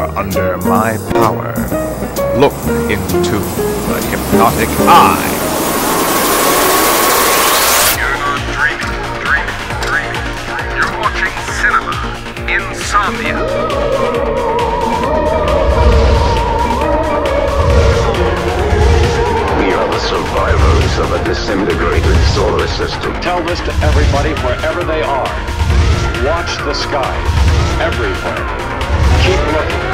are under my power. Look into the hypnotic eye. You're not dreaming, dreaming, dreaming. You're watching cinema. Insomnia. We are the survivors of a disintegrated solar system. Tell this to everybody wherever they are. Watch the sky. Everywhere. Keep looking.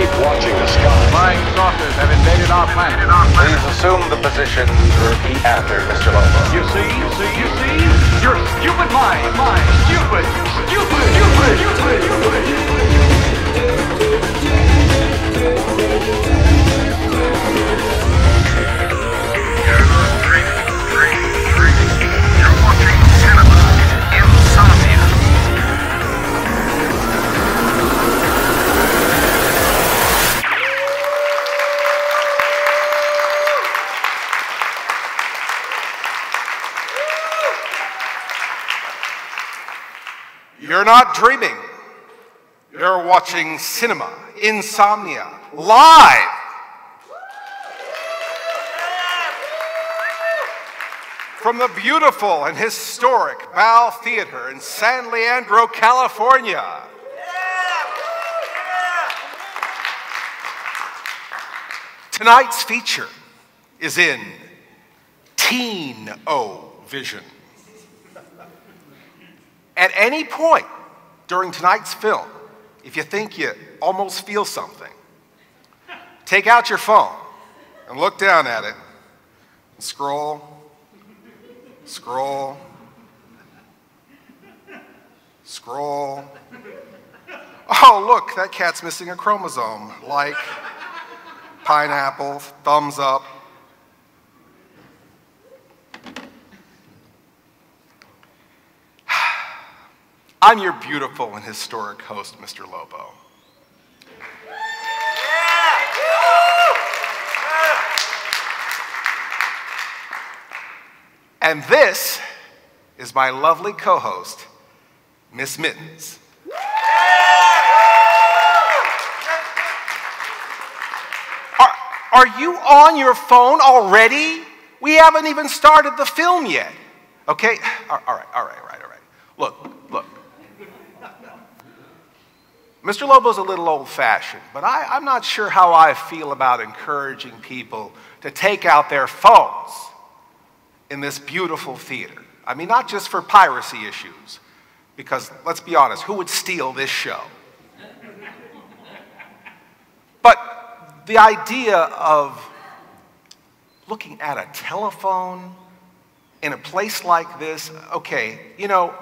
Keep watching the sky. Flying saucers have invaded our planet. Please assume the position to repeat after Mr. Lobo. You see, you see, you see? Your stupid mind, mind, stupid, stupid, stupid, stupid, stupid. You're You're not dreaming. You're watching cinema, insomnia, live. From the beautiful and historic Bal Theater in San Leandro, California. Tonight's feature is in Teen O Vision. At any point during tonight's film, if you think you almost feel something, take out your phone and look down at it and scroll, scroll, scroll. Oh, look, that cat's missing a chromosome. Like, pineapple, thumbs up. I'm your beautiful and historic host, Mr. Lobo. And this is my lovely co host, Miss Mittens. Are, are you on your phone already? We haven't even started the film yet. Okay? All right, all right, all right, all right. Look, look. Mr. Lobo's a little old fashioned, but I, I'm not sure how I feel about encouraging people to take out their phones in this beautiful theater. I mean, not just for piracy issues, because let's be honest, who would steal this show? But the idea of looking at a telephone in a place like this, okay, you know,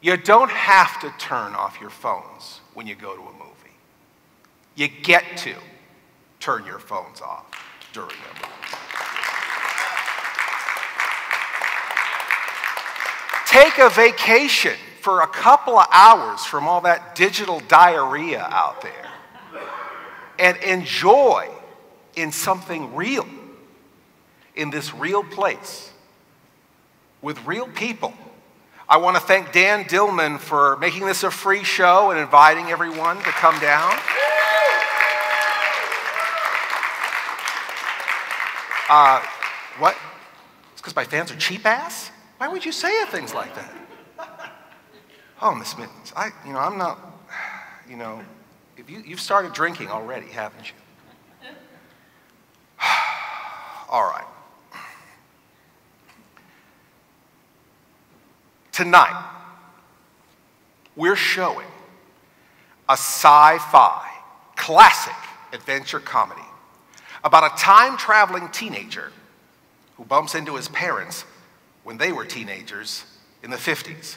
you don't have to turn off your phones when you go to a movie. You get to turn your phones off during a movie. Take a vacation for a couple of hours from all that digital diarrhea out there and enjoy in something real, in this real place, with real people. I want to thank Dan Dillman for making this a free show and inviting everyone to come down. Uh, what? It's because my fans are cheap ass? Why would you say things like that? Oh, Miss Mittens, I, you know, I'm not, you know, if you, you've started drinking already, haven't you? All right. Tonight, we're showing a sci fi classic adventure comedy about a time traveling teenager who bumps into his parents when they were teenagers in the 50s.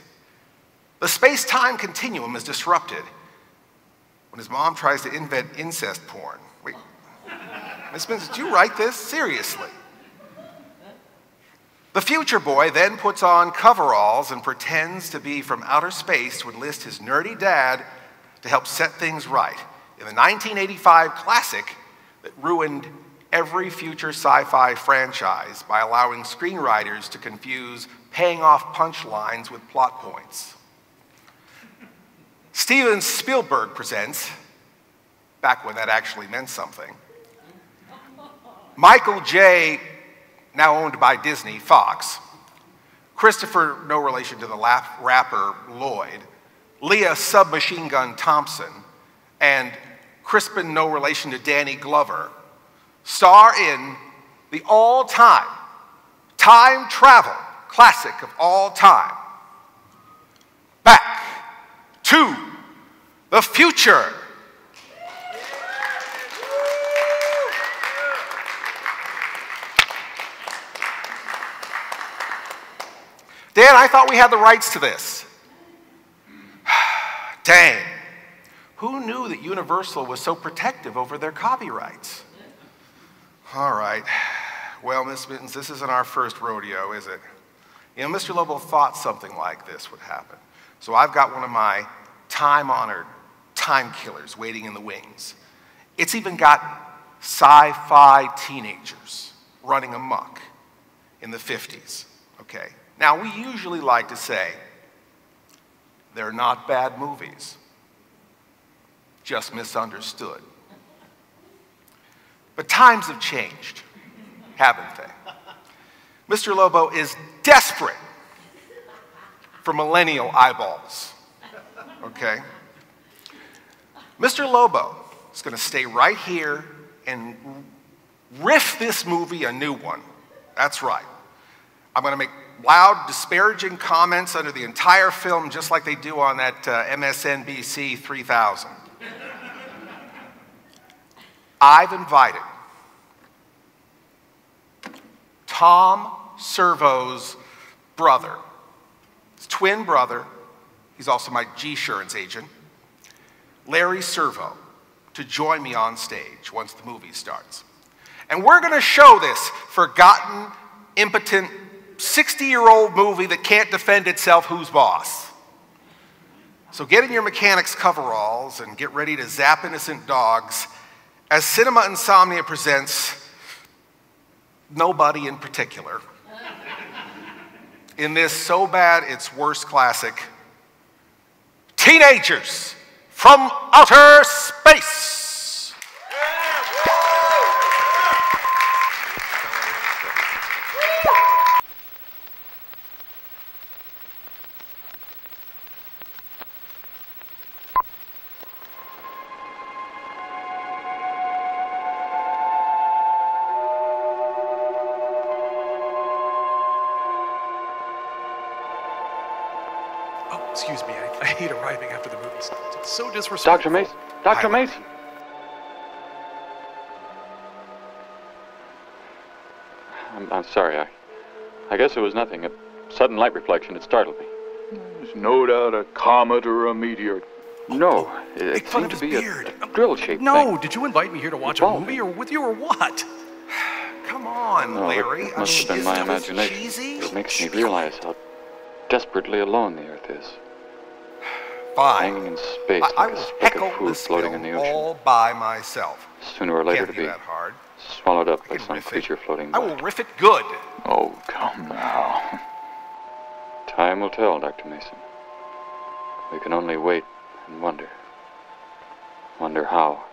The space time continuum is disrupted when his mom tries to invent incest porn. Wait, Miss Mittens, did you write this? Seriously. The future boy then puts on coveralls and pretends to be from outer space to enlist his nerdy dad to help set things right in the 1985 classic that ruined every future sci fi franchise by allowing screenwriters to confuse paying off punchlines with plot points. Steven Spielberg presents back when that actually meant something. Michael J., now owned by Disney, Fox. Christopher, no relation to the lap, rapper Lloyd. Lea Submachine Gun Thompson. And Crispin, no relation to Danny Glover. Star in the all time time travel classic of all time. Back to the future. Dan, I thought we had the rights to this. Dang. Who knew that Universal was so protective over their copyrights? All right. Well, Miss Mittens, this isn't our first rodeo, is it? You know, Mr. Lobo thought something like this would happen. So I've got one of my time honored time killers waiting in the wings. It's even got sci fi teenagers running amok in the 50s, okay? Now, we usually like to say they're not bad movies, just misunderstood. But times have changed, haven't they? Mr. Lobo is desperate for millennial eyeballs, okay? Mr. Lobo is going to stay right here and riff this movie a new one. That's right. I'm going to make loud, disparaging comments under the entire film, just like they do on that uh, MSNBC 3000. I've invited Tom Servo's brother, his twin brother, he's also my G-Surance agent, Larry Servo, to join me on stage once the movie starts. And we're going to show this forgotten, impotent, 60 year old movie that can't defend itself who's boss. So get in your mechanic's coveralls and get ready to zap innocent dogs as Cinema Insomnia presents nobody in particular in this so bad it's worse classic Teenagers from Outer Space. Disrespectful. Dr. Mason? Dr. Hi. Mason? I'm, I'm sorry. I, I guess it was nothing. A sudden light reflection. It startled me. There's no doubt a comet or a meteor. No, it, Make it fun seemed of to his be beard. a drill-shaped No, thing. did you invite me here to watch a Revolving. movie or with you or what? Come on, oh, No, Larry. it I must mean, have been is my it imagination. cheesy? It makes me realize how desperately alone the Earth is. Fine. Hanging in space I, I like a will of heckle food this floating in the ocean. all by myself. Sooner or later Can't to be that hard. swallowed up by some riff it. creature floating I by. will riff it good. Oh, come now. Time will tell, Dr. Mason. We can only wait and wonder. Wonder how.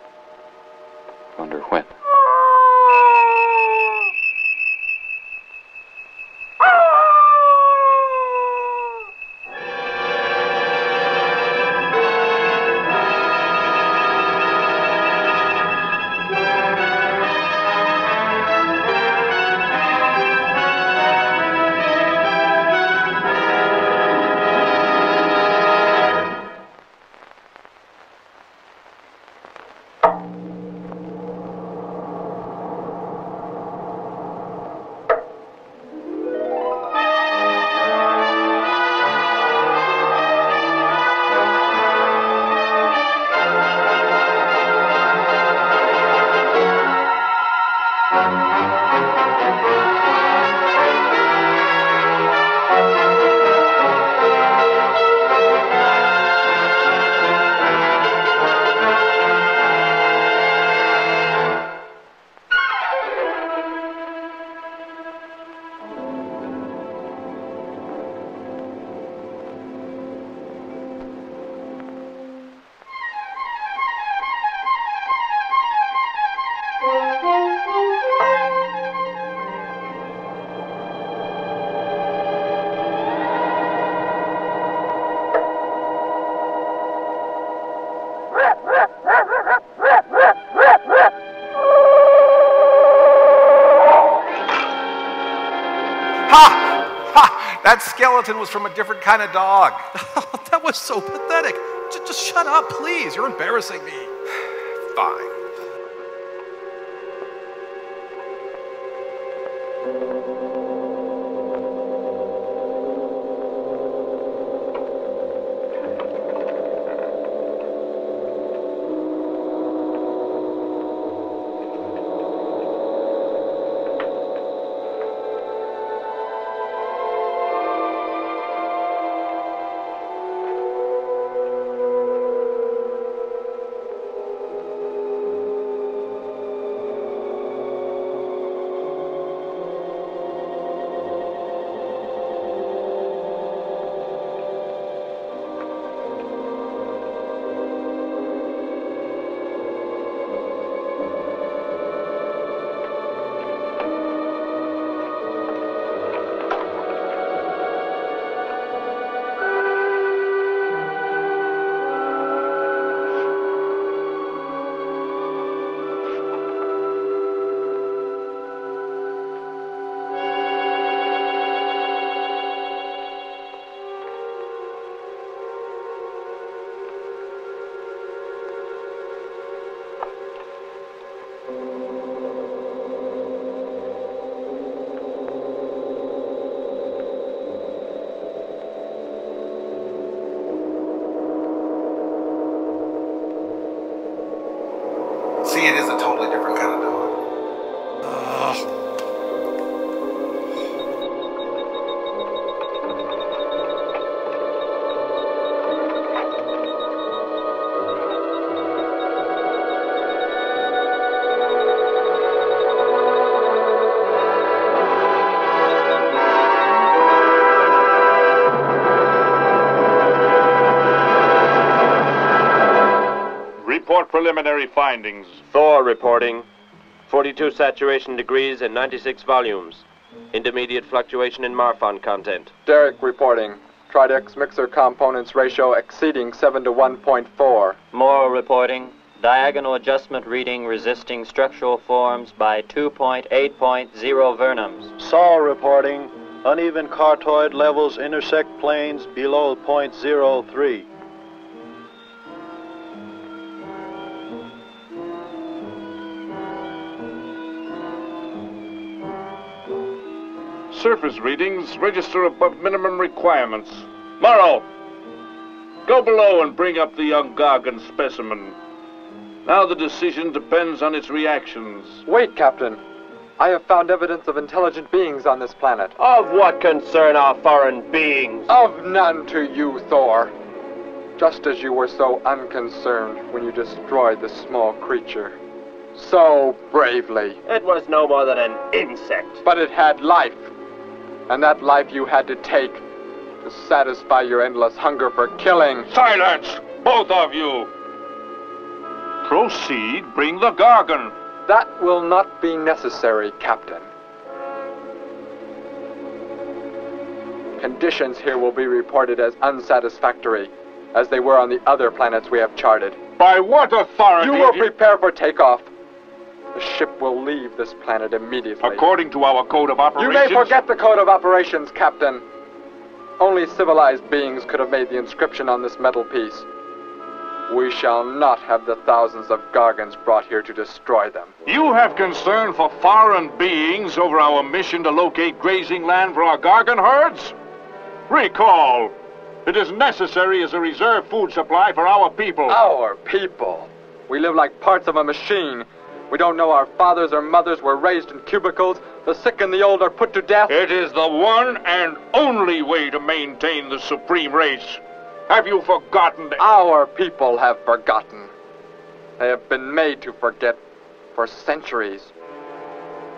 Wonder when. Skeleton was from a different kind of dog. that was so pathetic. J- just shut up, please. You're embarrassing me. See, it is a totally different kind of dog. Report preliminary findings. Reporting 42 saturation degrees and 96 volumes. Intermediate fluctuation in Marfan content. Derek reporting. Tridex mixer components ratio exceeding 7 to 1.4. Moral reporting. Diagonal adjustment reading resisting structural forms by 2.8.0 vernums. Saul reporting. Uneven cartoid levels intersect planes below 0.03. Surface readings register above minimum requirements. Morrow, go below and bring up the young Gargon specimen. Now the decision depends on its reactions. Wait, Captain. I have found evidence of intelligent beings on this planet. Of what concern are foreign beings? Of none to you, Thor. Just as you were so unconcerned when you destroyed the small creature. So bravely. It was no more than an insect. But it had life. And that life you had to take to satisfy your endless hunger for killing. Silence, both of you! Proceed, bring the Gargon. That will not be necessary, Captain. Conditions here will be reported as unsatisfactory, as they were on the other planets we have charted. By what authority? You will prepare for takeoff. The ship will leave this planet immediately. According to our code of operations... You may forget the code of operations, Captain. Only civilized beings could have made the inscription on this metal piece. We shall not have the thousands of Gargons brought here to destroy them. You have concern for foreign beings over our mission to locate grazing land for our Gargon herds? Recall, it is necessary as a reserve food supply for our people. Our people? We live like parts of a machine. We don't know our fathers or mothers were raised in cubicles. The sick and the old are put to death. It is the one and only way to maintain the supreme race. Have you forgotten that? Our people have forgotten. They have been made to forget for centuries.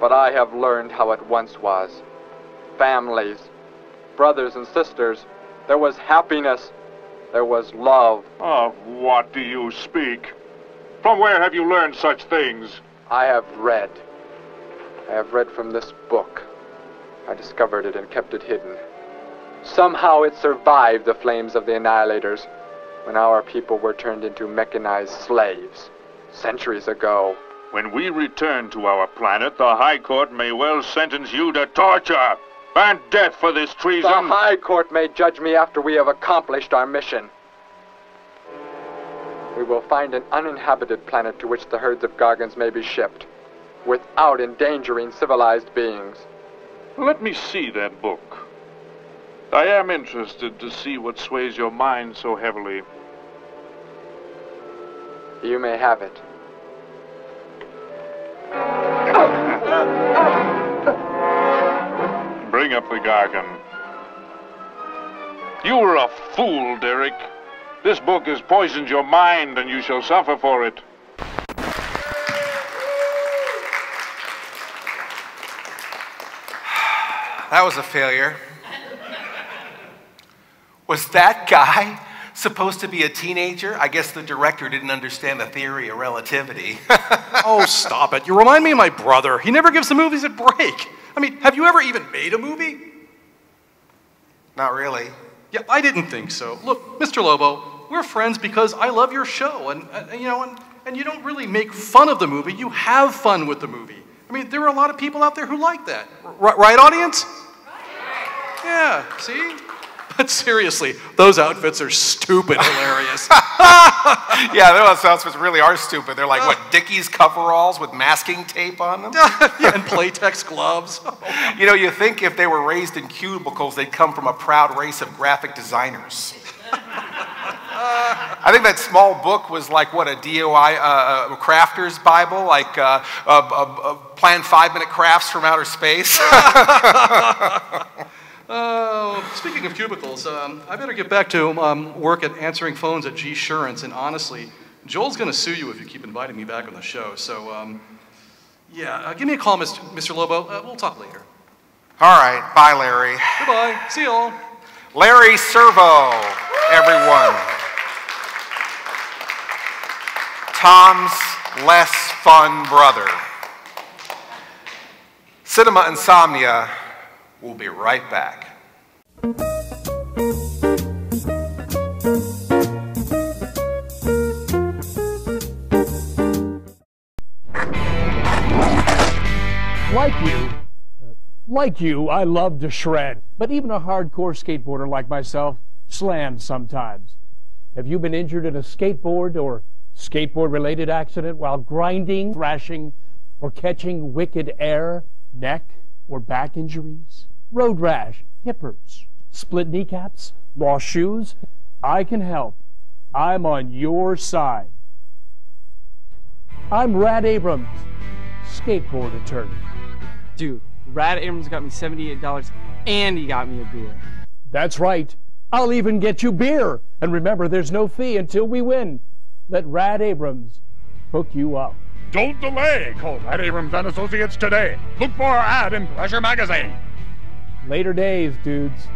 But I have learned how it once was. Families, brothers and sisters. There was happiness. There was love. Of what do you speak? From where have you learned such things? I have read. I have read from this book. I discovered it and kept it hidden. Somehow it survived the flames of the Annihilators when our people were turned into mechanized slaves centuries ago. When we return to our planet, the High Court may well sentence you to torture. and death for this treason. The High Court may judge me after we have accomplished our mission. We will find an uninhabited planet to which the herds of Gargons may be shipped, without endangering civilized beings. Let me see that book. I am interested to see what sways your mind so heavily. You may have it. Bring up the Gargon. You were a fool, Derek. This book has poisoned your mind, and you shall suffer for it. That was a failure. Was that guy supposed to be a teenager? I guess the director didn't understand the theory of relativity. oh, stop it. You remind me of my brother. He never gives the movies a break. I mean, have you ever even made a movie? Not really. Yeah, I didn't think so. Look, Mr. Lobo, we're friends because I love your show, and, uh, you know, and, and you don't really make fun of the movie. You have fun with the movie. I mean, there are a lot of people out there who like that. R- right, audience? Yeah, see? But seriously, those outfits are stupid hilarious. yeah, those outfits really are stupid. They're like, what, Dickies coveralls with masking tape on them? yeah, and Playtex gloves. you know, you think if they were raised in cubicles, they'd come from a proud race of graphic designers. I think that small book was like what a DIY uh, crafter's Bible, like uh, uh, uh, planned five minute crafts from outer space. Uh, speaking of cubicles, um, I better get back to um, work at answering phones at G Surance. And honestly, Joel's going to sue you if you keep inviting me back on the show. So, um, yeah, uh, give me a call, Mr. Mr. Lobo. Uh, we'll talk later. All right. Bye, Larry. Goodbye. See you all. Larry Servo, everyone. Tom's less fun brother. Cinema Insomnia We'll be right back. Like you, like you, I love to shred. But even a hardcore skateboarder like myself slams sometimes. Have you been injured in a skateboard or skateboard related accident while grinding, thrashing, or catching wicked air, neck, or back injuries? road rash, hippers, split kneecaps, lost shoes, I can help. I'm on your side. I'm Rad Abrams, skateboard attorney. Dude, Rad Abrams got me $78 and he got me a beer. That's right. I'll even get you beer. And remember, there's no fee until we win. Let Rad Abrams hook you up. Don't delay. Call Rad Abrams and Associates today. Look for our ad in Pressure Magazine. Later days, dudes.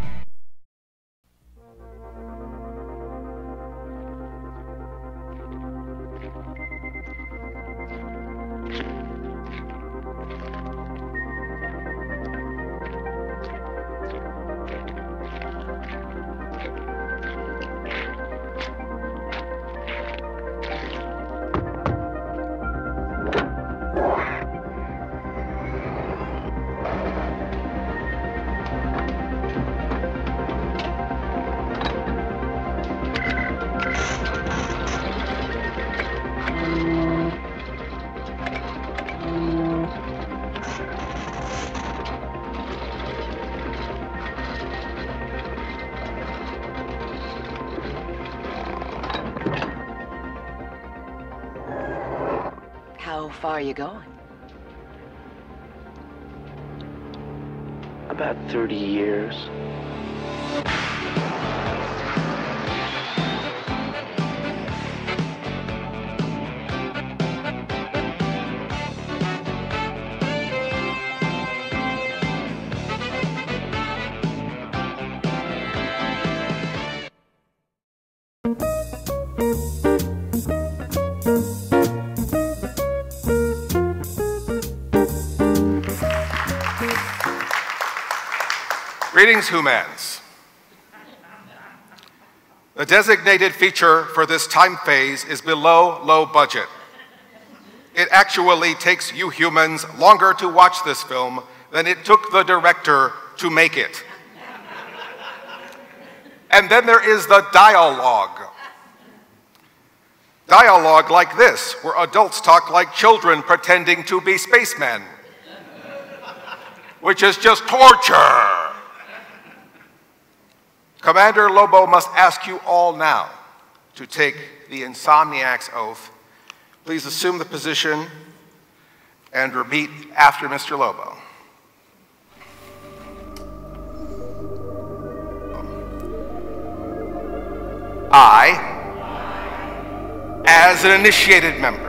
30 years. Greetings, humans. The designated feature for this time phase is below low budget. It actually takes you humans longer to watch this film than it took the director to make it. And then there is the dialogue. Dialogue like this, where adults talk like children pretending to be spacemen, which is just torture. Commander Lobo must ask you all now to take the Insomniac's oath. Please assume the position and repeat after Mr. Lobo. I, as an initiated member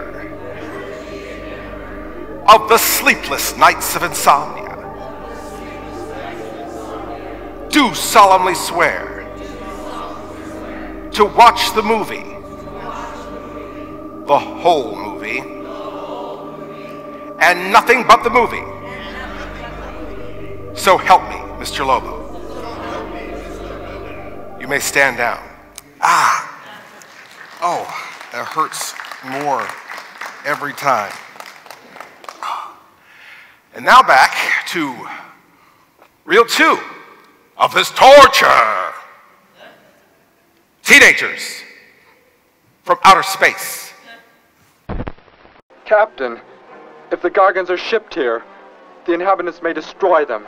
of the Sleepless Knights of Insomnia, do solemnly swear to watch the movie, the whole movie, and nothing but the movie. So help me, Mr. Lobo. You may stand down. Ah, oh, that hurts more every time. And now back to reel two of his torture. Teenagers from outer space. Captain, if the Gargons are shipped here, the inhabitants may destroy them.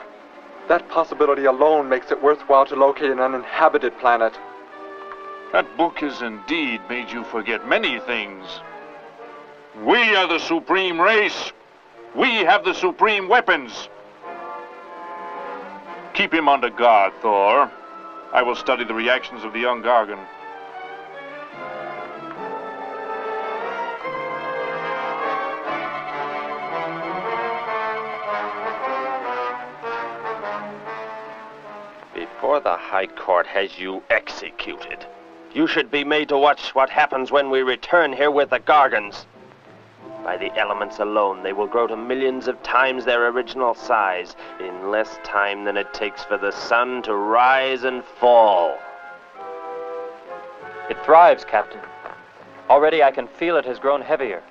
That possibility alone makes it worthwhile to locate an uninhabited planet. That book has indeed made you forget many things. We are the supreme race. We have the supreme weapons. Keep him under guard, Thor. I will study the reactions of the young Gargon. Before the High Court has you executed, you should be made to watch what happens when we return here with the Gargons. By the elements alone, they will grow to millions of times their original size in less time than it takes for the sun to rise and fall. It thrives, Captain. Already I can feel it has grown heavier.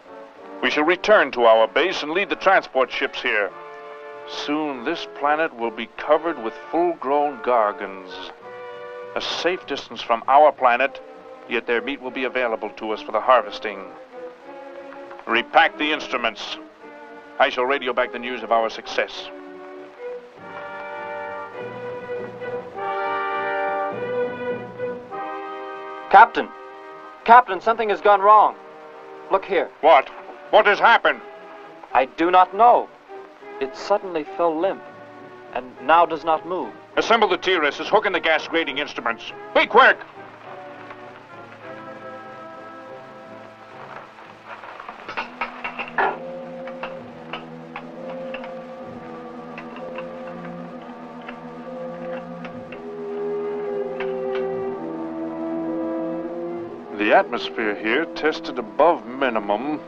We shall return to our base and lead the transport ships here. Soon this planet will be covered with full-grown Gargons. A safe distance from our planet, yet their meat will be available to us for the harvesting. Repack the instruments. I shall radio back the news of our success. Captain! Captain, something has gone wrong. Look here. What? What has happened? I do not know. It suddenly fell limp, and now does not move. Assemble the TRSs, hook in the gas grading instruments. Be quick! Atmosphere here tested above minimum,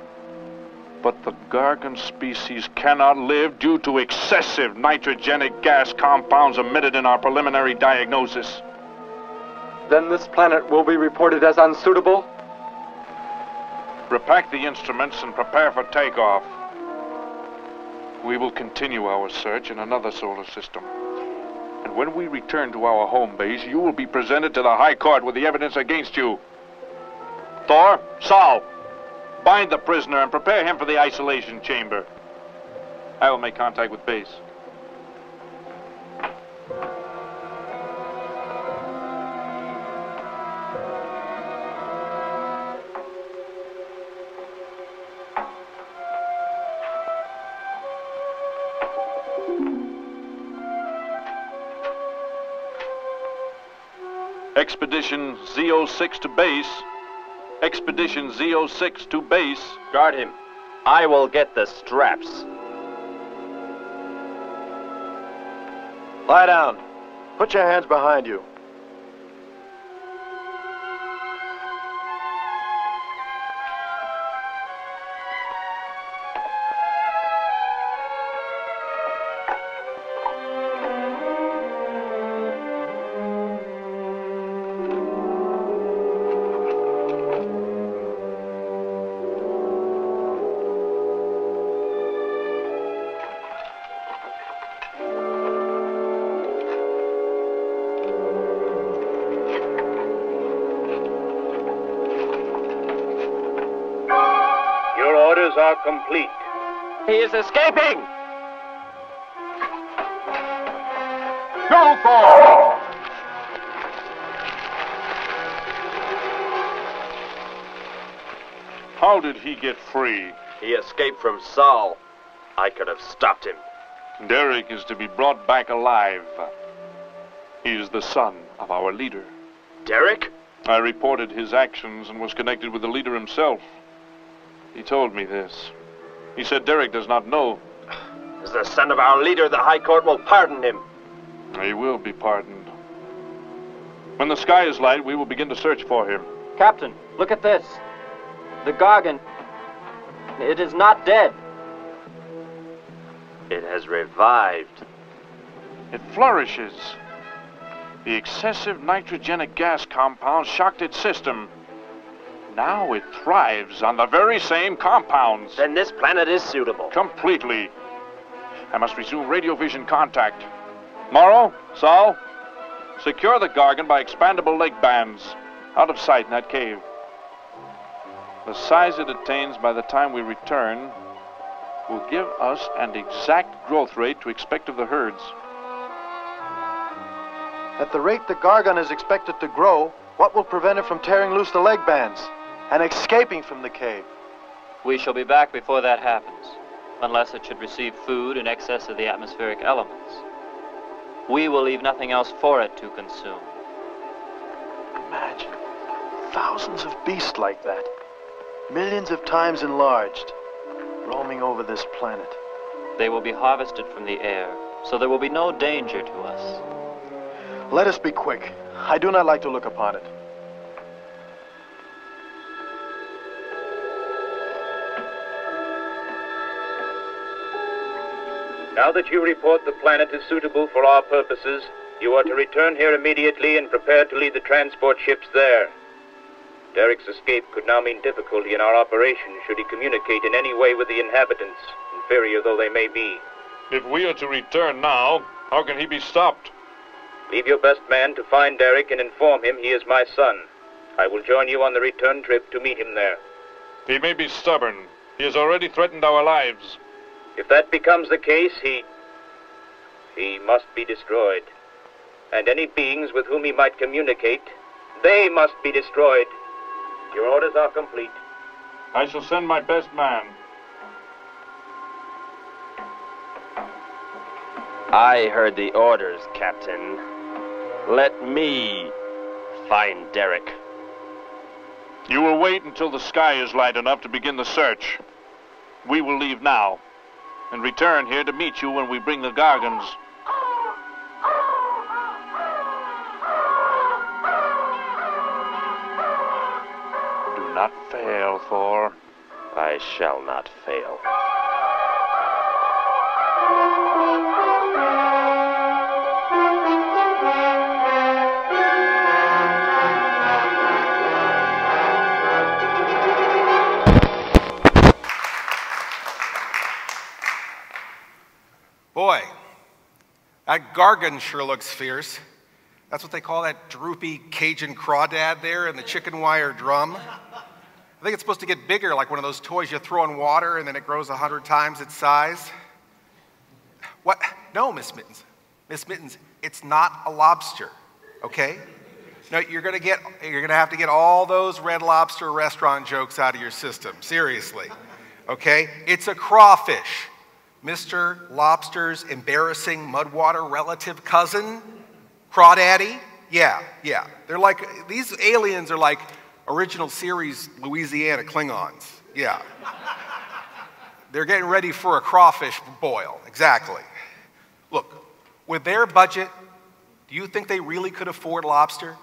but the Gargon species cannot live due to excessive nitrogenic gas compounds emitted in our preliminary diagnosis. Then this planet will be reported as unsuitable? Repack the instruments and prepare for takeoff. We will continue our search in another solar system. And when we return to our home base, you will be presented to the High Court with the evidence against you. Thor, Saul, bind the prisoner and prepare him for the isolation chamber. I will make contact with base. Expedition Z06 to base. Expedition Z06 to base. Guard him. I will get the straps. Lie down. Put your hands behind you. Complete. He is escaping! Go for How did he get free? He escaped from Saul. I could have stopped him. Derek is to be brought back alive. He is the son of our leader. Derek? I reported his actions and was connected with the leader himself. He told me this. He said Derek does not know. As the son of our leader, the High Court will pardon him. He will be pardoned. When the sky is light, we will begin to search for him. Captain, look at this. The Gargon. It is not dead. It has revived. It flourishes. The excessive nitrogenic gas compound shocked its system. Now it thrives on the very same compounds. Then this planet is suitable. Completely. I must resume radio vision contact. Morrow, Saul, secure the Gargon by expandable leg bands. Out of sight in that cave. The size it attains by the time we return will give us an exact growth rate to expect of the herds. At the rate the Gargon is expected to grow, what will prevent it from tearing loose the leg bands and escaping from the cave? We shall be back before that happens, unless it should receive food in excess of the atmospheric elements. We will leave nothing else for it to consume. Imagine thousands of beasts like that, millions of times enlarged, roaming over this planet. They will be harvested from the air, so there will be no danger to us. Let us be quick. I do not like to look upon it. Now that you report the planet is suitable for our purposes, you are to return here immediately and prepare to lead the transport ships there. Derek's escape could now mean difficulty in our operation should he communicate in any way with the inhabitants, inferior though they may be. If we are to return now, how can he be stopped? Leave your best man to find Derek and inform him he is my son. I will join you on the return trip to meet him there. He may be stubborn. He has already threatened our lives. If that becomes the case, he. he must be destroyed. And any beings with whom he might communicate, they must be destroyed. Your orders are complete. I shall send my best man. I heard the orders, Captain. Let me find Derek. You will wait until the sky is light enough to begin the search. We will leave now and return here to meet you when we bring the Gargons. Do not fail, Thor. I shall not fail. That Gargon sure looks fierce. That's what they call that droopy Cajun crawdad there in the chicken wire drum. I think it's supposed to get bigger, like one of those toys you throw in water and then it grows a hundred times its size. What? No, Miss Mittens. Miss Mittens, it's not a lobster, okay? No, you're gonna get, you're gonna have to get all those Red Lobster restaurant jokes out of your system, seriously, okay? It's a crawfish. Mr. Lobster's embarrassing mudwater relative cousin, Crawdaddy? Yeah, yeah. They're like, these aliens are like original series Louisiana Klingons. Yeah. They're getting ready for a crawfish boil, exactly. Look, with their budget, do you think they really could afford lobster?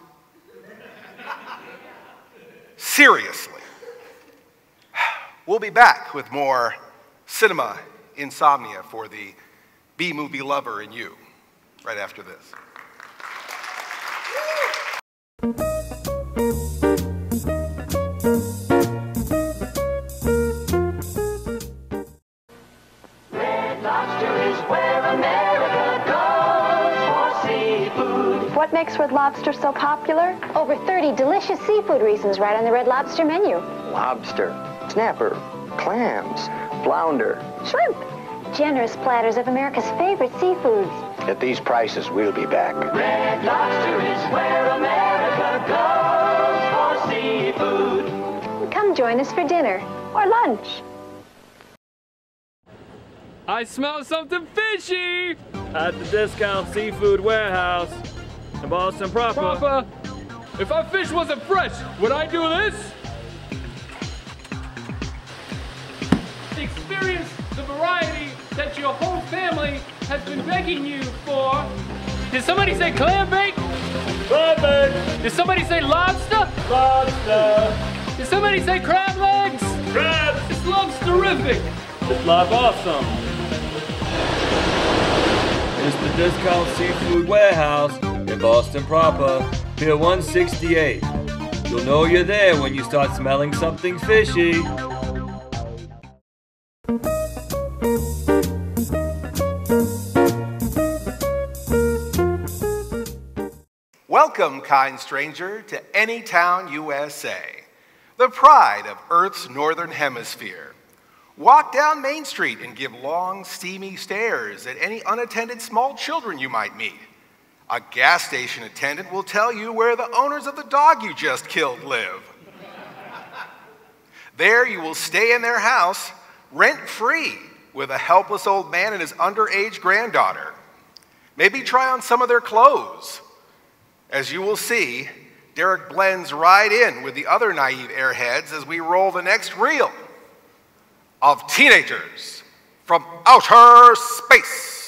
Seriously. We'll be back with more cinema insomnia for the B movie lover in you right after this. Red Lobster is where America goes. What makes Red Lobster so popular? Over 30 delicious seafood reasons right on the Red Lobster menu. Lobster, snapper, clams, flounder. Shrimp. Generous platters of America's favorite seafoods. At these prices, we'll be back. Red Lobster is where America goes for seafood. Come join us for dinner or lunch. I smell something fishy! At the Discount Seafood Warehouse in Boston proper. Proper. If our fish wasn't fresh, would I do this? Experience the variety that your whole family has been begging you for. Did somebody say clam bake? Clam bake. Did somebody say lobster? Lobster. Did somebody say crab legs? Crab. This love's terrific. This love awesome. It's the Discount Seafood Warehouse in Boston proper, Pier 168. You'll know you're there when you start smelling something fishy. Welcome, kind stranger, to Anytown, USA, the pride of Earth's northern hemisphere. Walk down Main Street and give long, steamy stares at any unattended small children you might meet. A gas station attendant will tell you where the owners of the dog you just killed live. There you will stay in their house rent free with a helpless old man and his underage granddaughter. Maybe try on some of their clothes. As you will see, Derek blends right in with the other naive airheads as we roll the next reel of teenagers from outer space.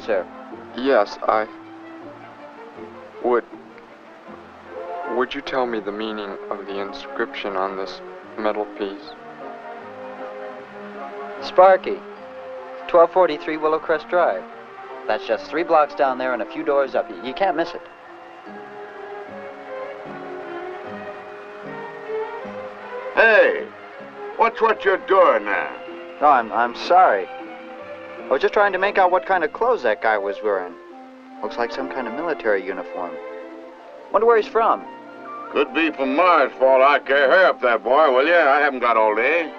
Can I help you, sir? Yes, I. Would. Would you tell me the meaning of the inscription on this metal piece? Sparky, 1243 Willowcrest Drive. That's just three blocks down there and a few doors up. You, you can't miss it. Hey, what's what you're doing there? No, I'm, I'm sorry. I was just trying to make out what kind of clothes that guy was wearing. Looks like some kind of military uniform. Wonder where he's from. Could be from Mars for all I care. Hurry up there, boy, will you? I haven't got all day. Eh?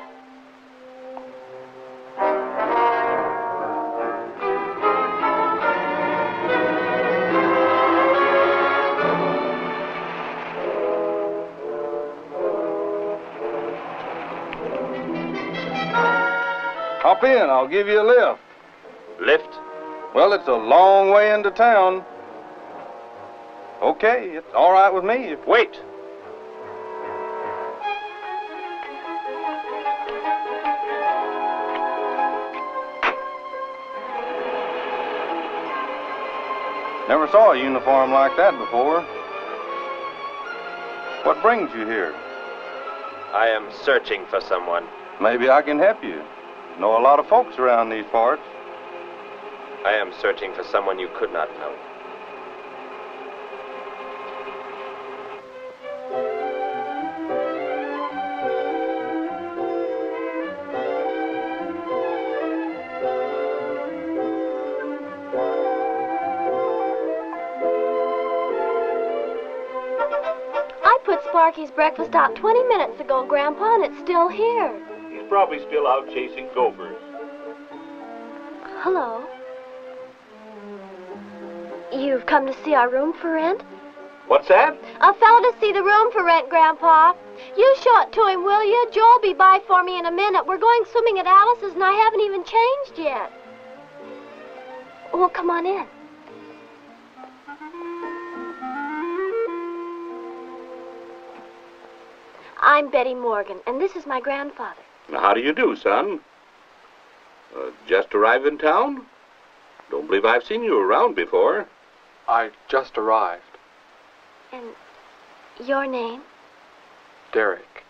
Hop in, I'll give you a lift. Lift? Well, it's a long way into town. Okay, it's all right with me. Wait. Never saw a uniform like that before. What brings you here? I am searching for someone. Maybe I can help you. Know a lot of folks around these parts. I am searching for someone you could not know. I put Sparky's breakfast out 20 minutes ago, Grandpa, and it's still here. He's probably still out chasing gophers. Hello. You've come to see our room for rent? What's that? A fellow to see the room for rent, Grandpa. You show it to him, will you? Joe'll be by for me in a minute. We're going swimming at Alice's, and I haven't even changed yet. Well, come on in. I'm Betty Morgan, and this is my grandfather. How do you do, son? Uh, just arrived in town? Don't believe I've seen you around before. I just arrived. And your name? Derek.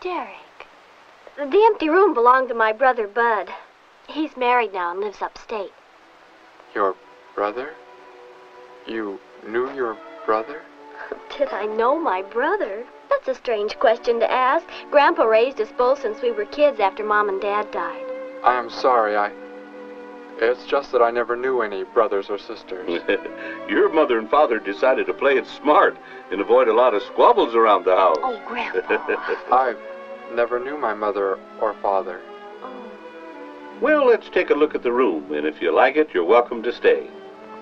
Derek. The empty room belonged to my brother Bud. He's married now and lives upstate. Your brother? You knew your brother? Did I know my brother? That's a strange question to ask. Grandpa raised us both since we were kids after Mom and Dad died. I am sorry, I. It's just that I never knew any brothers or sisters. Your mother and father decided to play it smart and avoid a lot of squabbles around the house. Oh, Grandpa. I never knew my mother or father. Oh. well, let's take a look at the room, and if you like it, you're welcome to stay.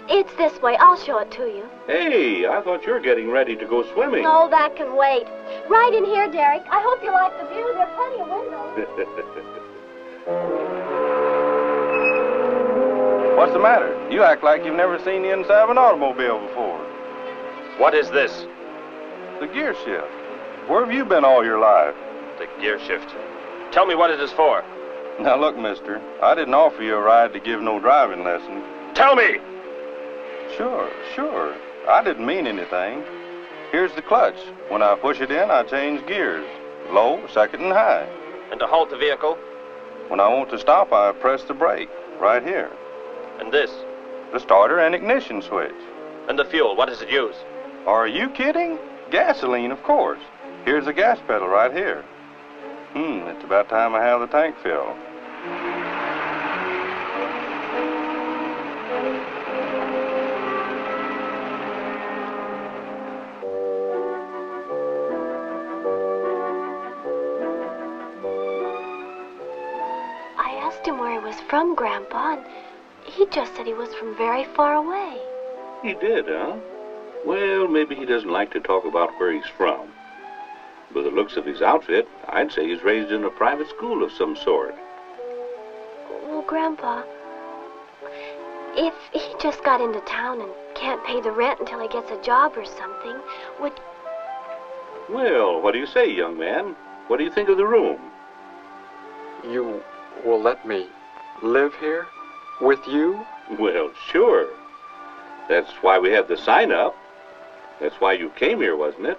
It's this way. I'll show it to you. Hey, I thought you were getting ready to go swimming. No, that can wait. Right in here, Derek. I hope you like the view. There are plenty of windows. What's the matter? You act like you've never seen the inside of an automobile before. What is this? The gear shift. Where have you been all your life? The gear shift. Tell me what it is for. Now look, mister, I didn't offer you a ride to give no driving lesson. Tell me! Sure, sure. I didn't mean anything. Here's the clutch. When I push it in, I change gears. Low, second, and high. And to halt the vehicle? When I want to stop, I press the brake, right here. And this? The starter and ignition switch. And the fuel, what does it use? Are you kidding? Gasoline, of course. Here's the gas pedal right here. Hmm, it's about time I have the tank filled. I asked him where he was from, Grandpa, and he just said he was from very far away. He did, huh? Well, maybe he doesn't like to talk about where he's from. By the looks of his outfit, I'd say he's raised in a private school of some sort. Well, Grandpa, if he just got into town and can't pay the rent until he gets a job or something, would Well, what do you say, young man? What do you think of the room? You will let me live here? With you? Well, sure. That's why we had the sign up. That's why you came here, wasn't it?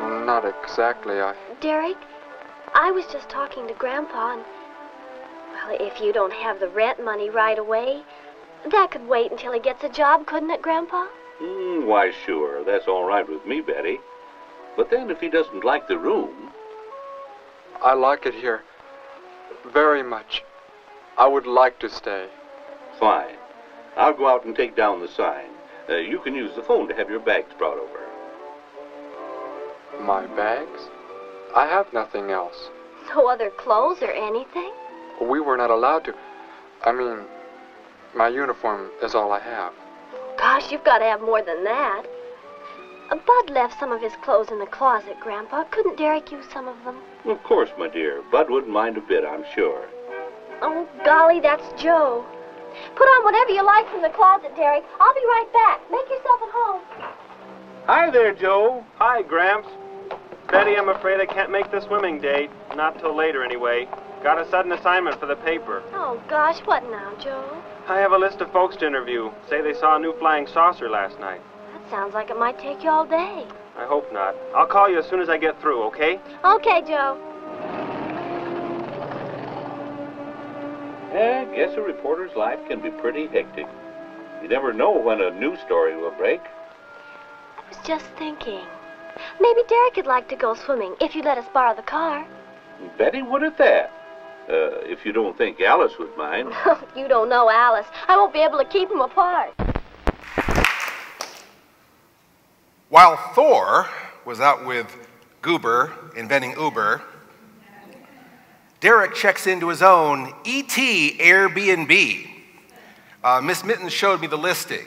Not exactly. I. Derek, I was just talking to Grandpa, and well, if you don't have the rent money right away, that could wait until he gets a job, couldn't it, Grandpa? Mm, why, sure. That's all right with me, Betty. But then if he doesn't like the room, I like it here. Very much. I would like to stay. fine. I'll go out and take down the sign. Uh, you can use the phone to have your bags brought over. My bags? I have nothing else. No other clothes or anything? We were not allowed to. I mean, my uniform is all I have. Gosh, you've got to have more than that. Uh, Bud left some of his clothes in the closet, Grandpa. Couldn't Derek use some of them? Of course, my dear. Bud wouldn't mind a bit, I'm sure. Oh, golly, that's Joe. Put on whatever you like from the closet, Derek. I'll be right back. Make yourself at home. Hi there, Joe. Hi, Gramps. Betty, I'm afraid I can't make the swimming date. Not till later, anyway. Got a sudden assignment for the paper. Oh, gosh, what now, Joe? I have a list of folks to interview. Say they saw a new flying saucer last night. That sounds like it might take you all day. I hope not. I'll call you as soon as I get through, okay? Okay, Joe. Yeah, I guess a reporter's life can be pretty hectic. You never know when a news story will break. I was just thinking. Maybe Derek would like to go swimming if you'd let us borrow the car. Betty would at that. Uh, if you don't think Alice would mind. you don't know Alice. I won't be able to keep them apart. While Thor was out with Goober inventing Uber, Derek checks into his own ET Airbnb. Uh, Miss Mittens showed me the listing.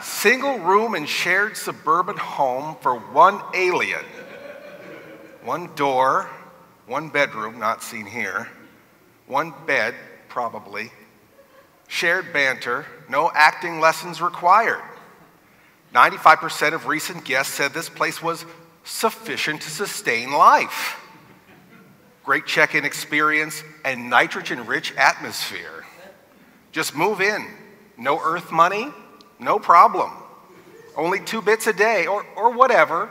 Single room and shared suburban home for one alien. One door, one bedroom, not seen here, one bed, probably, shared banter, no acting lessons required. 95% of recent guests said this place was sufficient to sustain life. Great check in experience and nitrogen rich atmosphere. Just move in. No earth money, No problem. Only two bits a day, or, or whatever.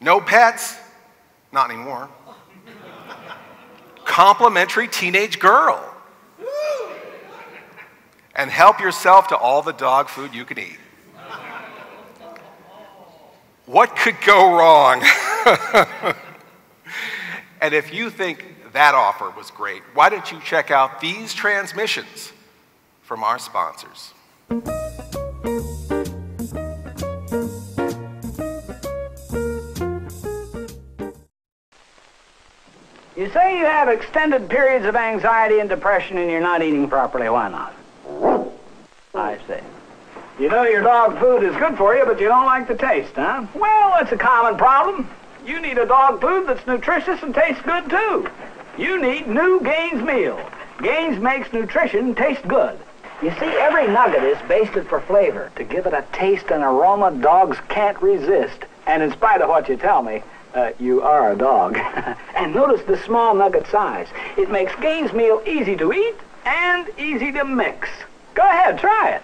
No pets? Not anymore. Complimentary teenage girl. And help yourself to all the dog food you can eat. What could go wrong? and if you think that offer was great, why don't you check out these transmissions from our sponsors? You say you have extended periods of anxiety and depression and you're not eating properly. Why not? I see. You know your dog food is good for you, but you don't like the taste, huh? Well, that's a common problem. You need a dog food that's nutritious and tastes good, too. You need new Gaines meal. Gaines makes nutrition taste good. You see, every nugget is basted for flavor, to give it a taste and aroma dogs can't resist. And in spite of what you tell me, uh, you are a dog. and notice the small nugget size. It makes Gaines meal easy to eat and easy to mix. Go ahead, try it.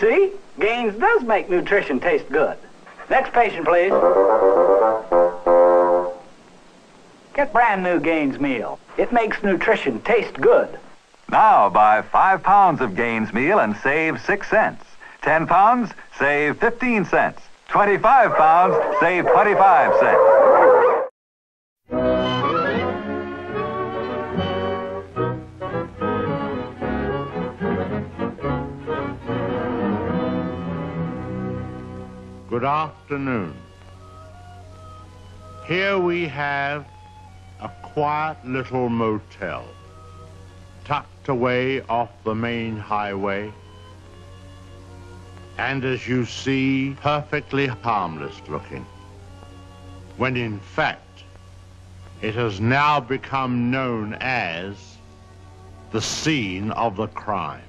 See? Gaines does make nutrition taste good. Next patient, please. Get brand new Gaines meal. It makes nutrition taste good. Now buy five pounds of Gaines meal and save six cents. Ten pounds, save 15 cents. 25 pounds, save 25 cents. Good afternoon. Here we have a quiet little motel tucked away off the main highway and as you see, perfectly harmless looking. When in fact, it has now become known as the scene of the crime.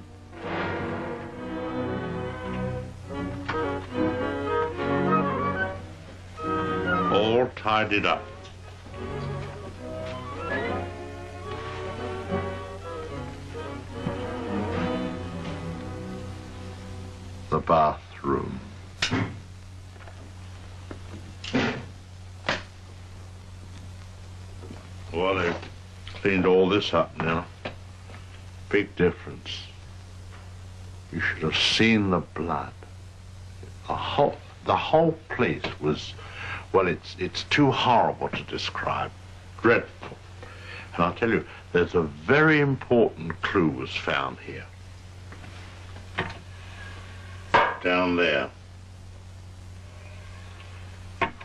All tidied up. The bathroom. Well, they've cleaned all this up now. Big difference. You should have seen the blood. The whole, the whole place was, well, it's, it's too horrible to describe. Dreadful. And I'll tell you, there's a very important clue was found here. Down there.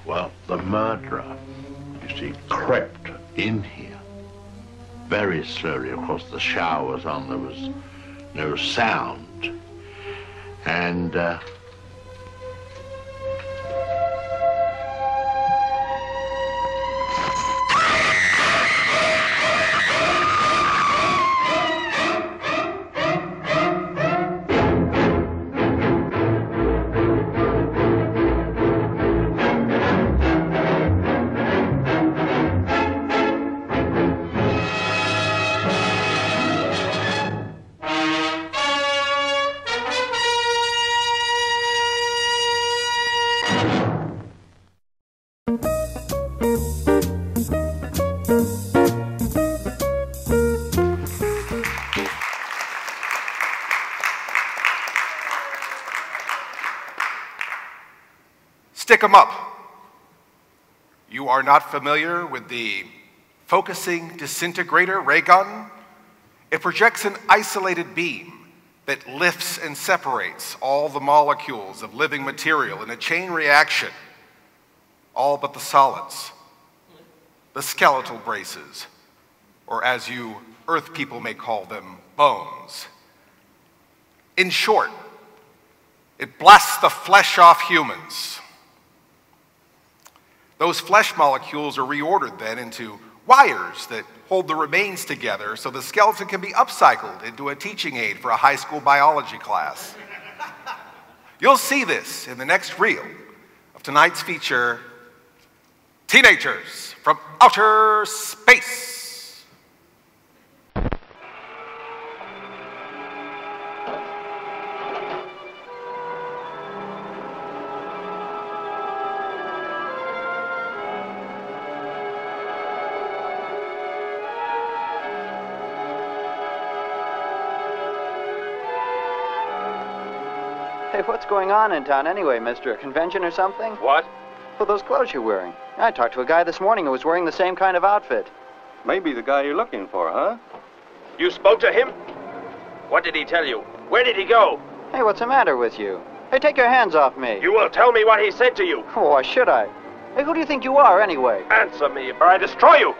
Well, the murderer, you see, crept in here very slowly. Of course, the shower was on, there was no sound. And uh, Stick 'em up. You are not familiar with the focusing disintegrator ray gun? It projects an isolated beam that lifts and separates all the molecules of living material in a chain reaction, all but the solids, the skeletal braces, or as you earth people may call them, bones. In short, it blasts the flesh off humans. Those flesh molecules are reordered then into wires that hold the remains together so the skeleton can be upcycled into a teaching aid for a high school biology class. You'll see this in the next reel of tonight's feature Teenagers from Outer Space. What's going on in town anyway, mister? A convention or something? What? Well, those clothes you're wearing. I talked to a guy this morning who was wearing the same kind of outfit. Maybe the guy you're looking for, huh? You spoke to him? What did he tell you? Where did he go? Hey, what's the matter with you? Hey, take your hands off me. You will tell me what he said to you. Oh, why should I? Hey, who do you think you are, anyway? Answer me, or I destroy you.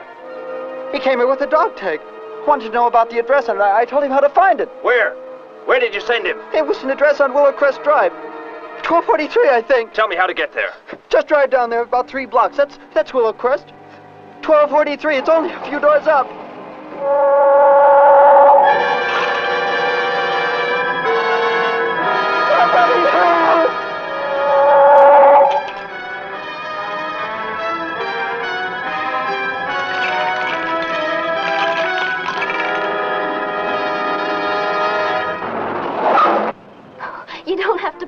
He came here with a dog tag. Wanted to know about the address, and I, I told him how to find it. Where? Where did you send him? It was an address on Willow Crest Drive. 1243, I think. Tell me how to get there. Just drive down there about three blocks. That's that's Willow Crest. 1243. It's only a few doors up.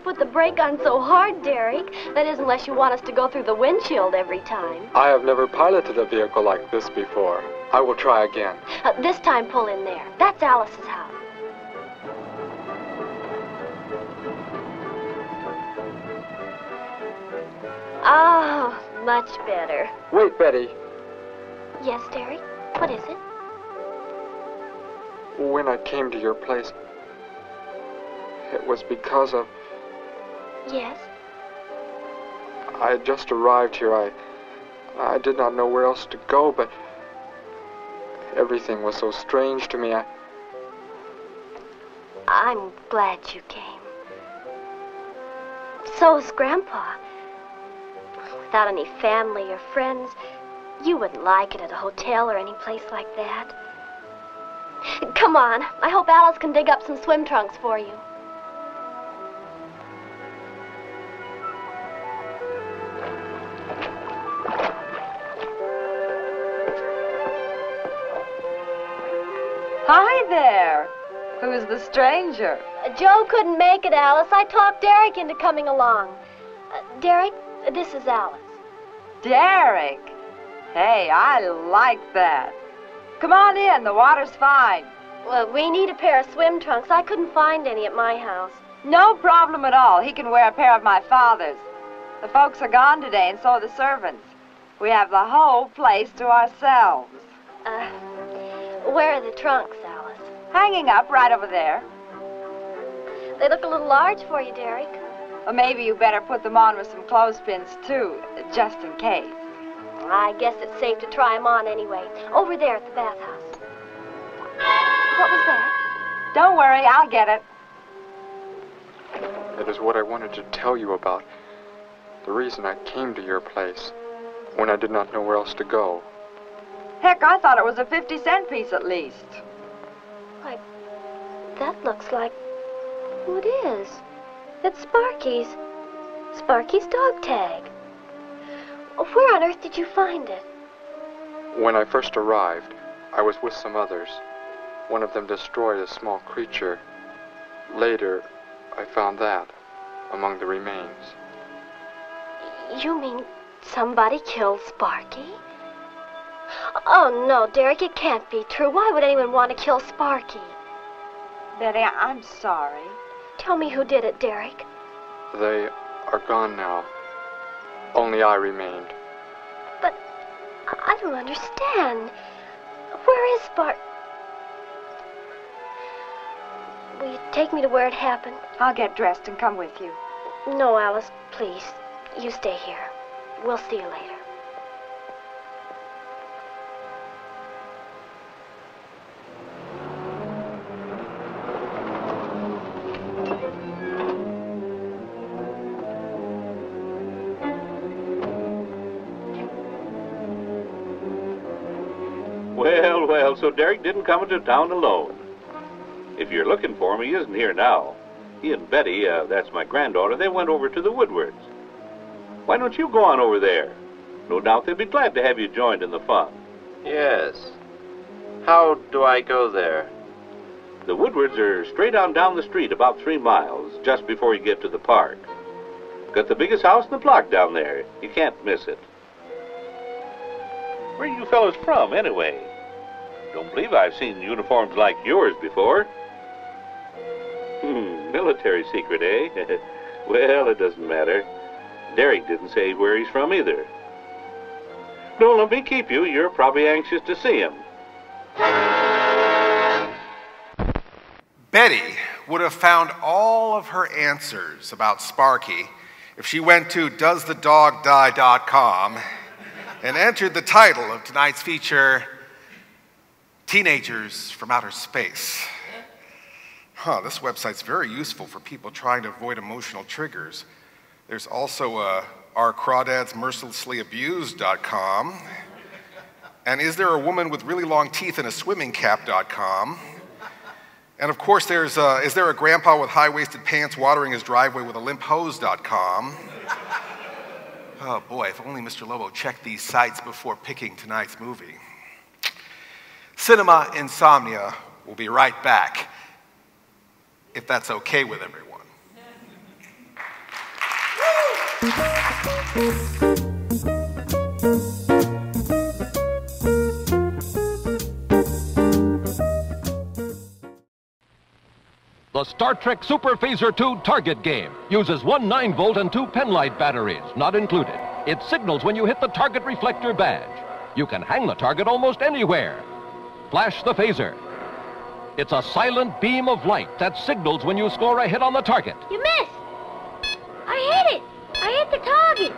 Put the brake on so hard, Derek. That is, unless you want us to go through the windshield every time. I have never piloted a vehicle like this before. I will try again. Uh, this time, pull in there. That's Alice's house. Oh, much better. Wait, Betty. Yes, Derek? What is it? When I came to your place, it was because of. Yes? I had just arrived here. I. I did not know where else to go, but. Everything was so strange to me. I. I'm glad you came. So is Grandpa. Without any family or friends, you wouldn't like it at a hotel or any place like that. Come on. I hope Alice can dig up some swim trunks for you. Hi there. Who's the stranger? Uh, Joe couldn't make it, Alice. I talked Derek into coming along. Uh, Derek, this is Alice. Derek. Hey, I like that. Come on in, the water's fine. Well, we need a pair of swim trunks. I couldn't find any at my house. No problem at all. He can wear a pair of my father's. The folks are gone today, and so are the servants. We have the whole place to ourselves. Uh, where are the trunks, Alice? Hanging up right over there. They look a little large for you, Derek. Or maybe you better put them on with some clothespins, too, just in case. I guess it's safe to try 'em on anyway. Over there at the bathhouse. What was that? Don't worry, I'll get it. It is what I wanted to tell you about. The reason I came to your place when I did not know where else to go. Heck, I thought it was a 50 cent piece at least. Why, that looks like. What is? It's Sparky's. Sparky's dog tag. Where on earth did you find it? When I first arrived, I was with some others. One of them destroyed a small creature. Later, I found that among the remains. You mean somebody killed Sparky? Oh, no, Derek, it can't be true. Why would anyone want to kill Sparky? Betty, I'm sorry. Tell me who did it, Derek. They are gone now. Only I remained. But I don't understand. Where is Spark? Will you take me to where it happened? I'll get dressed and come with you. No, Alice, please. You stay here. We'll see you later. Derek didn't come into town alone. If you're looking for him, he isn't here now. He and Betty, uh, that's my granddaughter, they went over to the Woodwards. Why don't you go on over there? No doubt they'd be glad to have you joined in the fun. Yes. How do I go there? The Woodwards are straight on down the street about three miles, just before you get to the park. Got the biggest house in the block down there. You can't miss it. Where are you fellows from, anyway? Don't believe I've seen uniforms like yours before. Hmm, military secret, eh? Well, it doesn't matter. Derek didn't say where he's from either. Don't let me keep you. You're probably anxious to see him. Betty would have found all of her answers about Sparky if she went to doesthedogdie.com and entered the title of tonight's feature, Teenagers from Outer Space. Huh, this website's very useful for people trying to avoid emotional triggers. There's also uh, our crawdads mercilessly abused.com. And is there a woman with really long teeth in a swimming cap.com? And of course, there's uh, is there a grandpa with high waisted pants watering his driveway with a limp hose.com? Oh boy, if only Mr. Lobo checked these sites before picking tonight's movie. Cinema Insomnia will be right back, if that's okay with everyone. The Star Trek Super Phaser 2 target game uses one 9 volt and two penlight batteries, not included. It signals when you hit the target reflector badge. You can hang the target almost anywhere. Flash the phaser. It's a silent beam of light that signals when you score a hit on the target. You missed! I hit it! I hit the target!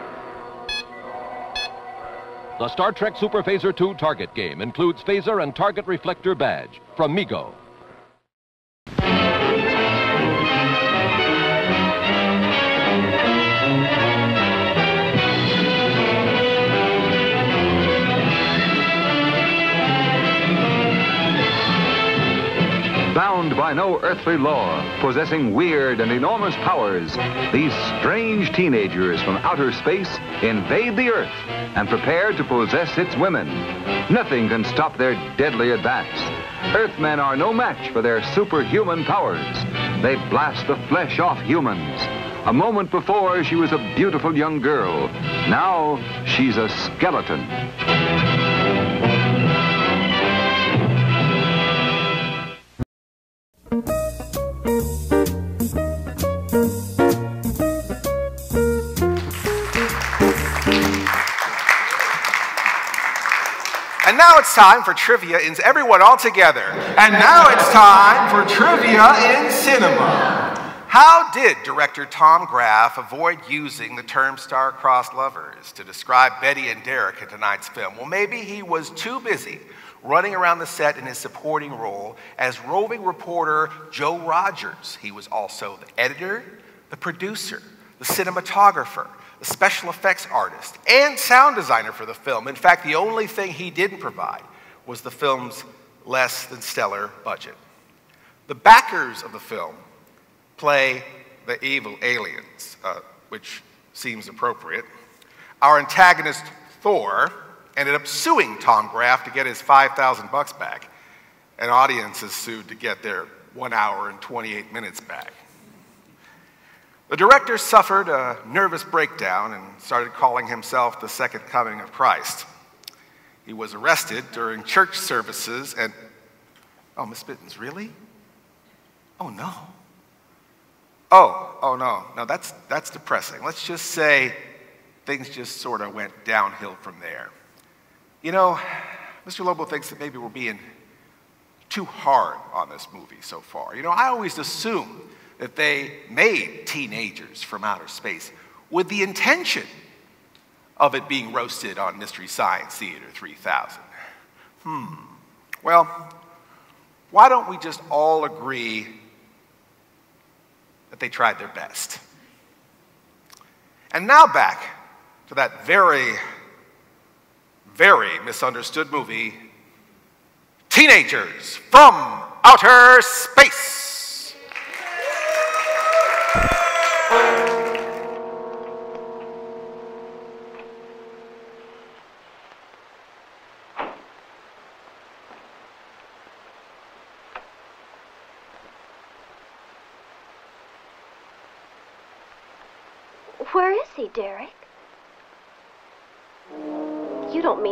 The Star Trek Super Phaser 2 target game includes phaser and target reflector badge from Mego. Bound by no earthly law, possessing weird and enormous powers, these strange teenagers from outer space invade the Earth and prepare to possess its women. Nothing can stop their deadly advance. Earthmen are no match for their superhuman powers. They blast the flesh off humans. A moment before, she was a beautiful young girl. Now, she's a skeleton. And now it's time for trivia in everyone all together. And now it's time for trivia in cinema. How did director Tom Graeff avoid using the term star-crossed lovers to describe Betty and Derek in tonight's film? Well, maybe he was too busy running around the set in his supporting role as roving reporter Joe Rogers. He was also the editor, the producer, the cinematographer, the special effects artist, and sound designer for the film. In fact, the only thing he didn't provide was the film's less than stellar budget. The backers of the film play the evil aliens, uh, which seems appropriate. Our antagonist, Thor, ended up suing Tom Graeff to get his 5,000 bucks back. An audience is sued to get their one hour and 28 minutes back. The director suffered a nervous breakdown and started calling himself the second coming of Christ. He was arrested during church services and. Oh, Miss Bittens, really? Oh, no. Oh, oh, no. No, that's, that's depressing. Let's just say things just sort of went downhill from there. You know, Mr. Lobo thinks that maybe we're being too hard on this movie so far. You know, I always assume that they made teenagers from outer space with the intention of it being roasted on Mystery Science Theater 3000. Hmm. Well, why don't we just all agree that they tried their best? And now back to that very, very misunderstood movie, Teenagers from Outer Space.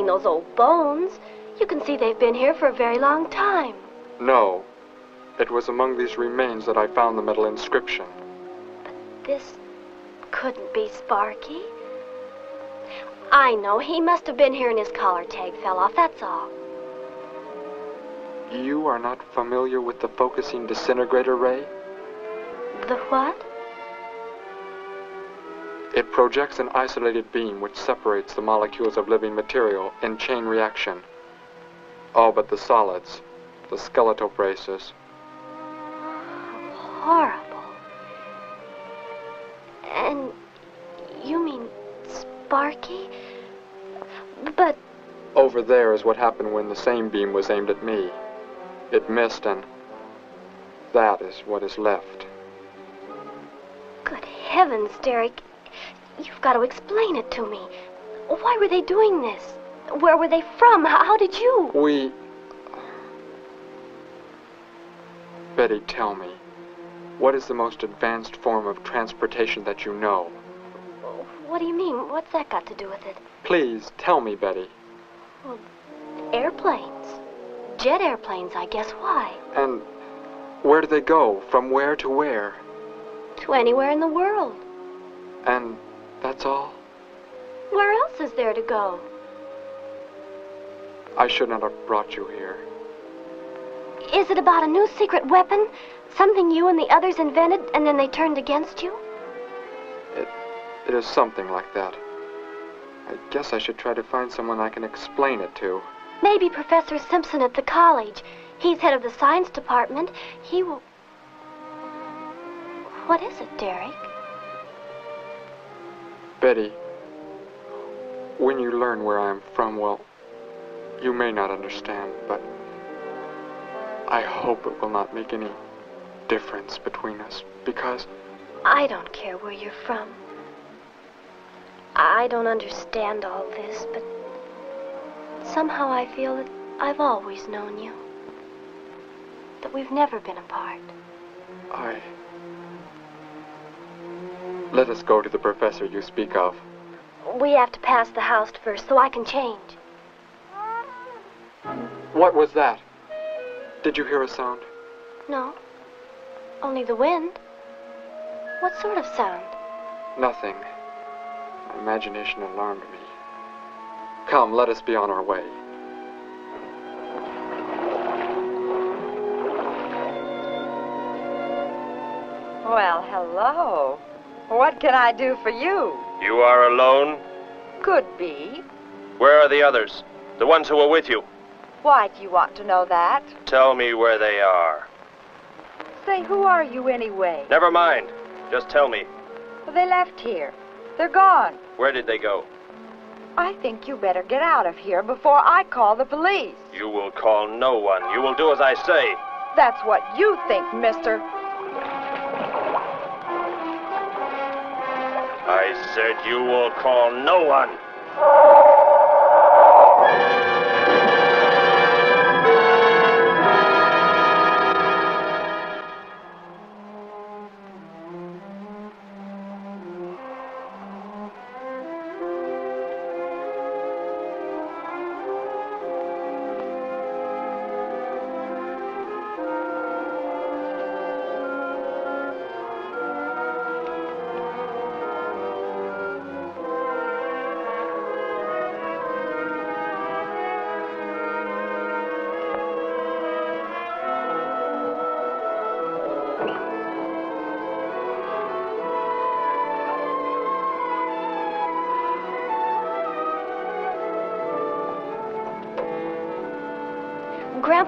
Those old bones. You can see they've been here for a very long time. No. It was among these remains that I found the metal inscription. But this couldn't be Sparky. I know. He must have been here and his collar tag fell off, that's all. You are not familiar with the focusing disintegrator ray? The what? It projects an isolated beam which separates the molecules of living material in chain reaction. All but the solids, the skeletal braces. Horrible. And you mean Sparky? But Over there is what happened when the same beam was aimed at me. It missed, and that is what is left. good heavens, Derek. You've got to explain it to me. Why were they doing this? Where were they from? How, did you? We. Betty, tell me, what is the most advanced form of transportation that you know? What do you mean? What's that got to do with it? Please tell me, Betty. Well, airplanes. Jet airplanes, I guess. Why? And where do they go? From where to where? To anywhere in the world. And that's all? Where else is there to go? I should not have brought you here. Is it about a new secret weapon? Something you and the others invented and then they turned against you? It, It is something like that. I guess I should try to find someone I can explain it to. Maybe Professor Simpson at the college. He's head of the science department. He will. What is it, Derek? Betty, when you learn where I am from, well, you may not understand, but I hope it will not make any difference between us because I don't care where you're from. I don't understand all this, but somehow I feel that I've always known you. That we've never been apart. I. Let us go to the professor you speak of. We have to pass the house first so I can change. What was that? Did you hear a sound? No. Only the wind. What sort of sound? Nothing. My imagination alarmed me. Come, let us be on our way. Well, hello. What can I do for you? You are alone? Could be. Where are the others? The ones who were with you? Why do you want to know that? Tell me where they are. Say, who are you anyway? Never mind. Just tell me. Well, they left here. They're gone. Where did they go? I think you better get out of here before I call the police. You will call no one. You will do as I say. That's what you think, mister. I said you will call no one.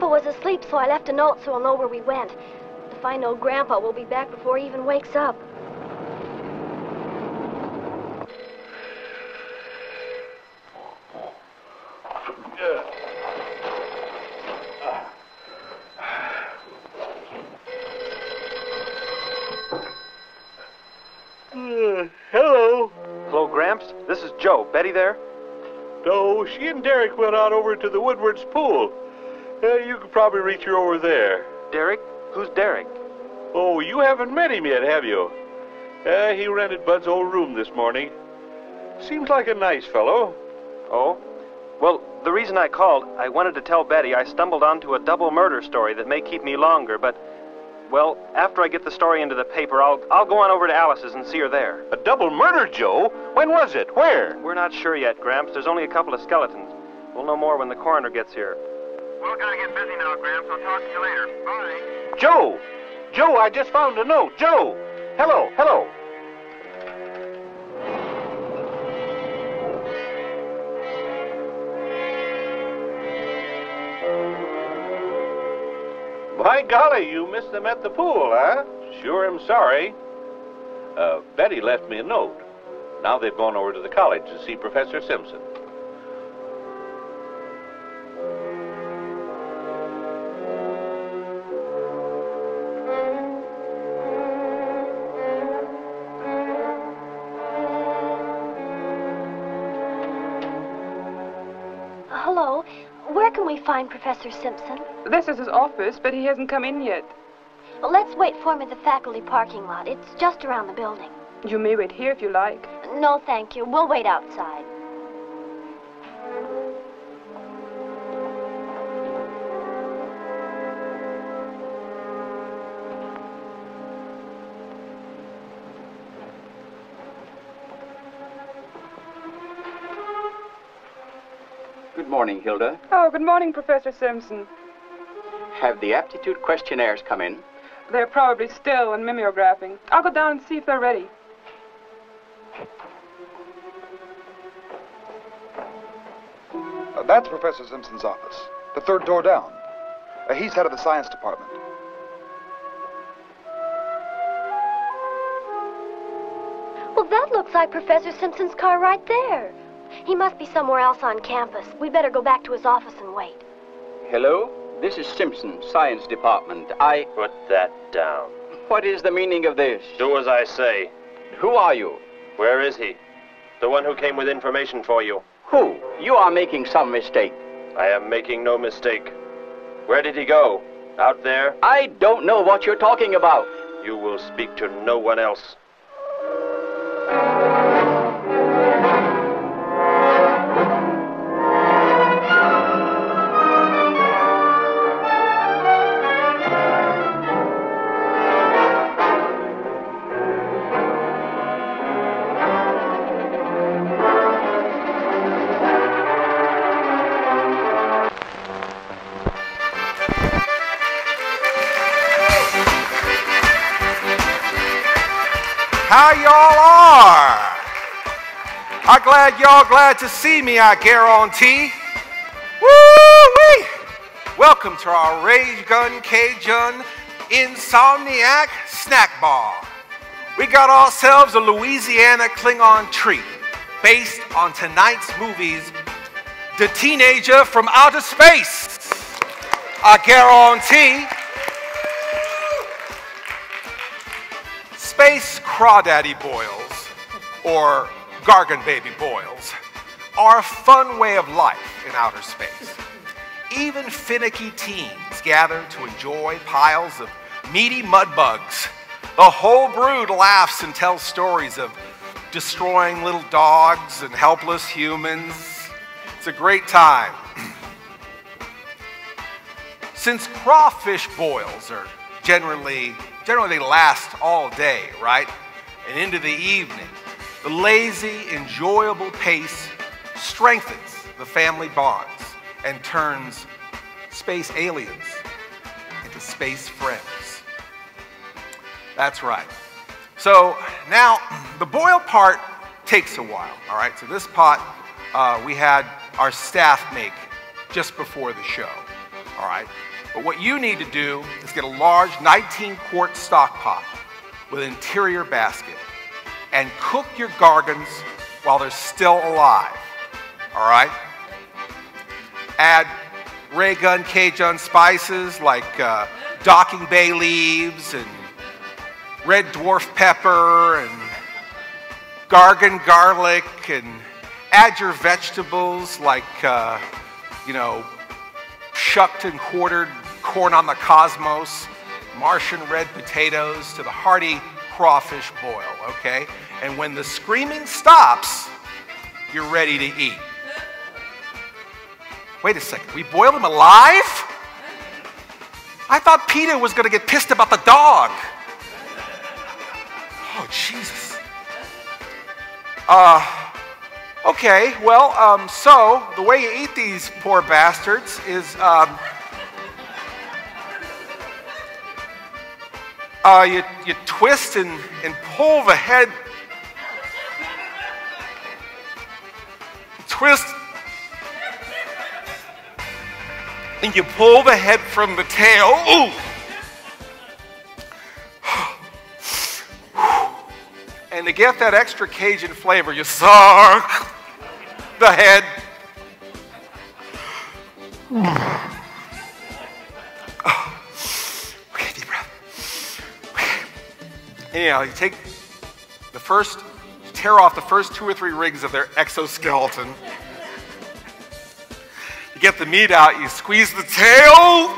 Grandpa was asleep, so I left a note so he'll know where we went. If I know Grandpa, we'll be back before he even wakes up. Uh, hello. Hello, Gramps. This is Joe. Betty there? No, she and Derek went out over to the Woodward's pool. Uh, you could probably reach her over there. Derek? Who's Derek? Oh, you haven't met him yet, have you? Uh, he rented Bud's old room this morning. Seems like a nice fellow. Oh? Well, the reason I called, I wanted to tell Betty I stumbled onto a double murder story that may keep me longer, but Well, after I get the story into the paper, I'll I'll go on over to Alice's and see her there. A double murder, Joe? When was it? Where? We're not sure yet, Gramps. There's only a couple of skeletons. We'll know more when the coroner gets here. Well, gotta get busy now, Gramps. I'll talk to you later. Bye. Joe! Joe, I just found a note. Joe! Hello, hello. By golly, you missed them at the pool, huh? Sure am sorry. Uh, Betty left me a note. Now they've gone over to the college to see Professor Simpson. Find Professor Simpson? This is his office, but he hasn't come in yet. Well, let's wait for him at the faculty parking lot. It's just around the building. You may wait here if you like. No, thank you. We'll wait outside. Morning, Hilda. Oh, good morning, Professor Simpson. Have the aptitude questionnaires come in? They're probably still in mimeographing. I'll go down and see if they're ready. Uh, that's Professor Simpson's office, the third door down. Uh, he's head of the science department. Well, that looks like Professor Simpson's car right there. He must be somewhere else on campus. We better go back to his office and wait. Hello? This is Simpson, Science Department. I. Put that down. What is the meaning of this? Do as I say. Who are you? Where is he? The one who came with information for you. Who? You are making some mistake. I am making no mistake. Where did he go? Out there? I don't know what you're talking about. You will speak to no one else. Y'all glad to see me, I guarantee. Woo-wee! Welcome to our Ray Gun Cajun Insomniac Snack Bar. We got ourselves a Louisiana Klingon treat based on tonight's movies, The Teenager from Outer Space. I guarantee. Space crawdaddy boils, or Gargon baby boils, are a fun way of life in outer space. Even finicky teens gather to enjoy piles of meaty mud bugs. The whole brood laughs and tells stories of destroying little dogs and helpless humans. It's a great time. Since crawfish boils are generally generally they last all day, right? And into the evening, the lazy, enjoyable pace strengthens the family bonds and turns space aliens into space friends. That's right. So now the boil part takes a while, all right? So this pot uh, we had our staff make just before the show, all right? But what you need to do is get a large 19 quart stock pot with an interior basket and cook your Gargons while they're still alive. All right? Add ray gun Cajun spices like uh, docking bay leaves and red dwarf pepper and Gargon garlic and add your vegetables like, uh, you know, shucked and quartered corn on the cosmos, Martian red potatoes to the hearty crawfish boil, okay? And when the screaming stops, you're ready to eat. Wait a second, we boil them alive? I thought Peter was going to get pissed about the dog. Oh, Jesus. Uh, okay, well, um, so the way you eat these poor bastards is um, uh, you, you twist and, and pull the head. Twist and you pull the head from the tail. Ooh! And to get that extra Cajun flavor, you suck the head. Okay, Anyhow, you take the first, tear off the first two or three rings of their exoskeleton. You get the meat out, you squeeze the tail.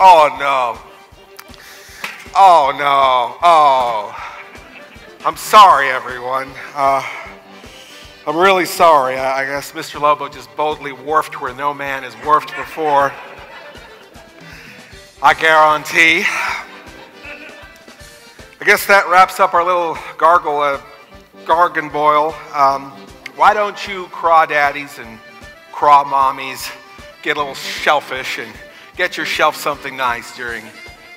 Oh no. Oh no. Oh. I'm sorry, everyone. Uh, I'm really sorry. I, I guess Mr. Lobo just boldly wharfed where no man has wharfed before. I guarantee. I guess that wraps up our little gargle, uh, Gargon boil. Um, why don't you crawdaddies and craw mommies get a little shellfish and get yourself something nice during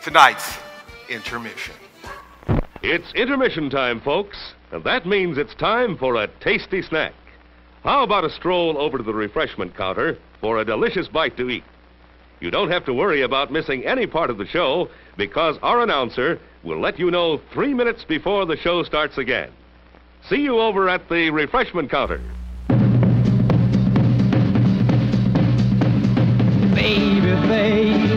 tonight's intermission? It's intermission time, folks, and that means it's time for a tasty snack. How about a stroll over to the refreshment counter for a delicious bite to eat? You don't have to worry about missing any part of the show because our announcer will let you know three minutes before the show starts again. See you over at the refreshment counter. baby face.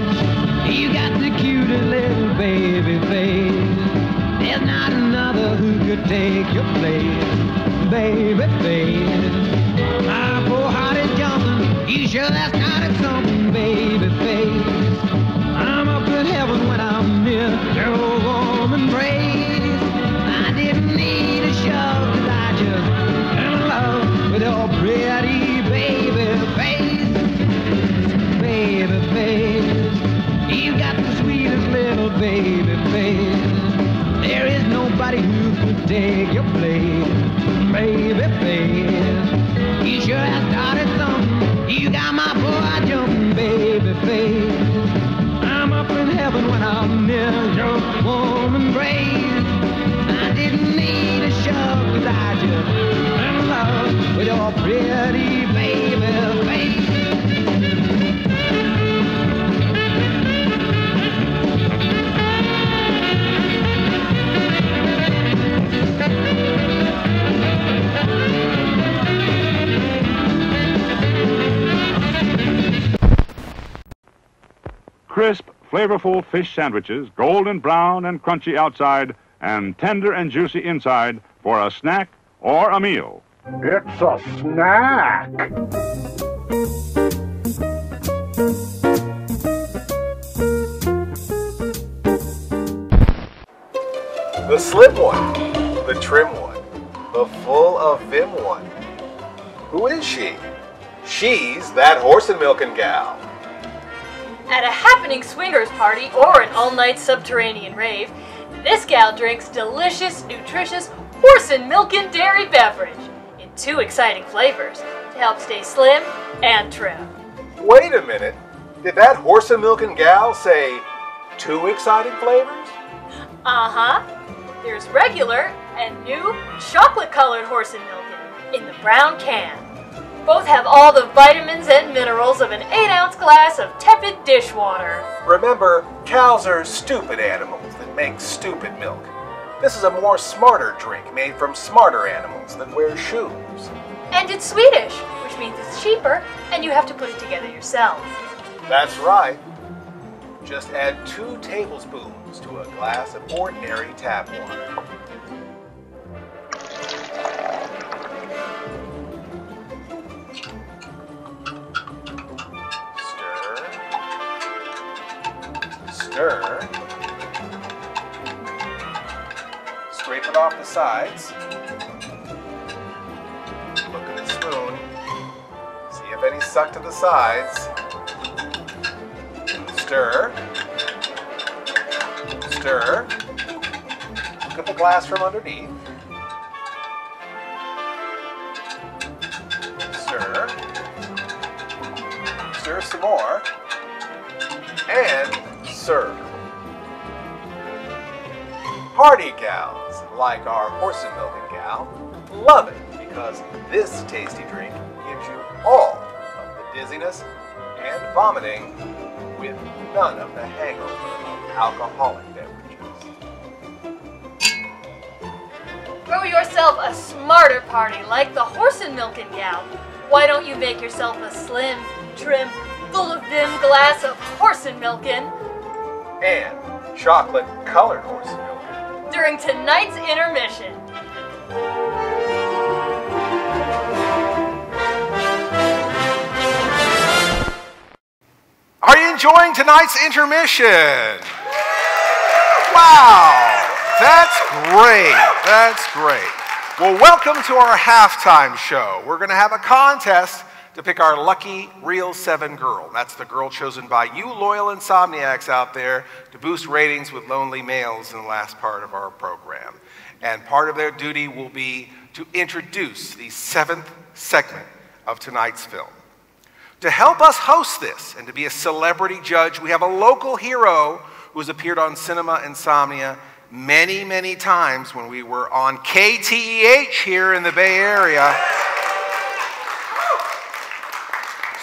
Baby face. There's not another who could take your place, baby face. My poor heart is jumping. You sure that's not something, baby face. I'm up in heaven when I'm near your warm embrace. I didn't need a shove 'cause I just fell in love with your pretty baby face baby face. You baby face. There is nobody who could take your place, baby face. You sure have started something. You got my boy jumping, baby face. I'm up in heaven when I'm near your warm embrace. I didn't need a shove 'cause I just fell in love with your pretty Crisp, flavorful fish sandwiches, golden brown and crunchy outside, and tender and juicy inside for a snack or a meal. It's a snack. The slim one, the trim one, the full of vim one. Who is she? She's that horse and milking gal. At a happening swingers party or an all night subterranean rave, this gal drinks delicious, nutritious horse and milkin' dairy beverage in two exciting flavors to help stay slim and trim. Wait a minute. Did that horse and milking gal say two exciting flavors? Uh huh. There's regular and new chocolate colored horse and milkin' in the brown can. Both have all the vitamins and minerals of an 8 ounce glass of tepid dishwater. Remember, cows are stupid animals that make stupid milk. This is a more smarter drink made from smarter animals that wear shoes. And it's Swedish, which means it's cheaper and you have to put it together yourself. That's right. Just add two tablespoons to a glass of ordinary tap water. Stir. Scrape it off the sides. Look at the spoon. See if any stuck to the sides. Stir. Stir. Look at the glass from underneath. Stir. Stir some more. Party gals, like our horse and milking gal, love it because this tasty drink gives you all of the dizziness and vomiting with none of the hangover of alcoholic beverages. Throw yourself a smarter party like the horse and milking gal. Why don't you make yourself a slim, trim, full of vim glass of horse and milking And chocolate colored horse milk. During tonight's intermission? Are you enjoying tonight's intermission? Wow, that's great. That's great. Well, welcome to our halftime show. We're going to have a contest to pick our lucky Reel 7 girl. That's the girl chosen by you loyal insomniacs out there to boost ratings with lonely males in the last part of our program. And part of their duty will be to introduce the seventh segment of tonight's film. To help us host this and to be a celebrity judge, we have a local hero who has appeared on Cinema Insomnia many, many times when we were on KTEH here in the Bay Area.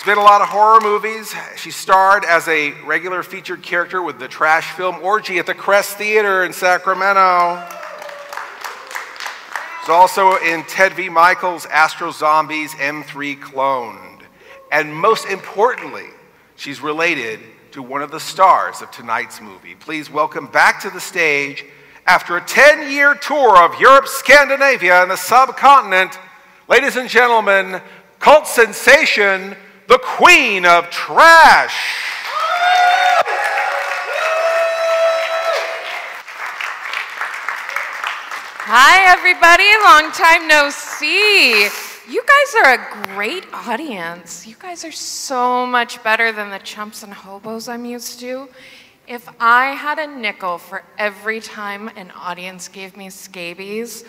She's been a lot of horror movies. She starred as a regular featured character with the trash film Orgy at the Crest Theater in Sacramento. She's also in Ted V. Mikels' Astro Zombies M3 Cloned. And most importantly, she's related to one of the stars of tonight's movie. Please welcome back to the stage, after a 10 year tour of Europe, Scandinavia, and the subcontinent, ladies and gentlemen, cult sensation, the Queen of Trash. Hi, everybody. Long time no see. You guys are a great audience. You guys are so much better than the chumps and hobos I'm used to. If I had a nickel for every time an audience gave me scabies,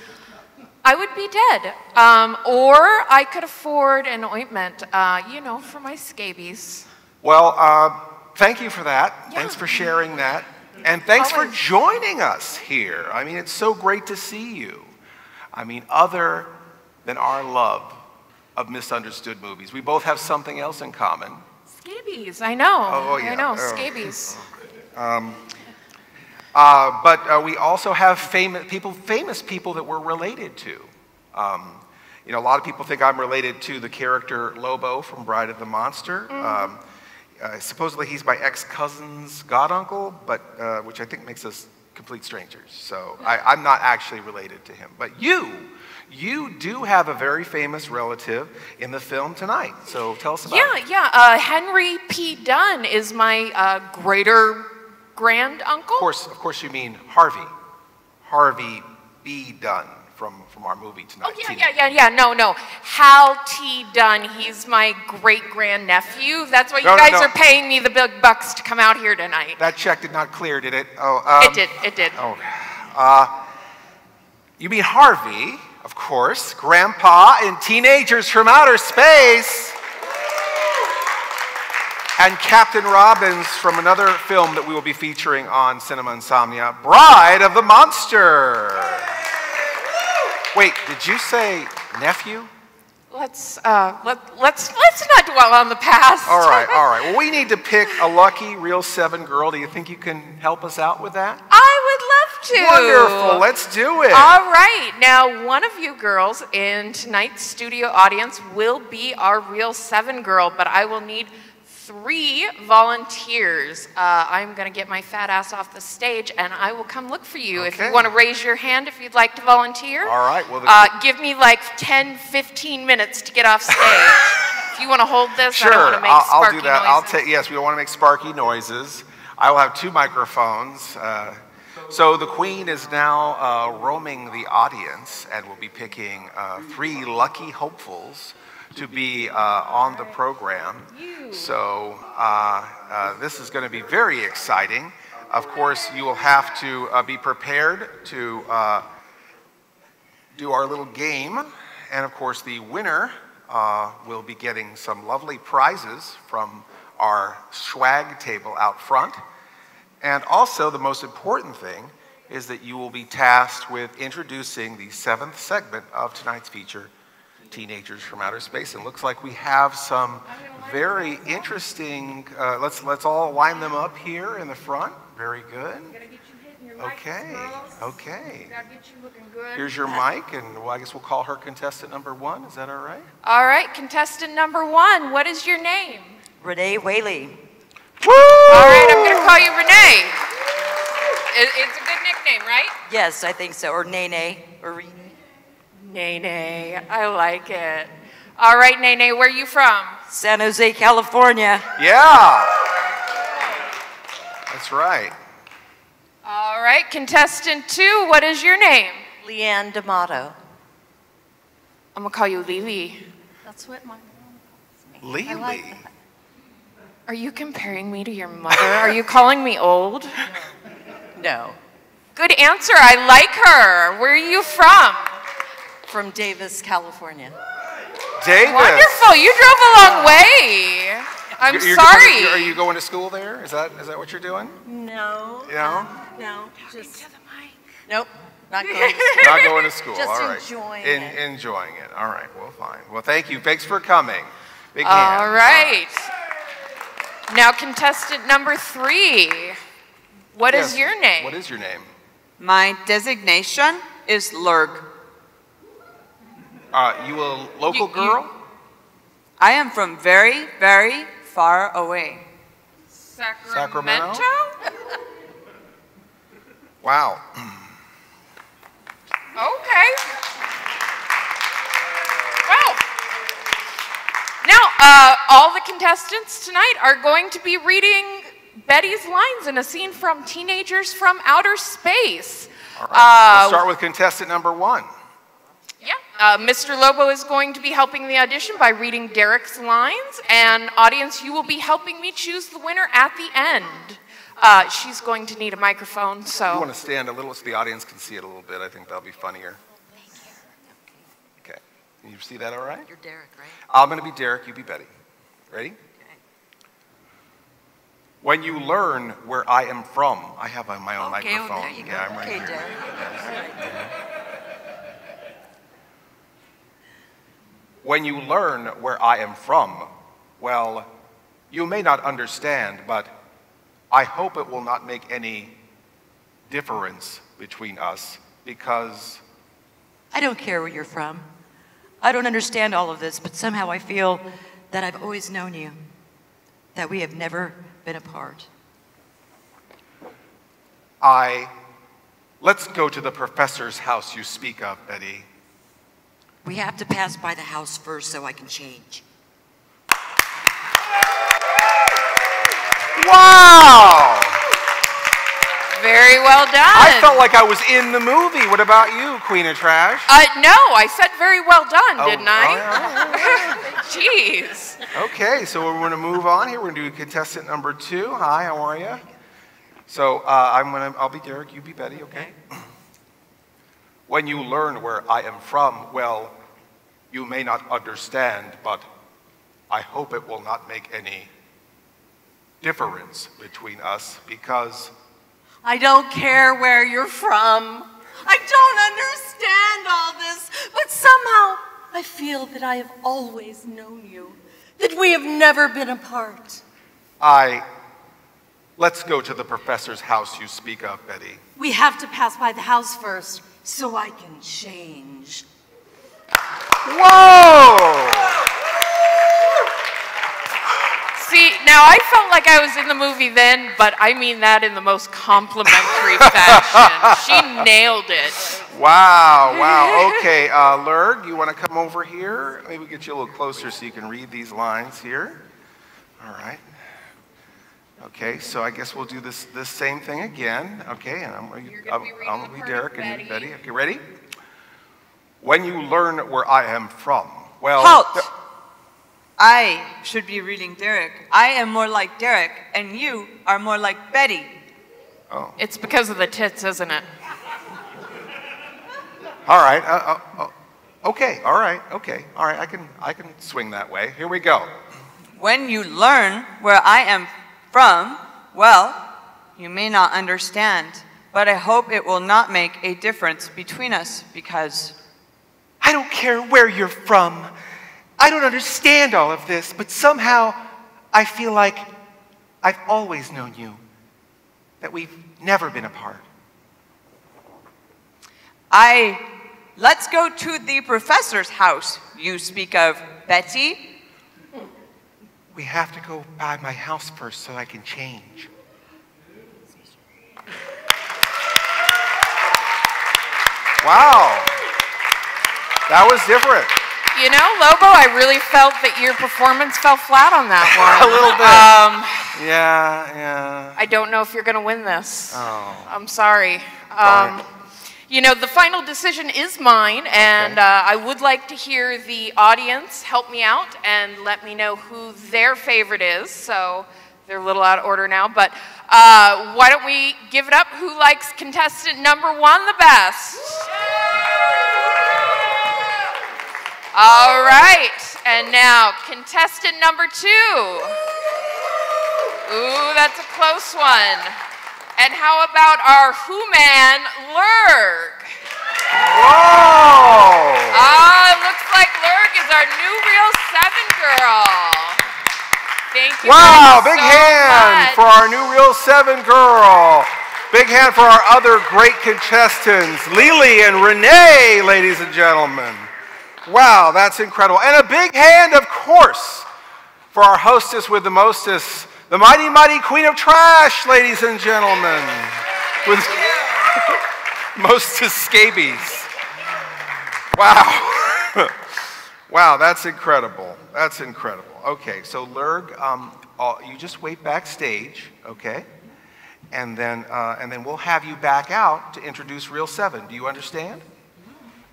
I would be dead. Um, or I could afford an ointment, uh, you know, for my scabies. Well, uh, thank you for that. Thanks for sharing that. And thanks for joining us here. I mean, it's so great to see you. I mean, other than our love of misunderstood movies, we both have something else in common. Scabies, I know. Oh, yeah. I know, Oh. scabies. Um, uh, but uh, we also have famous people, famous people that we're related to. Um, you know, a lot of people think I'm related to the character Lobo from Bride of the Monster. Um, uh, supposedly he's my ex-cousin's goduncle, but uh, which I think makes us complete strangers. So I, I'm not actually related to him. But you, you do have a very famous relative in the film tonight. So tell us about Yeah, it. yeah. Uh, Henry P. Dunn is my uh, greater grand uncle. Of course, of course, you mean Harvey, Harvey B. Dunn from from our movie tonight. Oh, yeah, yeah, yeah, yeah. No, no. Hal T. Dunn. He's my great grand nephew. That's why you No, no, guys no. are paying me the big bucks to come out here tonight. That check did not clear, did it? Oh, um, it did. It did. Oh, uh, you mean Harvey, of course, Grandpa and Teenagers from Outer Space, and Captain Robbins from another film that we will be featuring on Cinema Insomnia, Bride of the Monster. Wait, did you say nephew? Let's uh, let let's let's not dwell on the past. All right, all right. Well, we need to pick a lucky reel seven girl. Do you think you can help us out with that? I would love to. Wonderful. Let's do it. All right. Now, one of you girls in tonight's studio audience will be our reel seven girl, but I will need three volunteers. Uh, I'm going to get my fat ass off the stage and I will come look for you. If you want to raise your hand if you'd like to volunteer. All right. Well, Uh, give me like 10, 15 minutes to get off stage. if you want to hold this, sure. I don't want to make I'll, I'll do that. noises. I'll take. Yes, we don't want to make sparky noises. I will have two microphones. Uh, so the Queen is now uh, roaming the audience and will be picking uh, three lucky hopefuls to be uh, on the program. So uh, uh, this is going to be very exciting. Of course, you will have to uh, be prepared to do our little game. And of course, the winner will be getting some lovely prizes from our swag table out front. And also, the most important thing is that you will be tasked with introducing the seventh segment of tonight's feature, Teenagers from Outer Space. It looks like we have some very interesting, uh, let's, let's all line them up here in the front. Very good. Okay, okay. Here's your mic, and well, I guess we'll call her contestant number one. Is that all right? All right, contestant number one, what is your name? Renee Whaley. Woo! All right, I'm going to call you Renee. It- It's a good nickname, right? Yes, I think so. Or Nene. Or Renee. Nene, I like it. All right, Nene, where are you from? San Jose, California. Yeah. That's right. All right, contestant two, what is your name? Leanne D'Amato. I'm going to call you Lily. That's what my mom calls me. Lily. Are you comparing me to your mother? Are you calling me old? No. Good answer. I like her. Where are you from? From Davis, California. Davis. Wonderful. You drove a long way. I'm You're- you're sorry. going- are you going to school there? Is that, is that what you're doing? No. No? Um, no. Just. To the mic. Nope. Not going to school. Not going to school. Just All right. enjoying En- it. Enjoying it. All right. Well, fine. Well, thank you. Thanks for coming. Big All hand. right. Now, contestant number three. What is Yes. your name? What is your name? My designation is Lurg. Uh, you a local girl? I am from very, very far away. Sacramento? Wow. Okay. Well, now uh, all the contestants tonight are going to be reading Betty's lines in a scene from Teenagers from Outer Space. All right. Uh, we'll start with contestant number one. Yeah. Uh, Mr. Lobo is going to be helping the audition by reading Derek's lines, and audience, you will be helping me choose the winner at the end. Uh, she's going to need a microphone, so. You so. want to stand a little so the audience can see it a little bit. I think that'll be funnier. Okay. You see that all right? You're Derek, right? I'm going to be Derek, you be Betty. Ready? When you learn where I am from, I have my own Okay, well, microphone. there you go. Yeah, I'm right Okay, here. Derek. When you learn where I am from, well, you may not understand, but I hope it will not make any difference between us because I don't care where you're from. I don't understand all of this, but somehow I feel that I've always known you, that we have never been apart. I. Let's go to the professor's house you speak of, Betty. We have to pass by the house first so I can change. Wow! Very well done. I felt like I was in the movie. What about you, Queen of Trash? Uh, no, I said very well done, Oh, didn't I? Jeez. Okay, so we're going to move on here. We're going to do contestant number two. Hi, how are you? So uh, I'm going to. I'll be Derek. You be Betty. Okay. When you learn where I am from, well, you may not understand, but I hope it will not make any difference between us because I don't care where you're from. I don't understand all this, but somehow I feel that I have always known you, that we have never been apart. I. Let's go to the professor's house you speak of, Betty. We have to pass by the house first so I can change. Whoa! See, now I felt like I was in the movie then, but I mean that in the most complimentary fashion. She nailed it. Wow, wow. Okay, uh, Lurg, you want to come over here? Maybe get you a little closer so you can read these lines here. All right. Okay, so I guess we'll do this this same thing again. Okay, and I'm gonna, I'm, I'm be Derek and you Betty. Okay, ready? When you learn where I am from. Well, Halt! th- I should be reading Derek. I am more like Derek, and you are more like Betty. Oh. It's because of the tits, isn't it? all right. Uh, uh, uh, okay. All right. Okay. All right. I can I can swing that way. Here we go. When you learn where I am from, well, you may not understand, but I hope it will not make a difference between us because I don't care where you're from. I don't understand all of this, but somehow I feel like I've always known you, that we've never been apart. I. Let's go to the professor's house. You speak of Betty. We have to go by my house first so I can change. Wow. That was different. You know, Lobo, I really felt that your performance fell flat on that one. A little bit. Um, Yeah. Yeah. I don't know if you're going to win this. Oh. I'm sorry. Um, you know, the final decision is mine, and uh, I would like to hear the audience help me out and let me know who their favorite is. So they're a little out of order now, but uh, why don't we give it up? Who likes contestant number one the best? All right, and now contestant number two. Ooh, that's a close one. And how about our Who Man Lurg? Whoa! Ah, it looks like Lurg is our new Reel 7 girl. Thank you. Wow, big so hand much. for our new Reel 7 girl. Big hand for our other great contestants, Lily and Renee, ladies and gentlemen. Wow, that's incredible. And a big hand, of course, for our hostess with the mostest, the mighty, mighty queen of trash, ladies and gentlemen. With mostest scabies. Wow. wow, that's incredible. That's incredible. Okay, so Lurg, um, uh, you just wait backstage, okay? And then, uh, and then we'll have you back out to introduce Reel 7. Do you understand?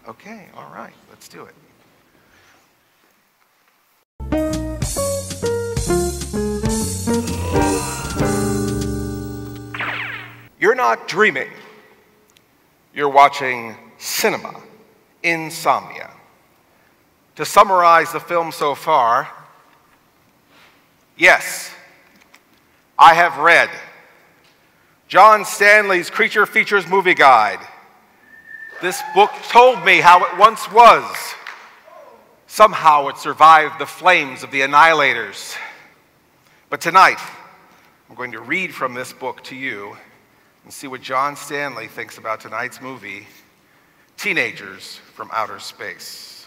Okay, all right, let's do it. You're not dreaming. You're watching cinema, insomnia. To summarize the film so far, yes, I have read John Stanley's Creature Features Movie Guide. This book told me how it once was. Somehow it survived the flames of the annihilators. But tonight, I'm going to read from this book to you and see what John Stanley thinks about tonight's movie, Teenagers from Outer Space.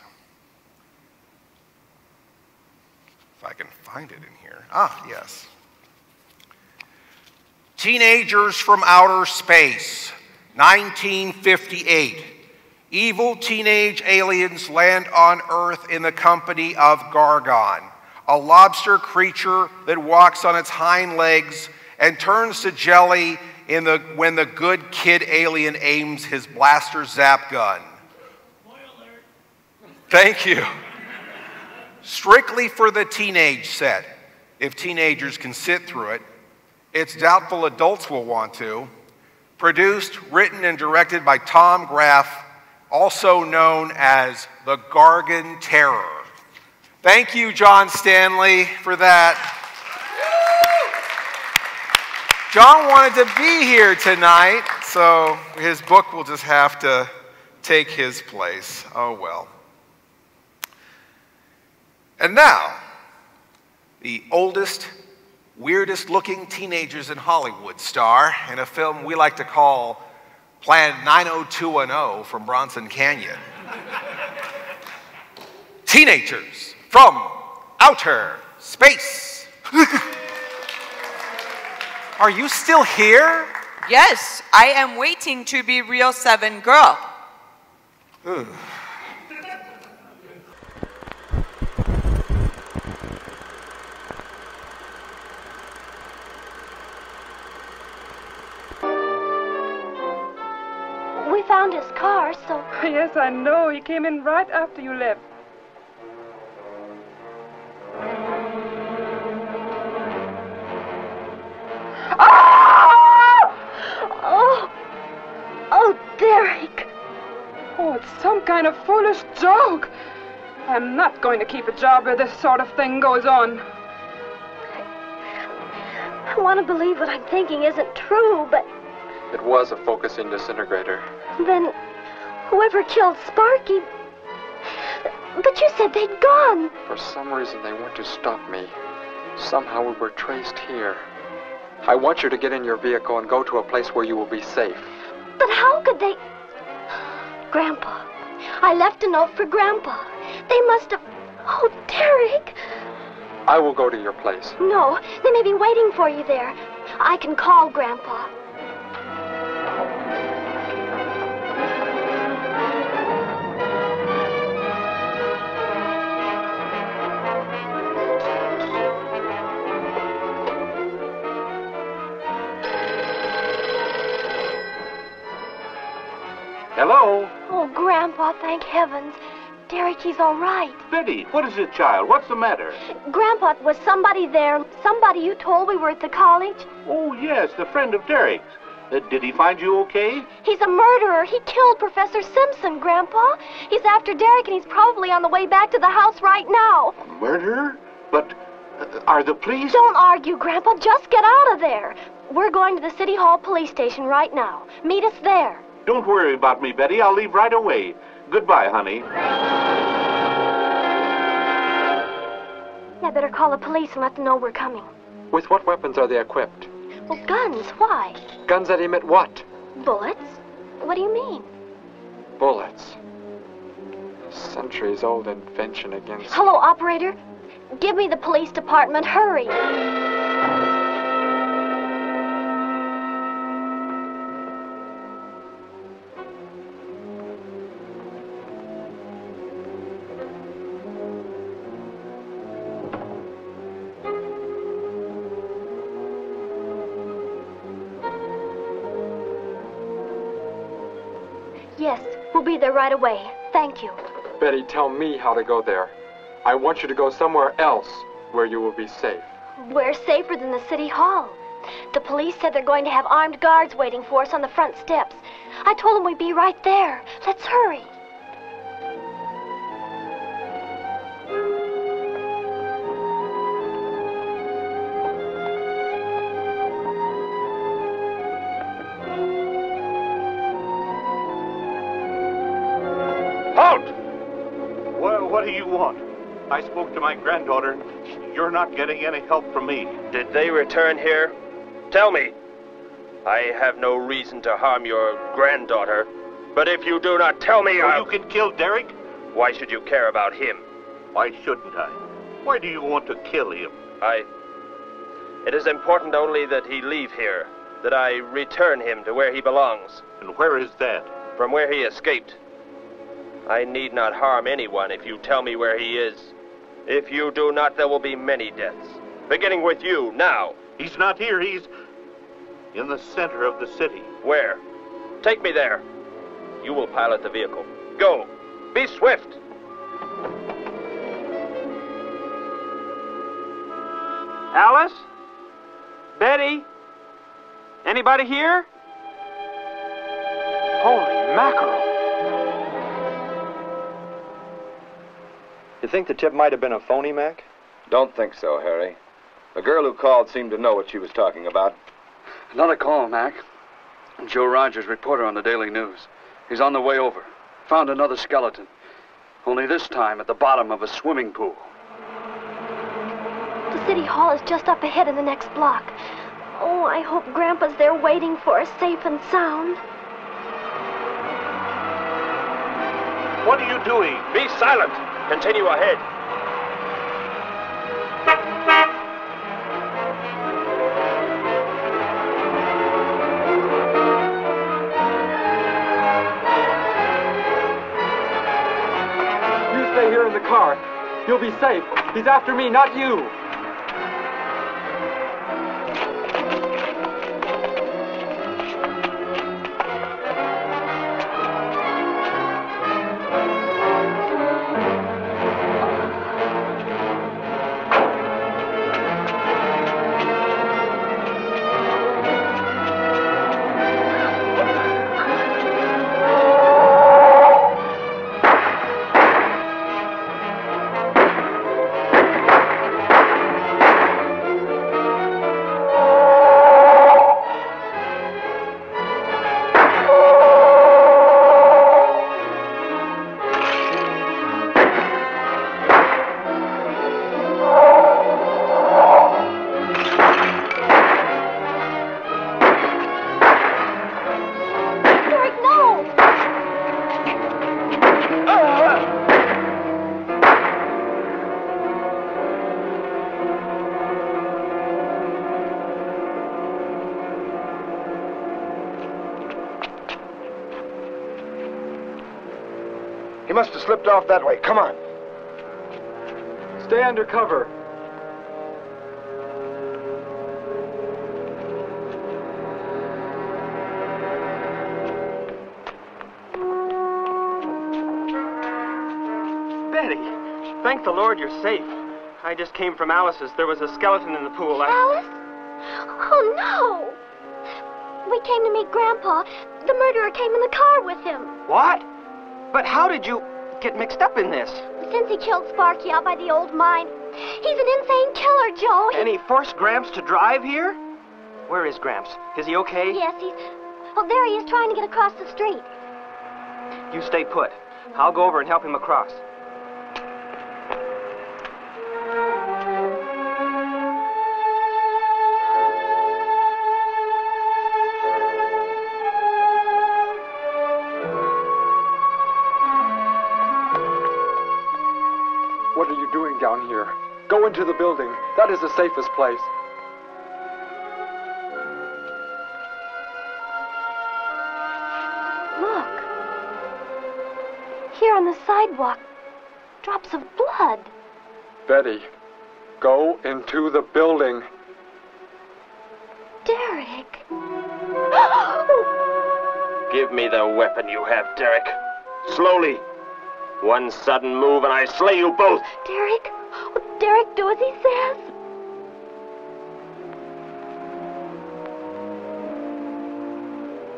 If I can find it in here. Ah, yes. Teenagers from Outer Space, 1958. Evil teenage aliens land on Earth in the company of Gargon, a lobster creature that walks on its hind legs and turns to jelly in the, when the good kid alien aims his blaster zap gun. Thank you. Strictly for the teenage set, if teenagers can sit through it. It's doubtful adults will want to. Produced, written, and directed by Tom Graeff, also known as the Gargon Terror. Thank you, John Stanley, for that. John wanted to be here tonight, so his book will just have to take his place. Oh well. And now, the oldest, weirdest looking teenagers in Hollywood star in a film we like to call Plan 90210 from Bronson Canyon. teenagers from outer space. are you still here? Yes, I am waiting to be reel seven girl. We found his car, so... Yes, I know. He came in right after you left. Ah! Oh! Oh, Derek! Oh, it's some kind of foolish joke. I'm not going to keep a job where this sort of thing goes on. I want to believe what I'm thinking isn't true, but It was a focusing disintegrator. then whoever killed Sparky. But you said they'd gone. For some reason, they went to stop me. Somehow we were traced here. I want you to get in your vehicle and go to a place where you will be safe. But how could they. Grandpa. I left a note for Grandpa. They must have. Oh, Derek! I will go to your place. No, they may be waiting for you there. I can call Grandpa. Hello? Oh, Grandpa, thank heavens. Derek, he's all right. Betty, what is it, child? What's the matter? Grandpa, was somebody there? Somebody you told we were at the college? Oh, yes, the friend of Derek's. Uh, did he find you okay? He's a murderer. He killed Professor Simpson, Grandpa. He's after Derek, and he's probably on the way back to the house right now. Murderer? But uh, are the police? Don't argue, Grandpa. Just get out of there. We're going to the City Hall police station right now. Meet us there. Don't worry about me, Betty. I'll leave right away. Goodbye, honey. I better call the police and let them know we're coming. With what weapons are they equipped? Well, guns. Why? Guns that emit what? Bullets? What do you mean? Bullets. Centuries old invention against. Hello, operator. Give me the police department. Hurry. Be there right away. Thank you. Betty, tell me how to go there. I want you to go somewhere else where you will be safe. We're safer than the city hall. The police said they're going to have armed guards waiting for us on the front steps. I told them we'd be right there. Let's hurry. I spoke to my granddaughter. You're not getting any help from me. Did they return here? Tell me. I have no reason to harm your granddaughter, but if you do not tell me, I'll... you can kill Derek? Why should you care about him? Why shouldn't I? Why do you want to kill him? I... It is important only that he leave here, that I return him to where he belongs. And where is that? From where he escaped. I need not harm anyone if you tell me where he is. If you do not, there will be many deaths. Beginning with you, now. He's not here. He's in the center of the city. Where? Take me there. You will pilot the vehicle. Go. Be swift. Alice? Betty? Anybody here? Holy mackerel. You think the tip might have been a phony, Mac? Don't think so, Harry. The girl who called seemed to know what she was talking about. Another call, Mac. Joe Rogers, reporter on the Daily News. He's on the way over. Found another skeleton. Only this time at the bottom of a swimming pool. The city hall is just up ahead in the next block. Oh, I hope Grandpa's there waiting for us safe and sound. What are you doing? Be silent. Continue ahead. You stay here in the car. You'll be safe. He's after me, not you. Slipped off that way. Come on. Stay under cover. Betty, thank the Lord you're safe. I just came from Alice's. There was a skeleton in the pool. I... Alice? Oh, no. We came to meet Grandpa. The murderer came in the car with him. What? But how did you get mixed up in this? Since he killed Sparky out by the old mine. He's an insane killer, Joe. He- And he forced Gramps to drive here? Where is Gramps? Is he okay? Yes, he's... Oh, there he is trying to get across the street. You stay put. I'll go over and help him across. Go into the building. That is the safest place. Look. Here on the sidewalk. Drops of blood. Betty, go into the building. Derek. Give me the weapon you have, Derek. Slowly. One sudden move and I slay you both. Derek? Derek, do as he says.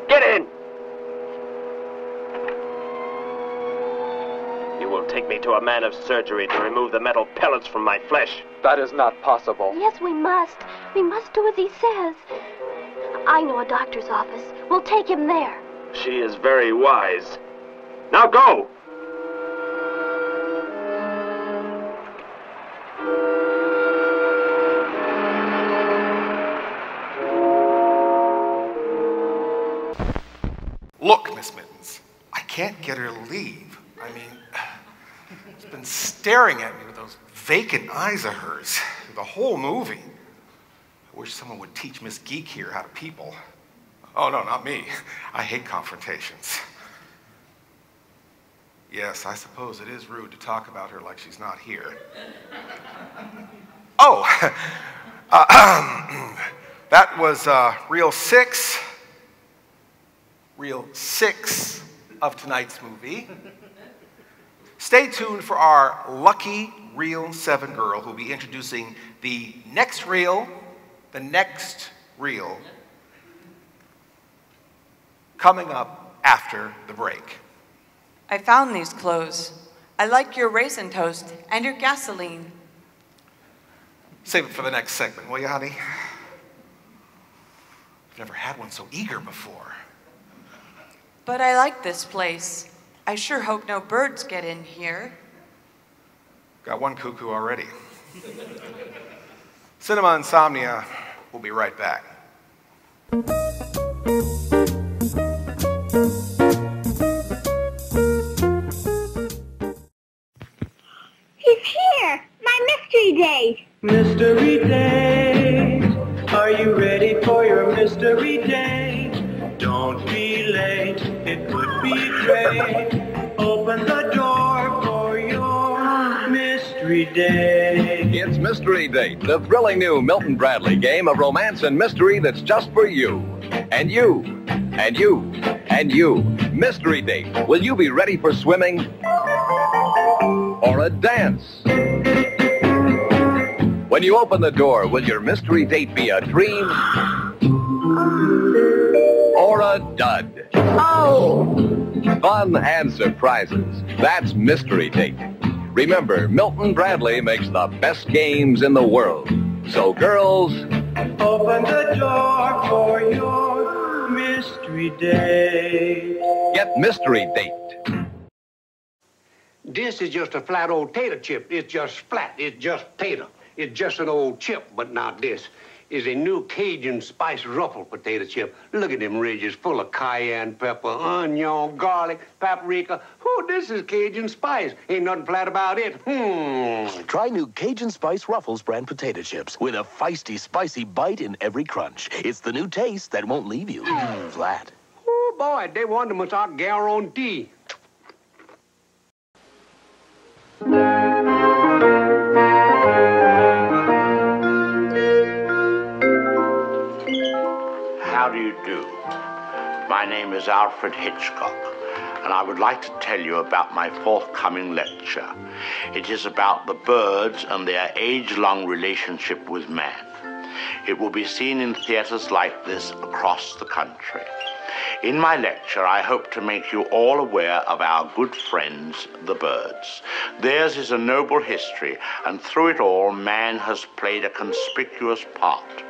Get in! You will take me to a man of surgery to remove the metal pellets from my flesh. That is not possible. Yes, we must. We must do as he says. I know a doctor's office. We'll take him there. She is very wise. Now go! Look, Miss Mittens, I can't get her to leave. I mean, she's been staring at me with those vacant eyes of hers the whole movie. I wish someone would teach Miss Geek here how to people. Oh, no, not me. I hate confrontations. Yes, I suppose it is rude to talk about her like she's not here. Oh, uh, that was uh, reel six. Reel six of tonight's movie. Stay tuned for our lucky reel seven girl who'll be introducing the next reel, the next reel, coming up after the break. I found these clothes. I like your raisin toast and your gasoline. Save it for the next segment, will you, honey? I've never had one so eager before. But I like this place. I sure hope no birds get in here. Got one cuckoo already. Cinema Insomnia. We'll be right back. He's here! My mystery date! Mystery date. Are you ready for your mystery date? Don't be late, it could be great. Open the door for your mystery date. It's Mystery Date, the thrilling new Milton Bradley game of romance and mystery that's just for you. And you. And you. And you. Mystery Date. Will you be ready for swimming? Or a dance? When you open the door, will your mystery date be a dream? Oh, Or a dud? Oh! Fun and surprises. That's Mystery Date. Remember, Milton Bradley makes the best games in the world. So, girls, Open the door for your mystery date. get Mystery Date. This is just a flat old tater chip. It's just flat. It's just tater. It's just an old chip, but not this. Is a new Cajun spice ruffle potato chip. Look at them ridges full of cayenne pepper, onion, garlic, paprika. Who this is Cajun spice? Ain't nothing flat about it. Hmm. Try new Cajun Spice Ruffles brand potato chips with a feisty, spicy bite in every crunch. It's the new taste that won't leave you flat. Oh boy, they want them without guarantee. My name is Alfred Hitchcock, and I would like to tell you about my forthcoming lecture. It is about the birds and their age long relationship with man. It will be seen in theaters like this across the country. In my lecture, I hope to make you all aware of our good friends, the birds. Theirs is a noble history, and through it all, man has played a conspicuous part.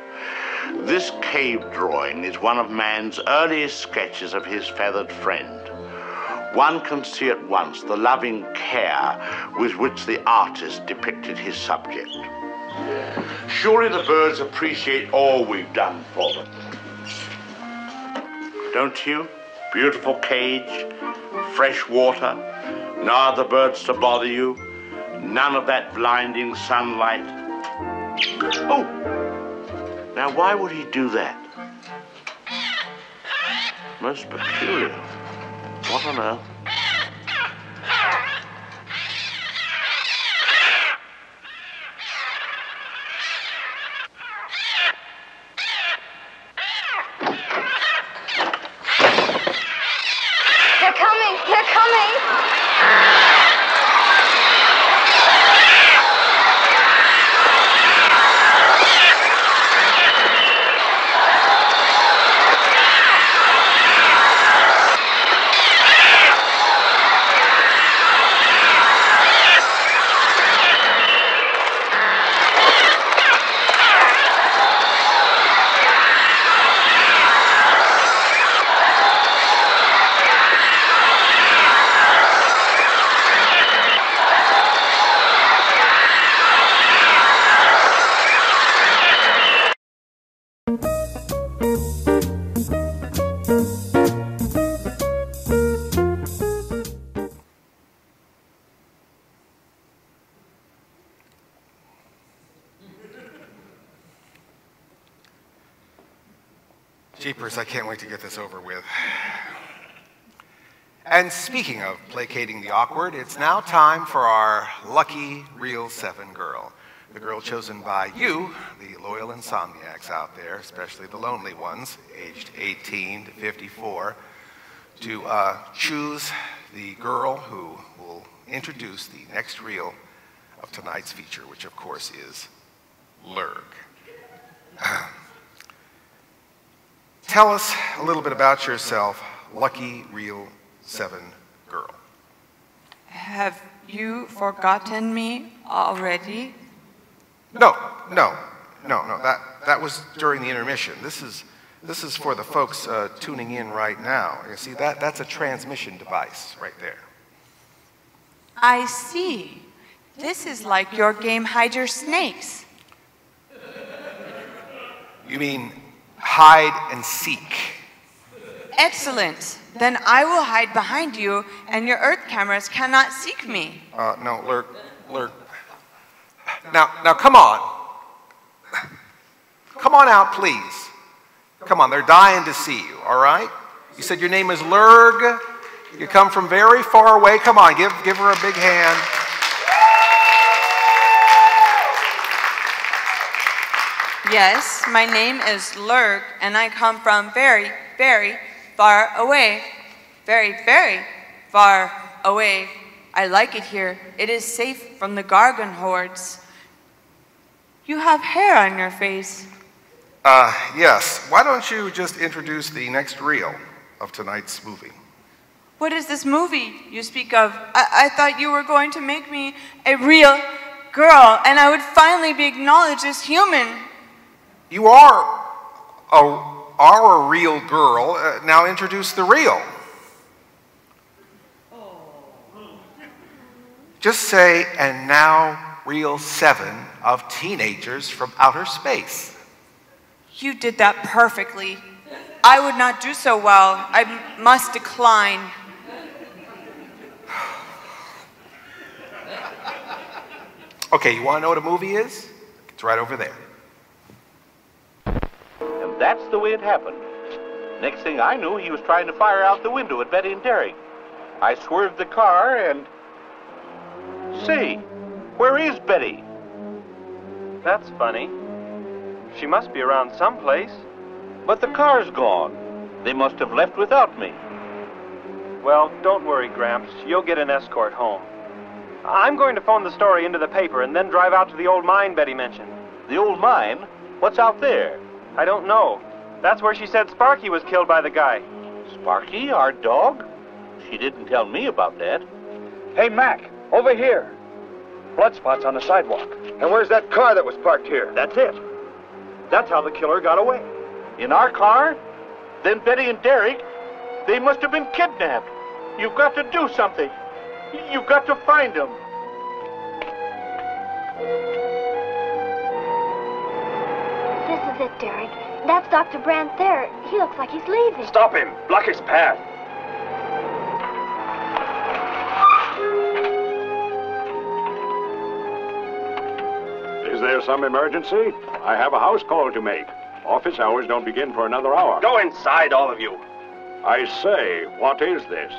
This cave drawing is one of man's earliest sketches of his feathered friend. One can see at once the loving care with which the artist depicted his subject. Surely the birds appreciate all we've done for them. Don't you? Beautiful cage, fresh water, no other birds to bother you, none of that blinding sunlight. Oh! Now, why would he do that? Most peculiar. What on earth? Wait to get this over with. And speaking of placating the awkward, it's now time for our lucky Reel 7 girl. The girl chosen by you, the loyal insomniacs out there, especially the lonely ones, aged 18 to 54, to uh, choose the girl who will introduce the next reel of tonight's feature, which of course is Lurg. Tell us a little bit about yourself, lucky Reel 7 girl. Have you forgotten me already? No, no, no, no. That, that was during the intermission. This is, this is for the folks uh, tuning in right now. You see, that, that's a transmission device right there. I see. This is like your game Hide Your Snakes. You mean hide and seek? Excellent. Then I will hide behind you, and your Earth cameras cannot seek me. Uh, no, Lurg, Lurg. Now, now, come on. Come on out, please. Come on, they're dying to see you, all right? You said your name is Lurg. You come from very far away. Come on, give, give her a big hand. Yes, my name is Lurg, and I come from very, very far away. Very, very far away. I like it here. It is safe from the Gargon hordes. You have hair on your face. Uh, yes. Why don't you just introduce the next reel of tonight's movie? What is this movie you speak of? I, I thought you were going to make me a real girl, and I would finally be acknowledged as human. You are a, are a real girl. Uh, now introduce the reel. Just say, and now reel seven of teenagers from outer space. You did that perfectly. I would not do so well. I must decline. Okay, you want to know what a movie is? It's right over there. That's the way it happened. Next thing I knew, he was trying to fire out the window at Betty and Derek. I swerved the car and. Say, where is Betty? That's funny. She must be around someplace. But the car's gone. They must have left without me. Well, don't worry, Gramps. You'll get an escort home. I'm going to phone the story into the paper and then drive out to the old mine Betty mentioned. The old mine? What's out there? I don't know. That's where she said Sparky was killed by the guy. Sparky, our dog? She didn't tell me about that. Hey, Mac, over here. Blood spots on the sidewalk. And where's that car that was parked here? That's it. That's how the killer got away. In our car? Then Betty and Derek, they must have been kidnapped. You've got to do something. You've got to find them. This is it, Derek. That's Dr. Brandt there. He looks like he's leaving. Stop him. Block his path. Is there some emergency? I have a house call to make. Office hours don't begin for another hour. Go inside, all of you. I say, what is this?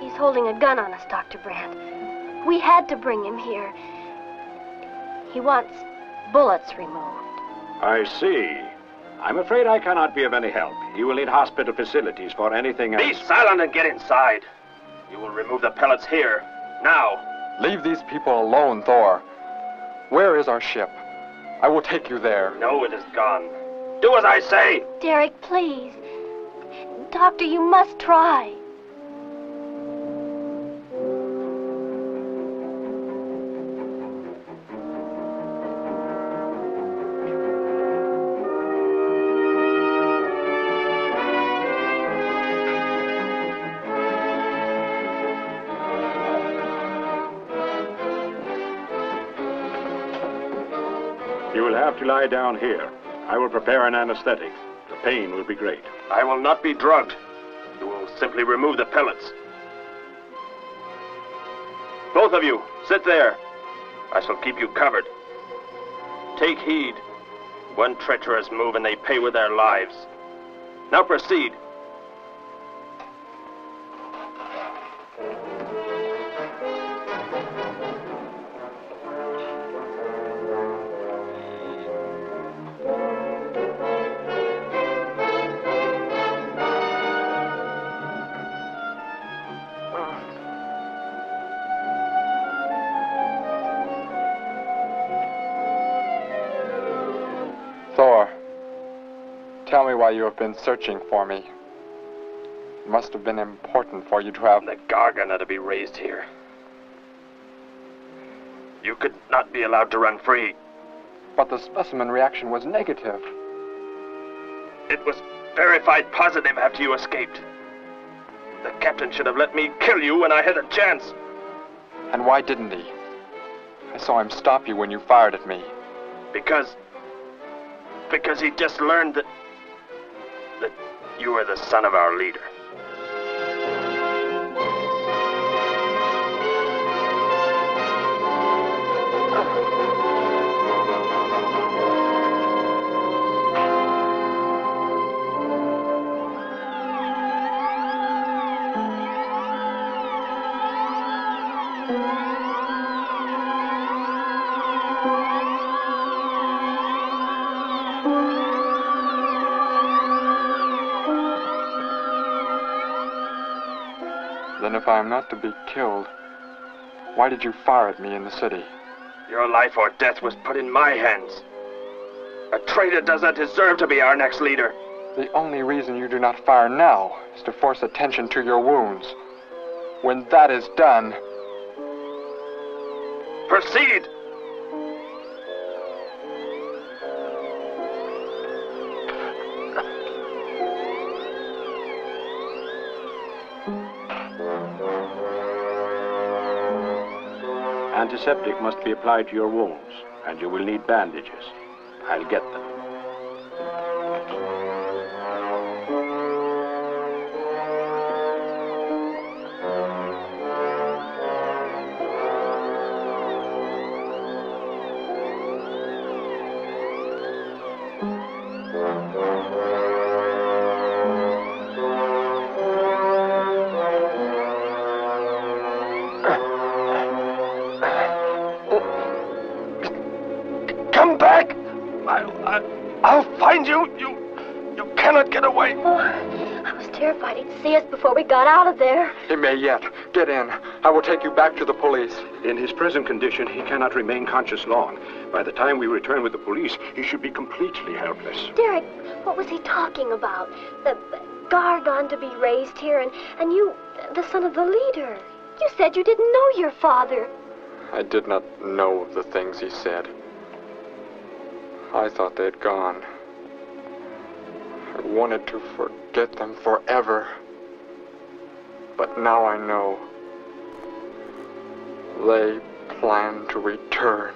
He's holding a gun on us, Dr. Brandt. We had to bring him here. He wants bullets removed. I see. I'm afraid I cannot be of any help. You will need hospital facilities for anything else. Be silent and get inside. You will remove the pellets here. Now. Leave these people alone, Thor. Where is our ship? I will take you there. No, it is gone. Do as I say. Derek, please. Doctor, you must try. You lie down here. I will prepare an anesthetic. The pain will be great. I will not be drugged. You will simply remove the pellets. Both of you, sit there. I shall keep you covered. Take heed. One treacherous move and they pay with their lives. Now proceed. Have been searching for me. It must have been important for you to have. The Gargon to be raised here. You could not be allowed to run free. But the specimen reaction was negative. It was verified positive after you escaped. The captain should have let me kill you when I had a chance. And why didn't he? I saw him stop you when you fired at me. Because. Because he just learned that. You are the son of our leader. If I am not to be killed, why did you fire at me in the city? Your life or death was put in my hands. A traitor does not deserve to be our next leader. The only reason you do not fire now is to force attention to your wounds. When that is done, Proceed! Antiseptic must be applied to your wounds, and you will need bandages. I'll get them. Yet. Get in. I will take you back to the police. In his present condition, he cannot remain conscious long. By the time we return with the police, he should be completely helpless. Derek, what was he talking about? The Gargon to be raised here, and, and you, the son of the leader. You said you didn't know your father. I did not know of the things he said. I thought they'd gone. I wanted to forget them forever. But now I know. They plan to return.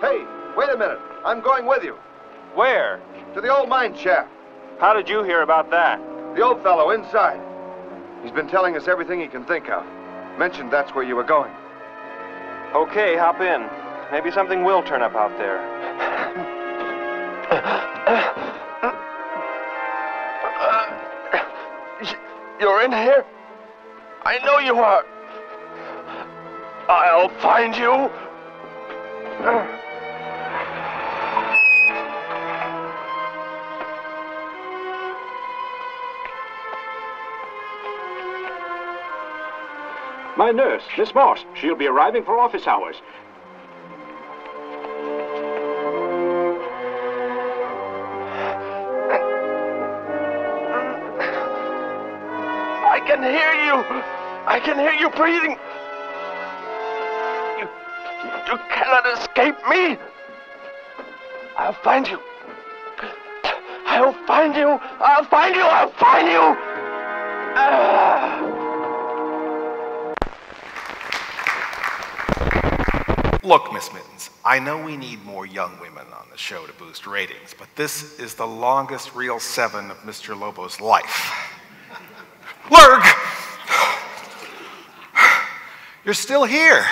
Hey, wait a minute. I'm going with you. Where? To the old mine shaft. How did you hear about that? The old fellow inside. He's been telling us everything he can think of. Mentioned that's where you were going. Okay, hop in. Maybe something will turn up out there. Uh, uh, uh, you're in here? I know you are. I'll find you. My nurse, Miss Moss. She'll be arriving for office hours. Can hear you. I can hear you breathing. You, you cannot escape me. I'll find you. I'll find you. I'll find you. I'll find you. Ah. Look, Miss Mittens, I know we need more young women on the show to boost ratings, but this is the longest reel seven of Mr. Lobo's life. Lurg! You're still here.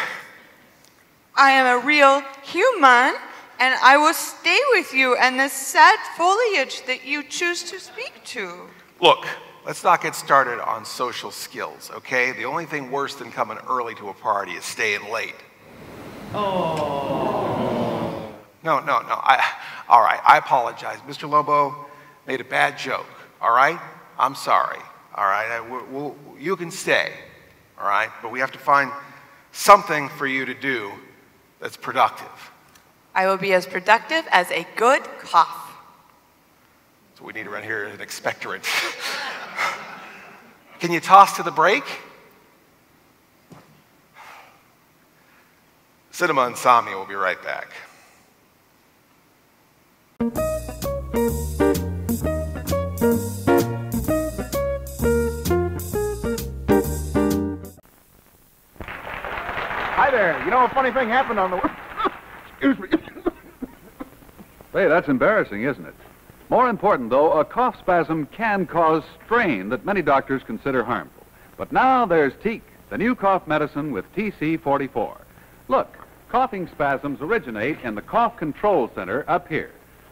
I am a real human, and I will stay with you and the sad foliage that you choose to speak to. Look, let's not get started on social skills, okay? The only thing worse than coming early to a party is staying late. Oh. No, no, no. I, all right, I apologize. Mr. Lobo made a bad joke, all right? I'm sorry, all right? I, we'll, you can stay, all right? But we have to find something for you to do that's productive. I will be as productive as a good cough. So we need around here an expectorant. Can you toss to the break? Cinema Insomnia will be right back. Know, a funny thing happened on the. way. Excuse me. Hey, that's embarrassing, isn't it? More important, though, a cough spasm can cause strain that many doctors consider harmful. But now there's Teak, the new cough medicine with TC44. Look, coughing spasms originate in the cough control center up here.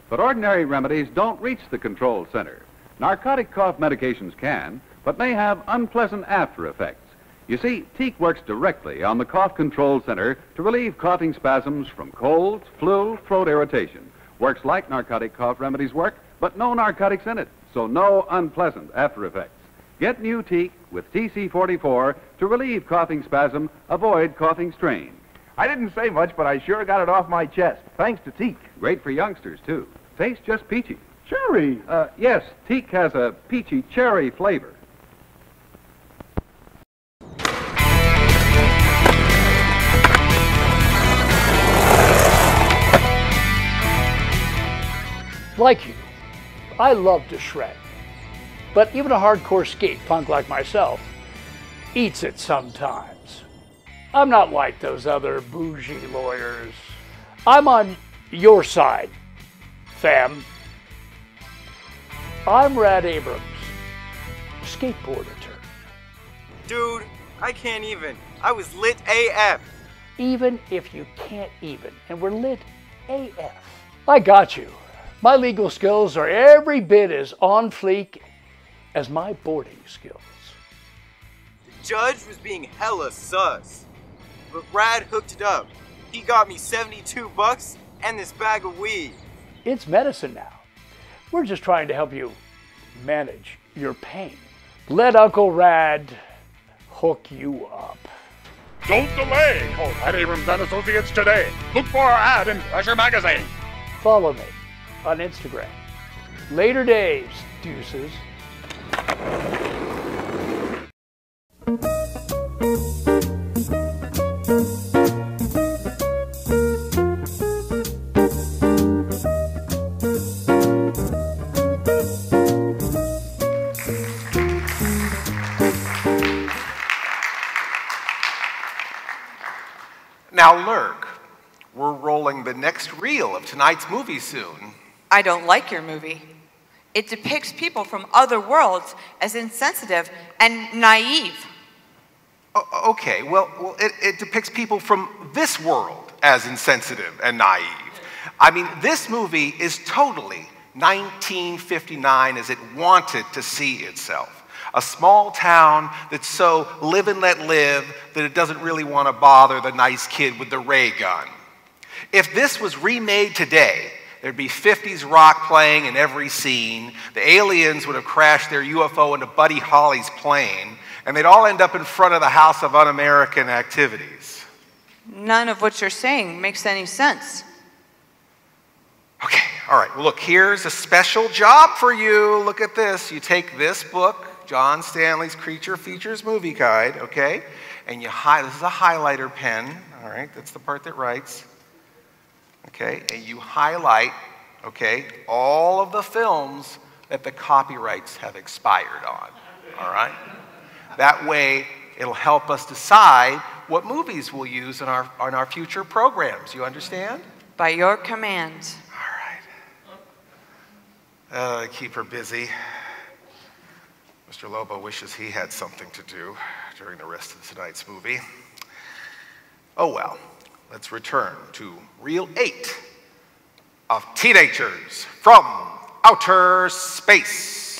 But ordinary remedies don't reach the control center. Narcotic cough medications can, but may have unpleasant after effects. You see, Teak works directly on the cough control center to relieve coughing spasms from colds, flu, throat irritation. Works like narcotic cough remedies work, but no narcotics in it, so no unpleasant after effects. Get new Teak with TC44 to relieve coughing spasm, avoid coughing strain. I didn't say much, but I sure got it off my chest. Thanks to Teak. Great for youngsters, too. Tastes just peachy. Cherry. Uh, yes, Teak has a peachy cherry flavor. Like you, I love to shred. But even a hardcore skate punk like myself eats it sometimes. I'm not like those other bougie lawyers. I'm on your side, fam. I'm Rad Abrams, skateboard attorney. Dude, I can't even. I was lit AF. Even if you can't even, and we're lit AF. I got you. My legal skills are every bit as on fleek as my boarding skills. The judge was being hella sus. But Brad hooked it up. He got me 72 bucks and this bag of weed. It's medicine now. We're just trying to help you manage your pain. Let Uncle Rad hook you up. Don't delay. Oh, Call Rad Abrams and Associates today. Look for our ad in Thrasher Magazine. Follow me on Instagram. Later days, deuces. Now, Lurg, we're rolling the next reel of tonight's movie soon. I don't like your movie. It depicts people from other worlds as insensitive and naive. Okay, well, well it, it depicts people from this world as insensitive and naive. I mean, this movie is totally 1959 as it wanted to see itself. A small town that's so live and let live that it doesn't really want to bother the nice kid with the ray gun. If this was remade today, there'd be 50s rock playing in every scene. The aliens would have crashed their UFO into Buddy Holly's plane, and they'd all end up in front of the House of Un American Activities. None of what you're saying makes any sense. Okay, all right, well, look, here's a special job for you. Look at this. You take this book, John Stanley's Creature Features Movie Guide, okay? And you hi- this is a highlighter pen, all right? That's the part that writes. Okay? And you highlight, okay, all of the films that the copyrights have expired on, all right? That way, it'll help us decide what movies we'll use in our, in our future programs. You understand? By your command. Uh, keep her busy. Mr. Lobo wishes he had something to do during the rest of tonight's movie. Oh well, let's return to reel eight of Teenagers from Outer Space.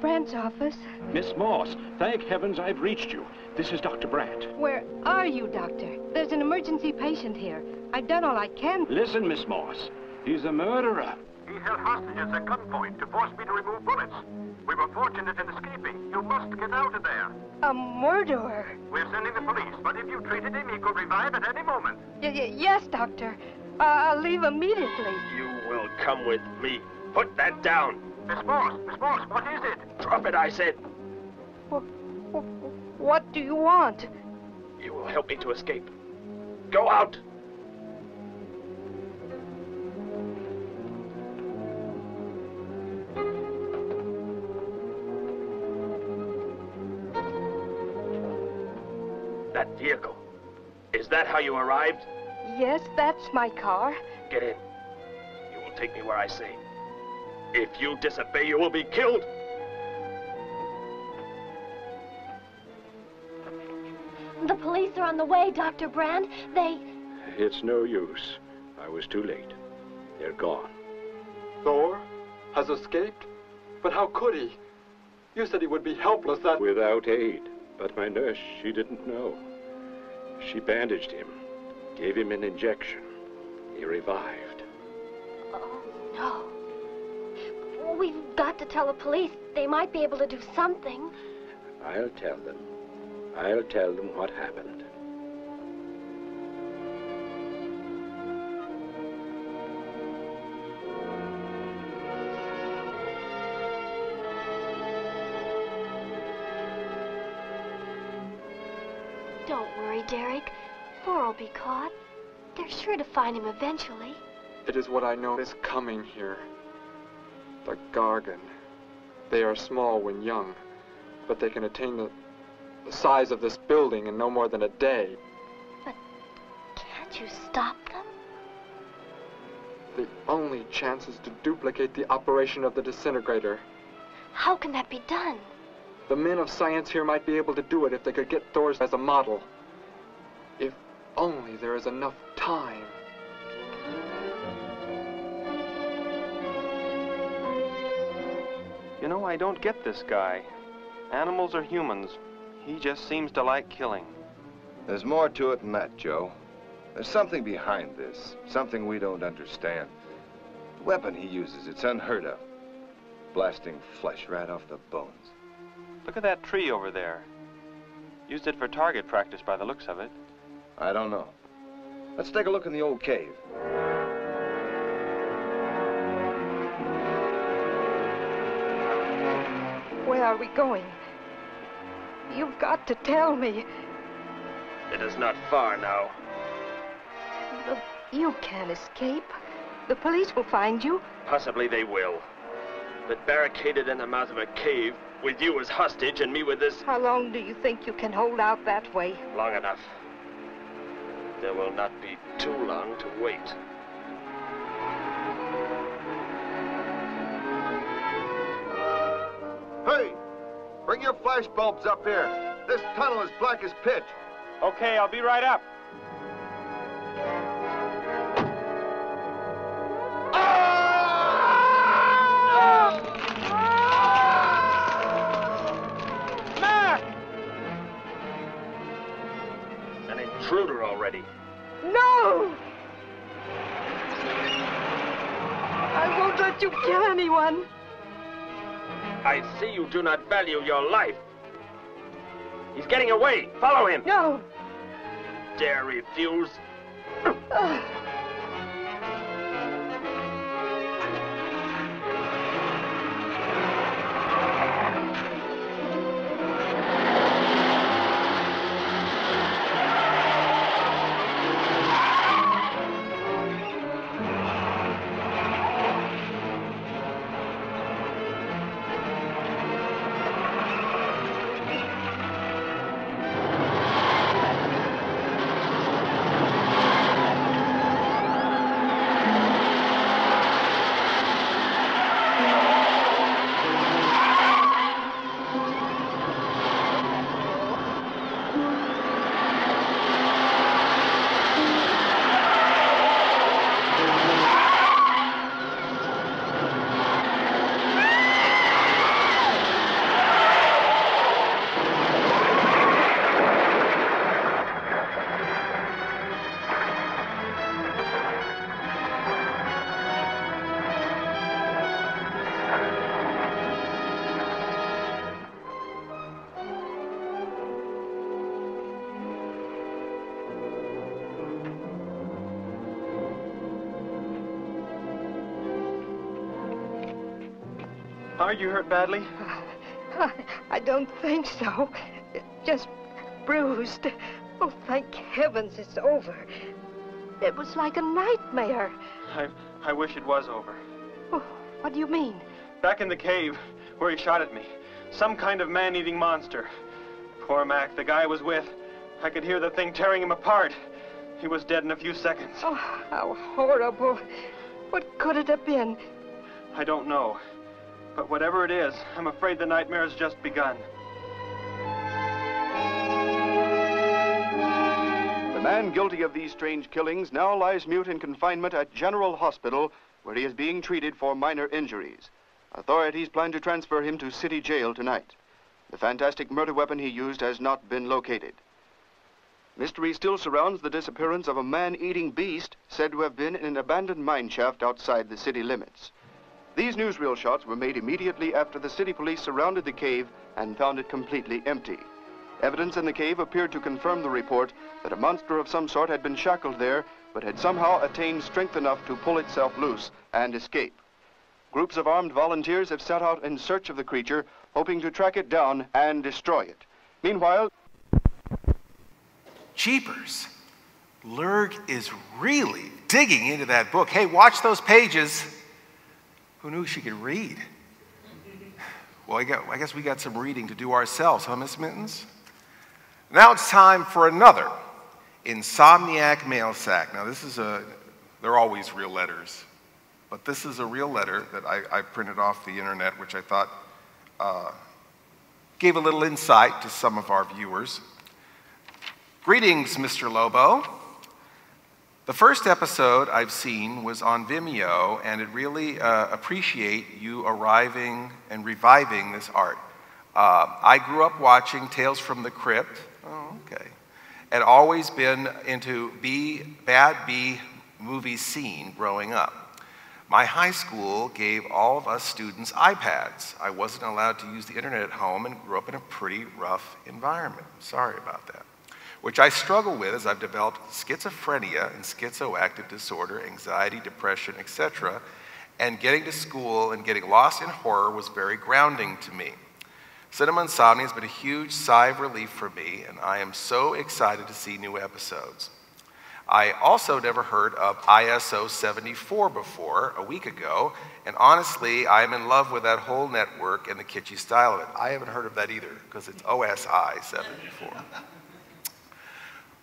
Dr. Brandt's office. Miss Moss, thank heavens I've reached you. This is Dr. Brandt. Where are you, Doctor? There's an emergency patient here. I've done all I can. Listen, Miss Moss. He's a murderer. He held hostages at gunpoint to force me to remove bullets. We were fortunate in escaping. You must get out of there. A murderer? We're sending the police, but if you treated him, he could revive at any moment. Y- y- yes, Doctor. Uh, I'll leave immediately. You will come with me. Put that down. Miss Moss, Miss Moss, what is it? It, I said. What do you want? You will help me to escape. Go out. That vehicle. Is that how you arrived? Yes, that's my car. Get in. You will take me where I say. If you disobey, you will be killed. The police are on the way, Dr. Brandt. They. It's no use. I was too late. They're gone. Thor has escaped? But how could he? You said he would be helpless that... Without aid. But my nurse, she didn't know. She bandaged him, gave him an injection. He revived. Oh, no. We've got to tell the police. They might be able to do something. I'll tell them. I'll tell them what happened. Don't worry, Derek. Thor will be caught. They're sure to find him eventually. It is what I know is coming here. The Gargon. They are small when young, but they can attain the, the size of this building in no more than a day. But can't you stop them? The only chance is to duplicate the operation of the disintegrator. How can that be done? The men of science here might be able to do it if they could get Thor's as a model. If only there is enough time. You know, I don't get this guy. Animals or humans, he just seems to like killing. There's more to it than that, Joe. There's something behind this, something we don't understand. The weapon he uses, it's unheard of. Blasting flesh right off the bones. Look at that tree over there. Used it for target practice by the looks of it. I don't know. Let's take a look in the old cave. Where are we going? You've got to tell me. It is not far now. Look, you can't escape. The police will find you. Possibly they will. But barricaded in the mouth of a cave, with you as hostage and me with this How long do you think you can hold out that way? long enough. There will not be too long to wait. Bring your flash bulbs up here. This tunnel is black as pitch. Okay, I'll be right up. I see you do not value your life. He's getting away. Follow him. No. Dare refuse? Ah. Are you hurt badly? I don't think so. Just bruised. Oh, thank heavens it's over. It was like a nightmare. I, I wish it was over. Oh, what do you mean? Back in the cave where he shot at me. Some kind of man-eating monster. Poor Mac, the guy I was with. I could hear the thing tearing him apart. He was dead in a few seconds. Oh, how horrible. What could it have been? I don't know. But whatever it is, I'm afraid the nightmare has just begun. The man guilty of these strange killings now lies mute in confinement at General Hospital, where he is being treated for minor injuries. Authorities plan to transfer him to city jail tonight. The fantastic murder weapon he used has not been located. Mystery still surrounds the disappearance of a man-eating beast said to have been in an abandoned mine shaft outside the city limits. These newsreel shots were made immediately after the city police surrounded the cave and found it completely empty. Evidence in the cave appeared to confirm the report that a monster of some sort had been shackled there, but had somehow attained strength enough to pull itself loose and escape. Groups of armed volunteers have set out in search of the creature, hoping to track it down and destroy it. Meanwhile, Jeepers. Lurg is really digging into that book. Hey, watch those pages. Who knew she could read? Well, I, got, I guess we got some reading to do ourselves, huh, Miss Mittens? Now it's time for another Insomniac mail sack. Now, this is a, they're always real letters, but this is a real letter that I, I printed off the internet, which I thought uh, gave a little insight to some of our viewers. Greetings, Mr. Lobo. The first episode I've seen was on Vimeo, and it really uh, appreciate you arriving and reviving this art. Uh, I grew up watching Tales from the Crypt. Oh, okay. And always been into B, bad B movie scene growing up. My high school gave all of us students iPads. I wasn't allowed to use the internet at home and grew up in a pretty rough environment. Sorry about that which I struggle with as I've developed schizophrenia and schizoactive disorder, anxiety, depression, etc. And getting to school and getting lost in horror was very grounding to me. Cinema Insomnia has been a huge sigh of relief for me, and I am so excited to see new episodes. I also never heard of ISO 74 before, a week ago, and honestly, I'm in love with that whole network and the kitschy style of it. I haven't heard of that either, because it's OSI 74.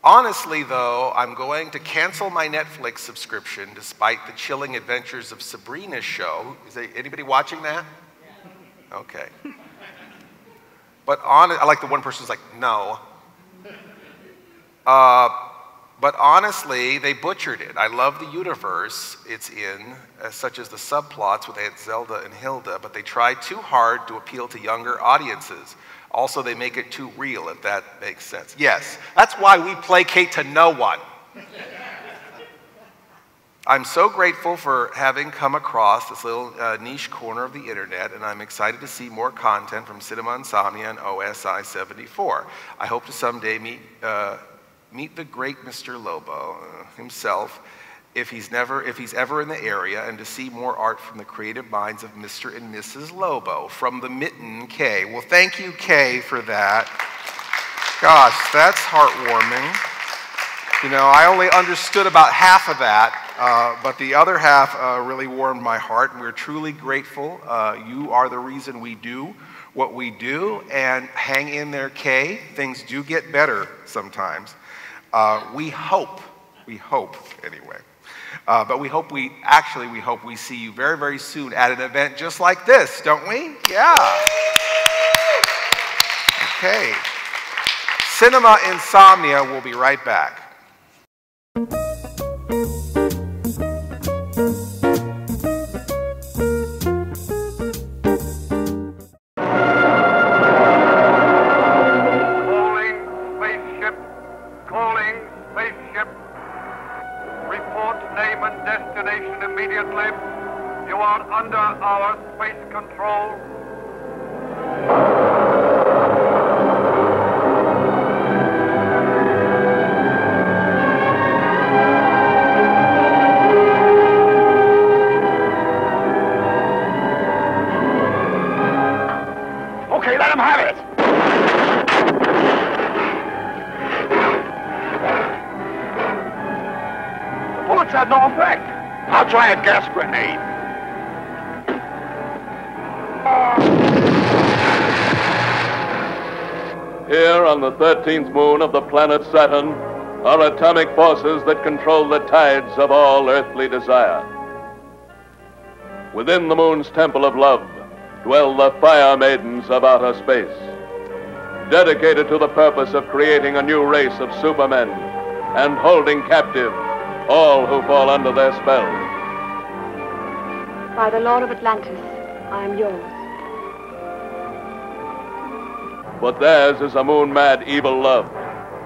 Honestly, though, I'm going to cancel my Netflix subscription despite the chilling adventures of Sabrina's show. Is there anybody watching that? Okay. But on, I like the one person's like, no. Uh, but honestly, they butchered it. I love the universe it's in, uh, such as the subplots with Aunt Zelda and Hilda, but they tried too hard to appeal to younger audiences. Also, they make it too real, if that makes sense. Yes, that's why we placate to no one. I'm so grateful for having come across this little uh, niche corner of the internet, and I'm excited to see more content from Cinema Insomnia and OSI 74. I hope to someday meet, uh, meet the great Mr. Lobo uh, himself if he's, never, if he's ever in the area and to see more art from the creative minds of Mr. and Mrs. Lobo from the Mitten K. Well, thank you, Kay, for that. Gosh, that's heartwarming. You know, I only understood about half of that, uh, but the other half uh, really warmed my heart, we're truly grateful. Uh, you are the reason we do what we do, and hang in there, Kay. Things do get better sometimes. Uh, we hope, we hope anyway. Uh, but we hope we, actually, we hope we see you very, very soon at an event just like this, don't we? Yeah. Okay. Cinema Insomnia will be right back. On the 13th moon of the planet Saturn are atomic forces that control the tides of all earthly desire. Within the moon's temple of love dwell the fire maidens of outer space, dedicated to the purpose of creating a new race of supermen and holding captive all who fall under their spell. By the Lord of Atlantis, I am yours. But theirs is a moon-mad evil love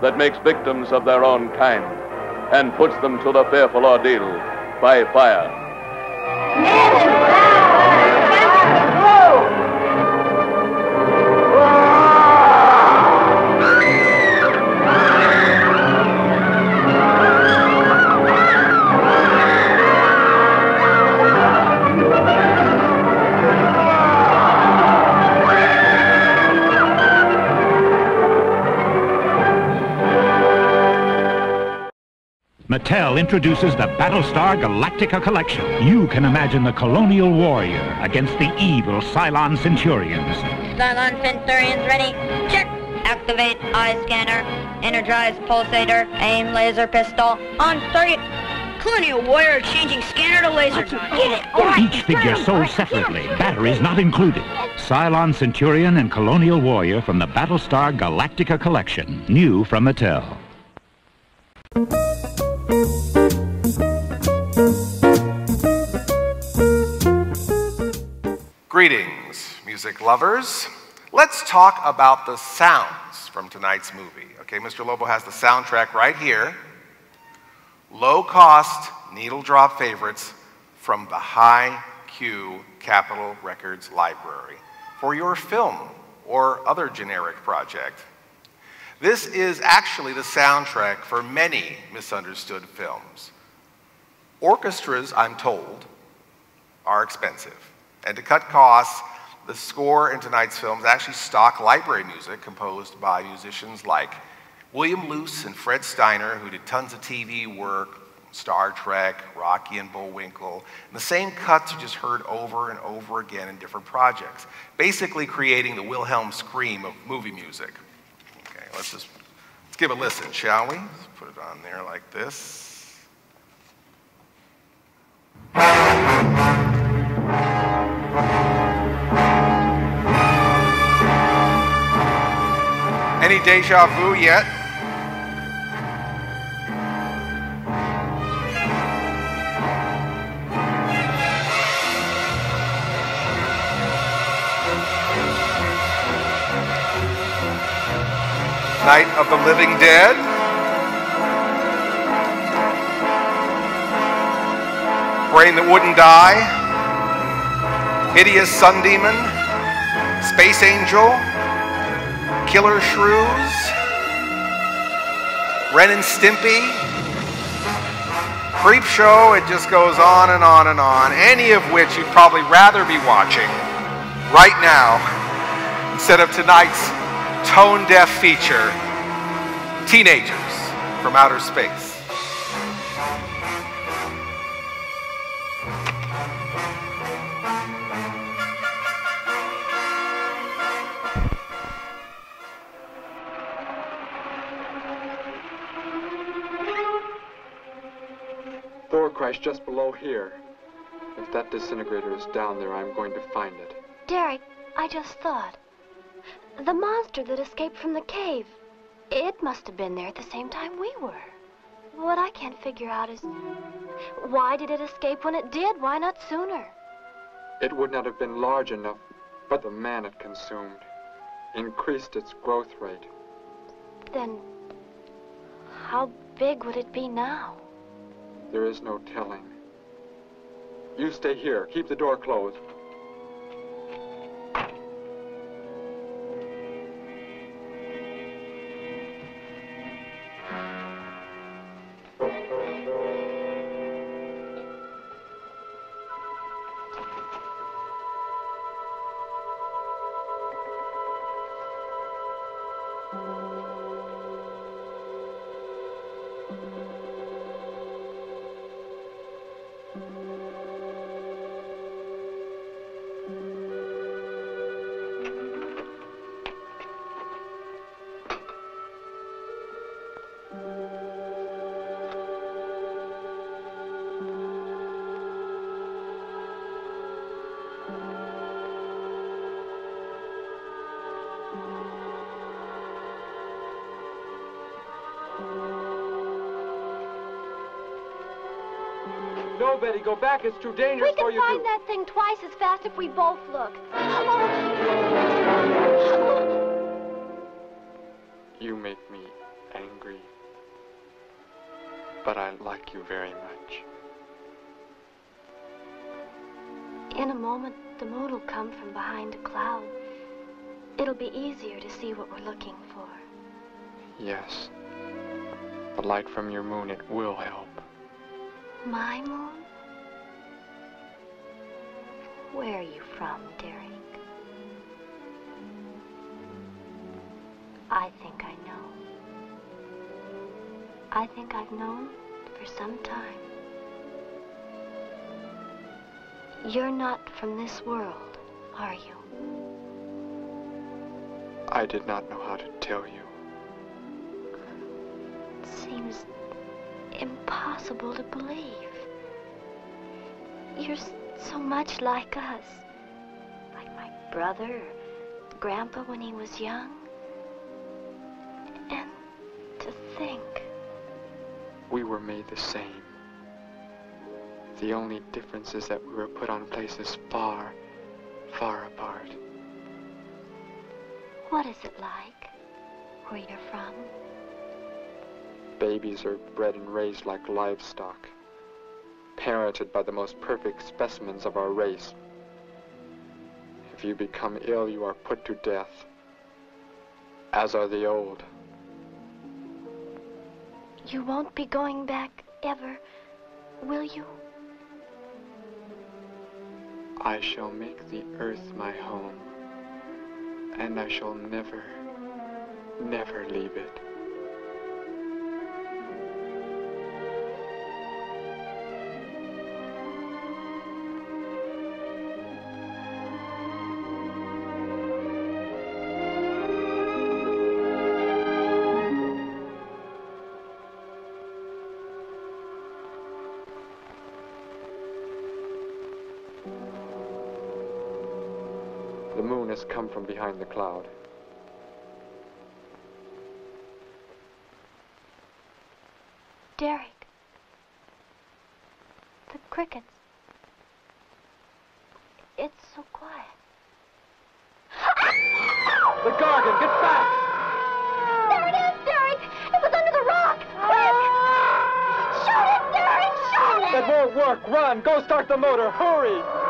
that makes victims of their own kind and puts them to the fearful ordeal by fire. Mattel introduces the Battlestar Galactica Collection. You can imagine the colonial warrior against the evil Cylon Centurions. Cylon Centurions ready? Check. Activate eye scanner. Energize pulsator. Aim laser pistol. On target. Colonial warrior changing scanner to laser. Get it. Each figure sold separately, batteries not included. Cylon Centurion and Colonial Warrior from the Battlestar Galactica Collection. New from Mattel. Lovers. Let's talk about the sounds from tonight's movie. Okay, Mr. Lobo has the soundtrack right here. Low cost, needle drop favorites from the High Q Capitol Records Library for your film or other generic project. This is actually the soundtrack for many misunderstood films. Orchestras, I'm told, are expensive. And to cut costs, the score in tonight's film is actually stock library music composed by musicians like William Loose and Fred Steiner, who did tons of TV work, Star Trek, Rocky and Bullwinkle, and the same cuts you just heard over and over again in different projects, basically creating the Wilhelm scream of movie music. Okay, let's just let's give a listen, shall we? Let's put it on there like this. Any deja vu yet? Night of the Living Dead. Brain That Wouldn't Die. Hideous Sun Demon. Space Angel. Killer Shrews, Ren and Stimpy, Creepshow, it just goes on and on and on, any of which you'd probably rather be watching right now instead of tonight's tone deaf feature, Teenagers from Outer Space. Crashed just below here. If that disintegrator is down there, I'm going to find it. Derek, I just thought. The monster that escaped from the cave. It must have been there at the same time we were. What I can't figure out is why did it escape when it did? Why not sooner? It would not have been large enough, but the man it consumed increased its growth rate. Then how big would it be now? There is no telling. You stay here. Keep the door closed. Betty, go back. It's too dangerous for you We can find to... that thing twice as fast if we both look. You make me angry. But I like you very much. In a moment, the moon will come from behind a cloud. It'll be easier to see what we're looking for. Yes. The light from your moon, it will help. My moon? Where are you from, Derek? I think I know. I think I've known for some time. You're not from this world, are you? I did not know how to tell you. It seems impossible to believe. You're so much like us. Like my brother or Grandpa when he was young. And to think, We were made the same. The only difference is that we were put on places far, far apart. what is it like where you're from? Babies are bred and raised like livestock, parented by the most perfect specimens of our race. If you become ill, you are put to death, as are the old. You won't be going back ever, will you? I shall make the earth my home, and I shall never, never leave it. From behind the cloud. Derek. The crickets. It's so quiet. The Gargon, get back! There it is, Derek! It was under the rock! Quick! Shoot it, Derek! Shoot it! That won't work. Run. Go start the motor. Hurry.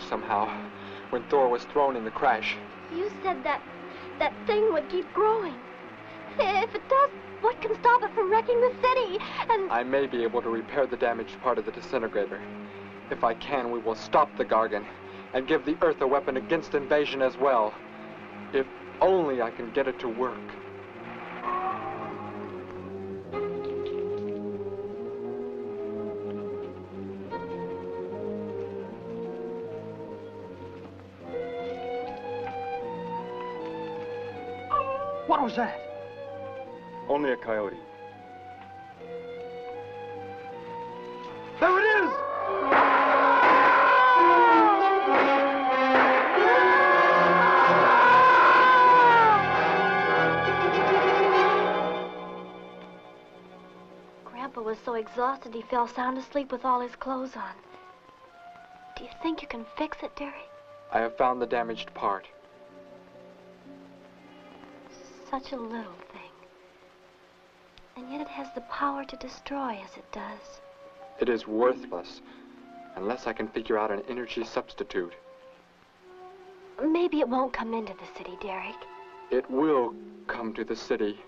Somehow when Thor was thrown in the crash. You said that that thing would keep growing. If it does, what can stop it from wrecking the city? And I may be able to repair the damaged part of the disintegrator. If I can, we will stop the Gargon and give the Earth a weapon against invasion as well. If only I can get it to work. What was that? Only a coyote. There it is! Grandpa was so exhausted he fell sound asleep with all his clothes on. Do you think you can fix it, Derek? I have found the damaged part. Such a little thing. And yet it has the power to destroy as it does. It is worthless unless I can figure out an energy substitute. Maybe it won't come into the city, Derek. It will come to the city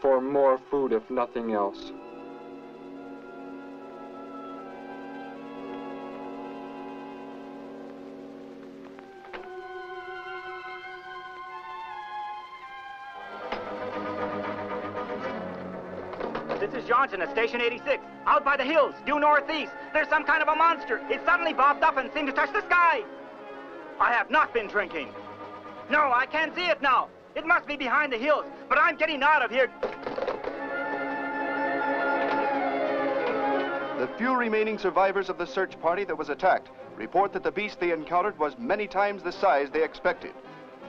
for more food, if nothing else. At Station 86. Out by the hills, due northeast. There's some kind of a monster. It suddenly bobbed up and seemed to touch the sky. I have not been drinking. No, I can't see it now. It must be behind the hills, but I'm getting out of here. The few remaining survivors of the search party that was attacked report that the beast they encountered was many times the size they expected,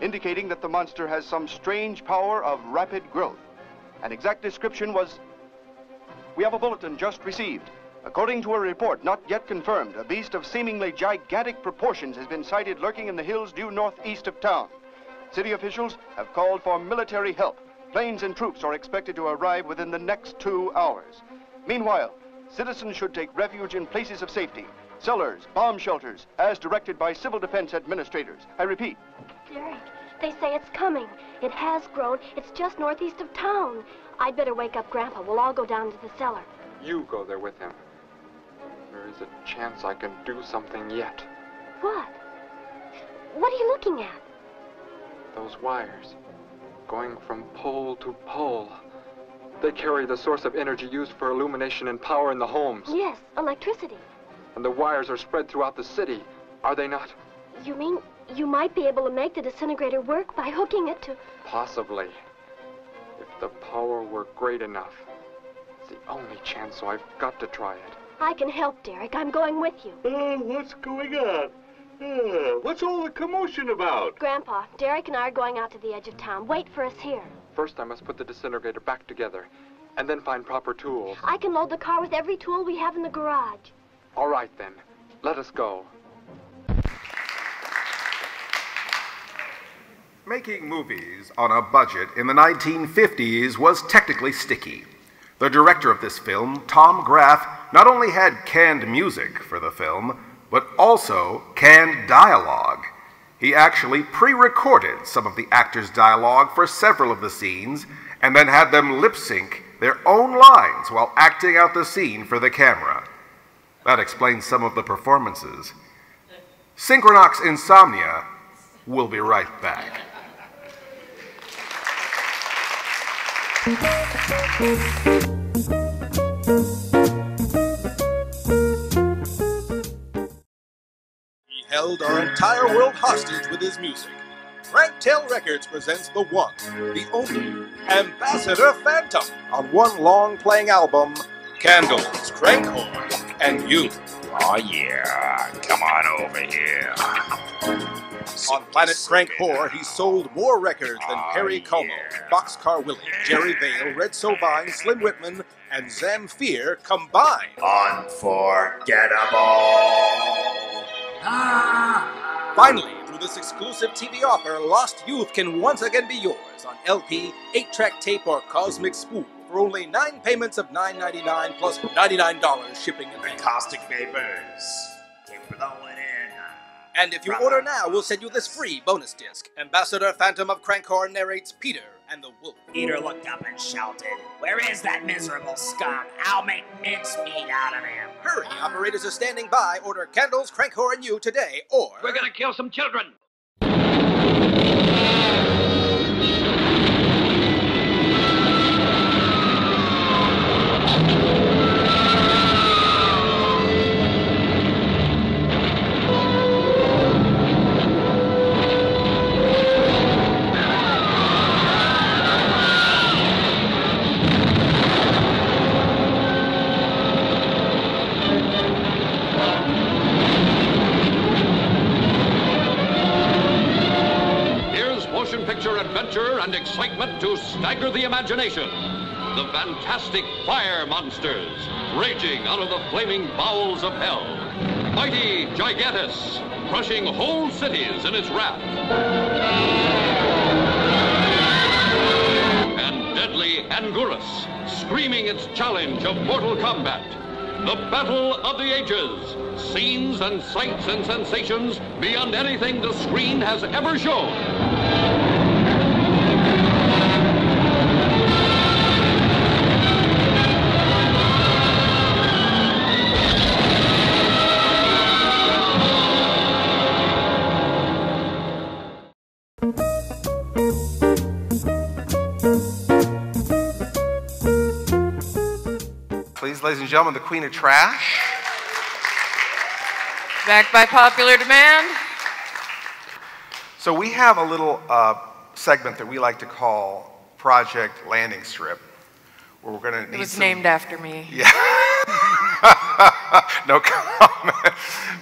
indicating that the monster has some strange power of rapid growth. An exact description was... We have a bulletin just received. According to a report not yet confirmed, a beast of seemingly gigantic proportions has been sighted lurking in the hills due northeast of town. City officials have called for military help. Planes and troops are expected to arrive within the next two hours. Meanwhile, citizens should take refuge in places of safety, cellars, bomb shelters, as directed by civil defense administrators. I repeat. Derek, they say it's coming. It has grown. It's just northeast of town. I'd better wake up Grandpa. We'll all go down to the cellar. You go there with him. There is a chance I can do something yet. What? What are you looking at? Those wires, going from pole to pole. They carry the source of energy used for illumination and power in the homes. Yes, electricity. And the wires are spread throughout the city, are they not? You mean you might be able to make the disintegrator work by hooking it to... Possibly. If the power were great enough. It's the only chance, so I've got to try it. I can help, Derek. I'm going with you. Uh, what's going on? Uh, what's all the commotion about? Grandpa, Derek and I are going out to the edge of town. Wait for us here. First, I must put the disintegrator back together, and then find proper tools. I can load the car with every tool we have in the garage. All right, then. Let us go. Making movies on a budget in the 1950s was technically sticky. The director of this film, Tom Graeff, not only had canned music for the film, but also canned dialogue. He actually pre recorded some of the actors' dialogue for several of the scenes and then had them lip sync their own lines while acting out the scene for the camera. That explains some of the performances. Synchronox Insomnia will be right back. He held our entire world hostage with his music. Frank Tail Records presents the one, the only, Ambassador Phantom on one long playing album, Candles, Crankhorn, and You. Oh yeah, come on over here. On Planet Crankhorn, he sold more records than ah, Perry Como, Boxcar Willie, Jerry Vale, Red Sovine, Slim Whitman, and Zamfir combined. Unforgettable. Finally, through this exclusive TV offer, Lost Youth can once again be yours on LP, 8-track tape, or Cosmic Spool for only nine payments of $9.99 plus $99 shipping and handling. Caustic vapors. Keep blowing in. And if you order now, we'll send you this free bonus disc. Ambassador Phantom of Crankhorn narrates Peter and the Wolf. Peter looked up and shouted, Where is that miserable scum? I'll make mincemeat out of him. Hurry, operators are standing by. Order candles, Crankhorn, and you today, or We're gonna kill some children. Stagger the imagination. The fantastic fire monsters raging out of the flaming bowels of hell. Mighty Gigantis crushing whole cities in its wrath. And deadly Angurus, screaming its challenge of mortal combat. The Battle of the Ages. Scenes and sights and sensations beyond anything the screen has ever shown. Ladies and gentlemen, the Queen of Trash. Back by popular demand. So we have a little uh, segment that we like to call Project Landing Strip, where we're going to need. It was named after me. Yeah. no comment.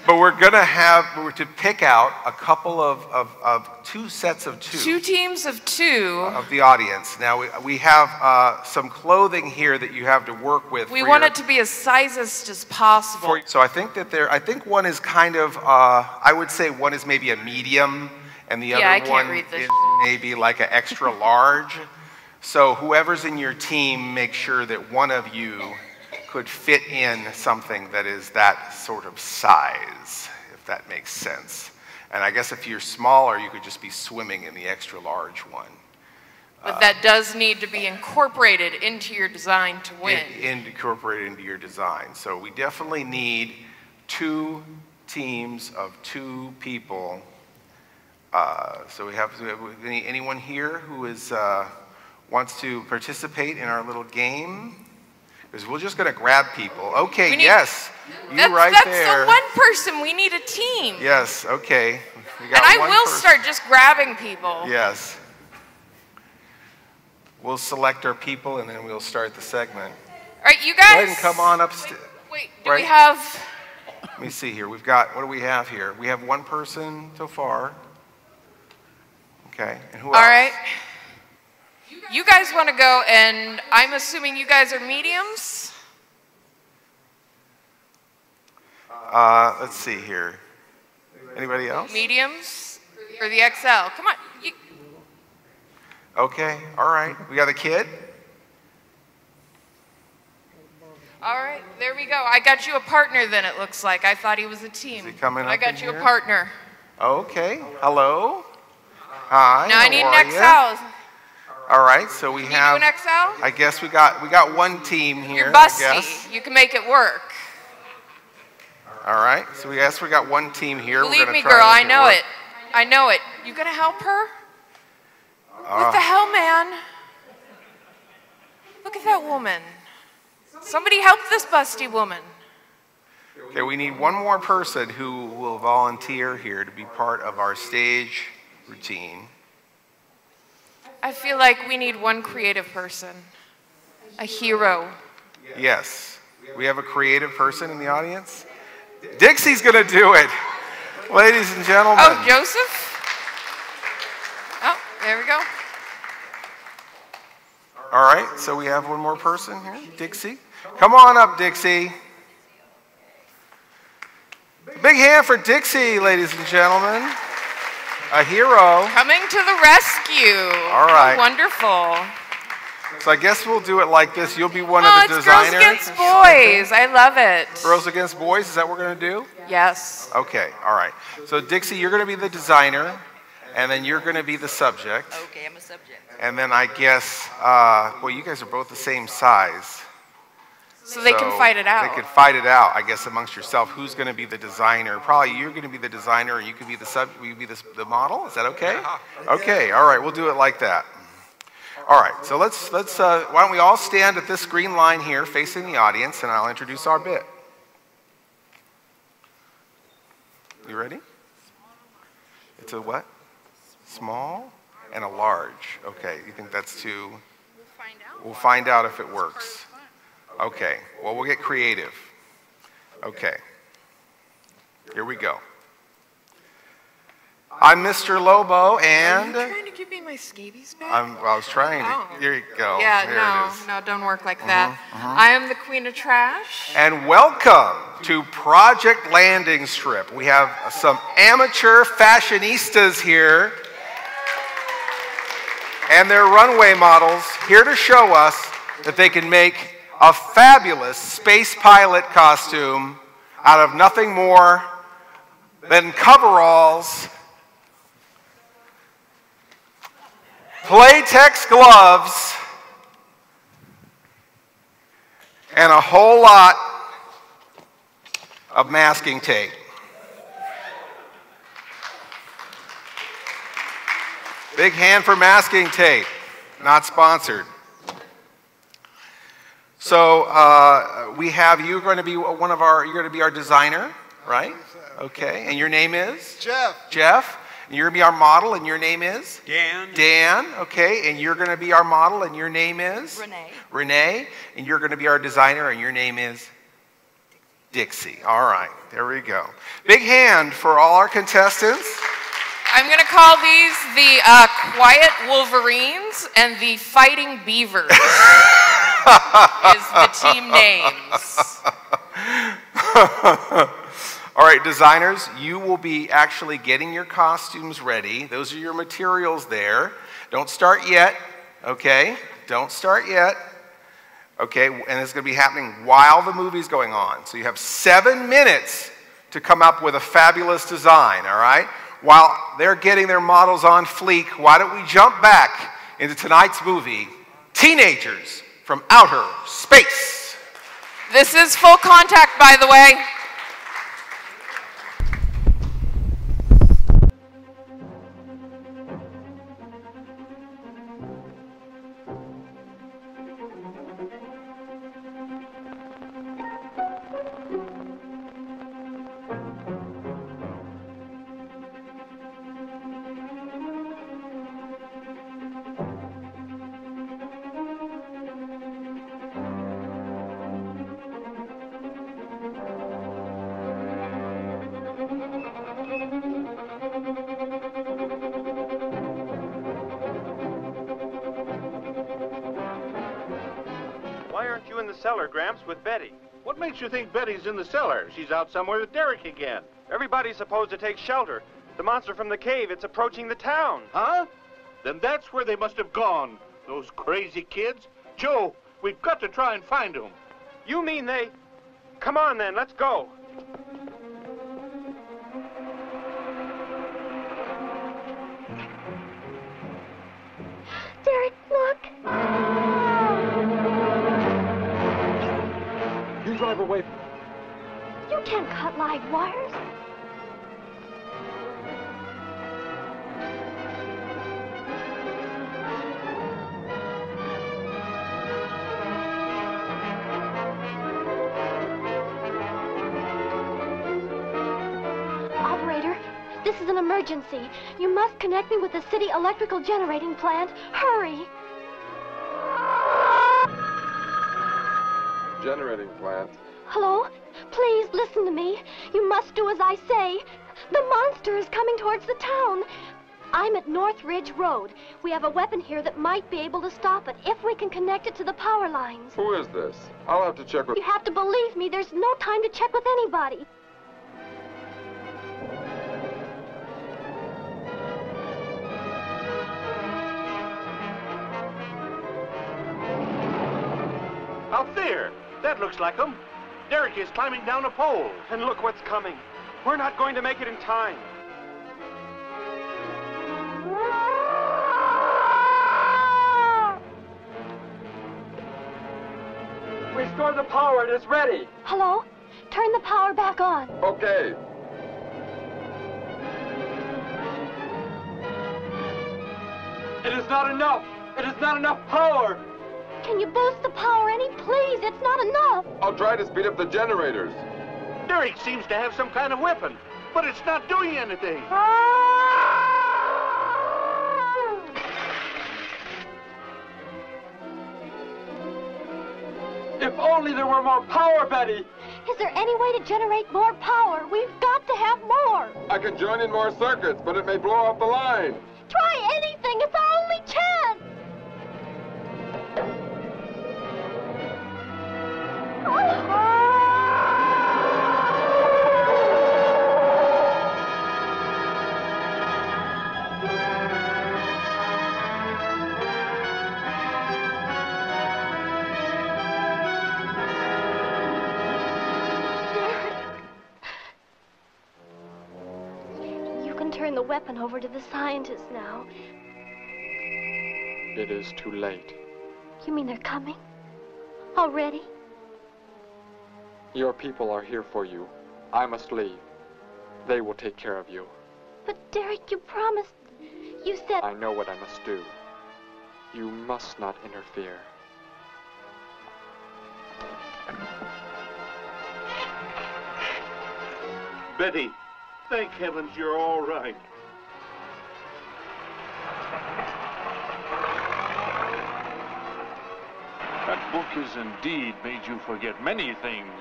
But we're going to have we're to pick out a couple of, of, of two sets of two. Two teams of two. Of the audience. Now, we, we have uh, some clothing here that you have to work with. We want your- it to be as sizest as possible. for- so I think that there, I think one is kind of, uh, I would say one is maybe a medium, and the Yeah, other one is maybe like an extra large. So whoever's in your team, make sure that one of you could fit in something that is that sort of size, if that makes sense. And I guess if you're smaller, you could just be swimming in the extra large one. But that does need to be incorporated into your design to win. in- in- incorporated into your design. So we definitely need two teams of two people. Uh, so we have, we have any, anyone here who is uh, wants to participate in our little game? Because we're just going to grab people. Okay, need- yes, you That's, right that's there. the one person. We need a team. Yes, okay. And I will person. start just grabbing people. Yes. We'll select our people and then we'll start the segment. All right, you guys. Go ahead and come on upstairs. Wait, do we have? Let me see here. We've got, what do we have here? We have one person so far. Okay, and who All else? right. You guys want to go, and I'm assuming you guys are mediums. Uh, let's see here. Anybody else? Mediums for the XL. Come on. You, Okay, all right. We got a kid? all right, there we go. I got you a partner. Then it looks like I thought he was a team. he coming I got you here? a partner. Okay, hello. Hi. now I need an? XL. All right, so we You have. XL? I guess we got we got one team here. You're busty. You can make it work. All right, so we guess we got one team here. We're Believe me, girl. I know work. it. I know it. You gonna help her? Uh, what the hell, man? Look at that woman. Somebody help this busty woman. Okay, we need one more person who will volunteer here to be part of our stage routine. I feel like we need one creative person, a hero. Yes, we have a creative person in the audience. Dixie's gonna do it, ladies and gentlemen. Oh, Joseph? Oh, there we go. All right, so we have one more person here, Dixie. Come on up, Dixie. Big hand for Dixie, ladies and gentlemen. A hero. Coming to the rescue. All right. Oh, wonderful. So I guess we'll do it like this. You'll be one oh, of the it's girls designers. against boys. I love it. Girls against boys. Is that what we're gonna do? Yes. Okay. All right. So Dixie, you're gonna be the designer, and then you're gonna be the subject. Okay, I'm a subject. And then I guess, uh, well, you guys are both the same size. So they can fight it out. They can fight it out, I guess, amongst yourself. Who's going to be the designer? Probably you're going to be the designer, and you could be the sub. You be the, the model? Is that okay? Okay. All right. We'll do it like that. All right. So let's let's. Uh, why don't we all stand at this green line here, facing the audience, and I'll introduce our bit. You ready? It's a what? Small and a large. Okay. You think that's too? We'll find out. We'll find out if it works. Okay, well, we'll get creative. Okay, here we go. I'm Mr. Lobo, and Are you trying to give me my scabies back? I'm, well, I was trying to. Oh. Here you go. yeah, no, no, don't work like that. mhm. I am the queen of trash. And welcome to Project Landing Strip. We have some amateur fashionistas here and their runway models here to show us that they can make a fabulous space pilot costume out of nothing more than coveralls, Playtex gloves, and a whole lot of masking tape. Big hand for masking tape, not sponsored. So uh, we have you going to be one of our. You're going to be our designer, right? Okay. And your name is Jeff. Jeff. And you're going to be our model, and your name is Dan. Dan. Okay. And you're going to be our model, and your name is Renee. Renee. And you're going to be our designer, and your name is Dixie. All right. There we go. Big hand for all our contestants. I'm going to call these the uh, Quiet Wolverines and the Fighting Beavers. is the team names. All right, designers, you will be actually getting your costumes ready. Those are your materials there. Don't start yet, okay? Don't start yet. Okay, and it's going to be happening while the movie's going on. So you have seven minutes to come up with a fabulous design, all right? While they're getting their models on fleek, why don't we jump back into tonight's movie, Teenagers from Outer Space? This is full contact, by the way. Makes you think Betty's in the cellar? She's out somewhere with Derek again. Everybody's supposed to take shelter. The monster from the cave, it's approaching the town. Huh? Then that's where they must have gone. Those crazy kids. Joe, we've got to try and find them. You mean they... Come on, then, let's go. Derek, look. Can't cut live wires. Operator, this is an emergency. You must connect me with the city electrical generating plant. Hurry! Generating plant. Hello? Please listen to me. You must do as I say. The monster is coming towards the town. I'm at North Ridge Road. We have a weapon here that might be able to stop it if we can connect it to the power lines. Who is this? I'll have to check with. You have to believe me. There's no time to check with anybody. Out there. That looks like them. Derek is climbing down a pole. And look what's coming. We're not going to make it in time. Restore the power. It is ready. Hello? Turn the power back on. Okay. It is not enough. It is not enough power. Can you boost the power any? Please, it's not enough. I'll try to speed up the generators. Derek seems to have some kind of weapon, but it's not doing anything. Ah! If only there were more power, Betty. Is there any way to generate more power? We've got to have more. I can join in more circuits, but it may blow off the line. Try anything. It's our only chance. Turn the weapon over to the scientists now. It is too late. You mean they're coming? Already? Your people are here for you. I must leave. They will take care of you. But Derek, you promised. You said... I know what I must do. You must not interfere. Betty, thank heavens you're all right. Has indeed made you forget many things.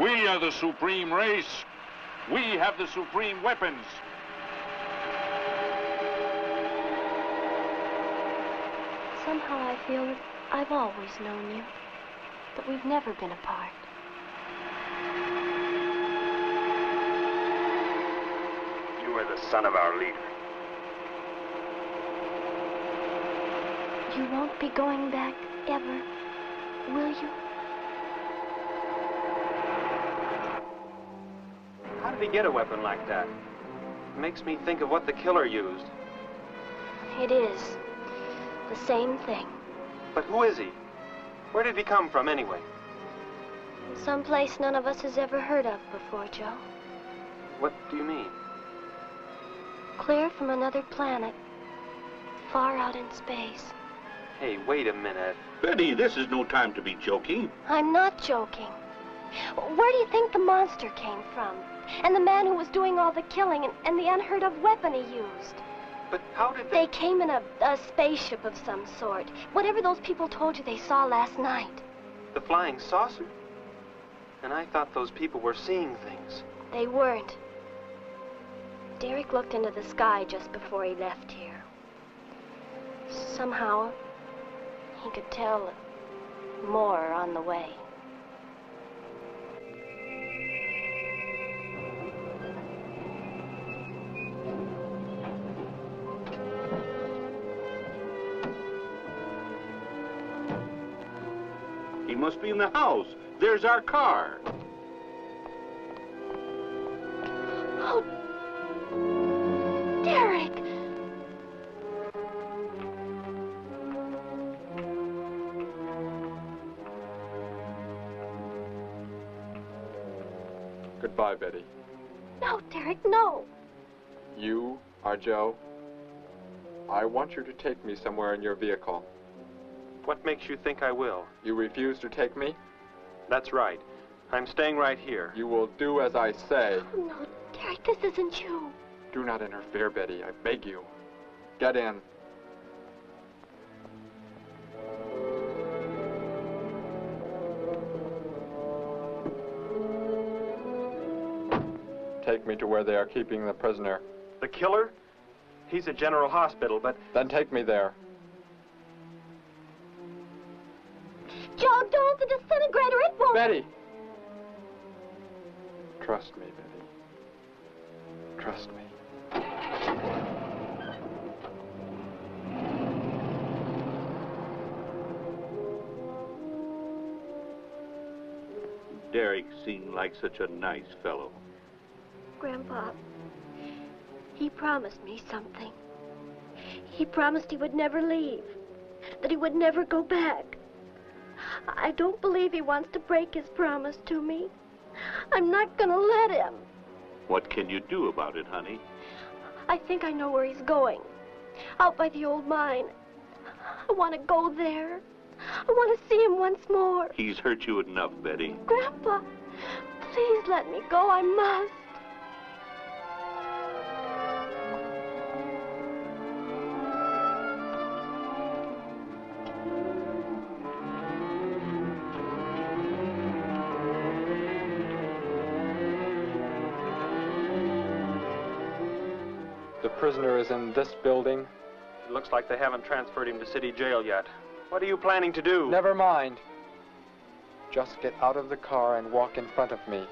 We are the supreme race. We have the supreme weapons. Somehow I feel that I've always known you, that we've never been apart. You are the son of our leader. You won't be going back ever, will you? How did he get a weapon like that? It makes me think of what the killer used. It is. The same thing. But who is he? Where did he come from, anyway? Someplace none of us has ever heard of before, Joe. What do you mean? Clear from another planet. Far out in space. Hey, wait a minute. Betty, this is no time to be joking. I'm not joking. Where do you think the monster came from? And the man who was doing all the killing and, and the unheard of weapon he used? But how did they... They came in a, a spaceship of some sort. Whatever those people told you they saw last night. The flying saucer? And I thought those people were seeing things. They weren't. Derek looked into the sky just before he left here. Somehow, he could tell more on the way. He must be in the house. There's our car. Oh, Derek! Goodbye, Betty. No, Derek, no. You are Joe. I want you to take me somewhere in your vehicle. What makes you think I will? You refuse to take me? That's right. I'm staying right here. You will do as I say. Oh, no, Derek, this isn't you. Do not interfere, Betty. I beg you. Get in. Take me to where they are keeping the prisoner. The killer? He's at General Hospital, but... Then take me there. Joe, don't the disintegrator, it won't... Betty! Trust me, Betty. Trust me. Derek seemed like such a nice fellow. Grandpa, he promised me something. He promised he would never leave, that he would never go back. I don't believe he wants to break his promise to me. I'm not gonna let him. What can you do about it, honey? I think I know where he's going. Out by the old mine. I want to go there. I want to see him once more. He's hurt you enough, Betty. Grandpa, please let me go. I must. Prisoner is in this building. It looks like they haven't transferred him to city jail yet. What are you planning to do? Never mind. Just get out of the car and walk in front of me.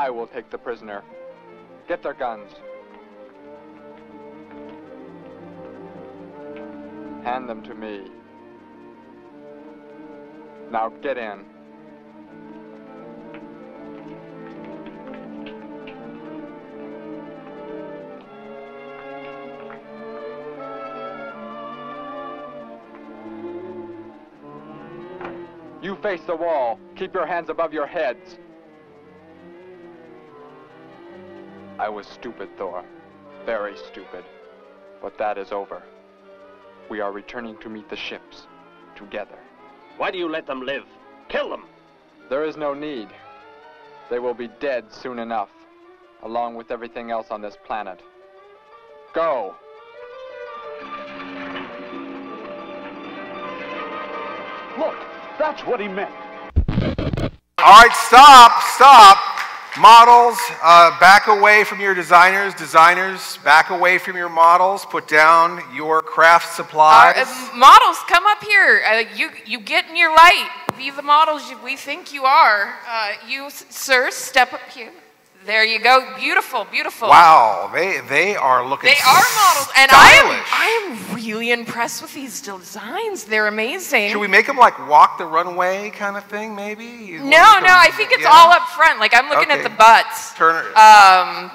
I will take the prisoner. Get their guns. Hand them to me. Now get in. You face the wall. Keep your hands above your heads. I was stupid, Thor. Very stupid. But that is over. We are returning to meet the ships. Together. Why do you let them live? Kill them! There is no need. They will be dead soon enough, along with everything else on this planet. Go! Look, that's what he meant. All right, stop, stop. Models, uh, back away from your designers. Designers, back away from your models. Put down your craft supplies. Uh, models, come up here. Uh, you, you get in your light. Be the models you, we think you are. Uh, you, sir, step up here. There you go. Beautiful, beautiful. Wow, they they are looking. They are models, and I am, stylish. I am really impressed with these designs. They're amazing. Should we make them like walk the runway kind of thing, maybe? You No, no, I think it's yeah? all up front. Like I'm looking Okay. at the butts. Turn Um,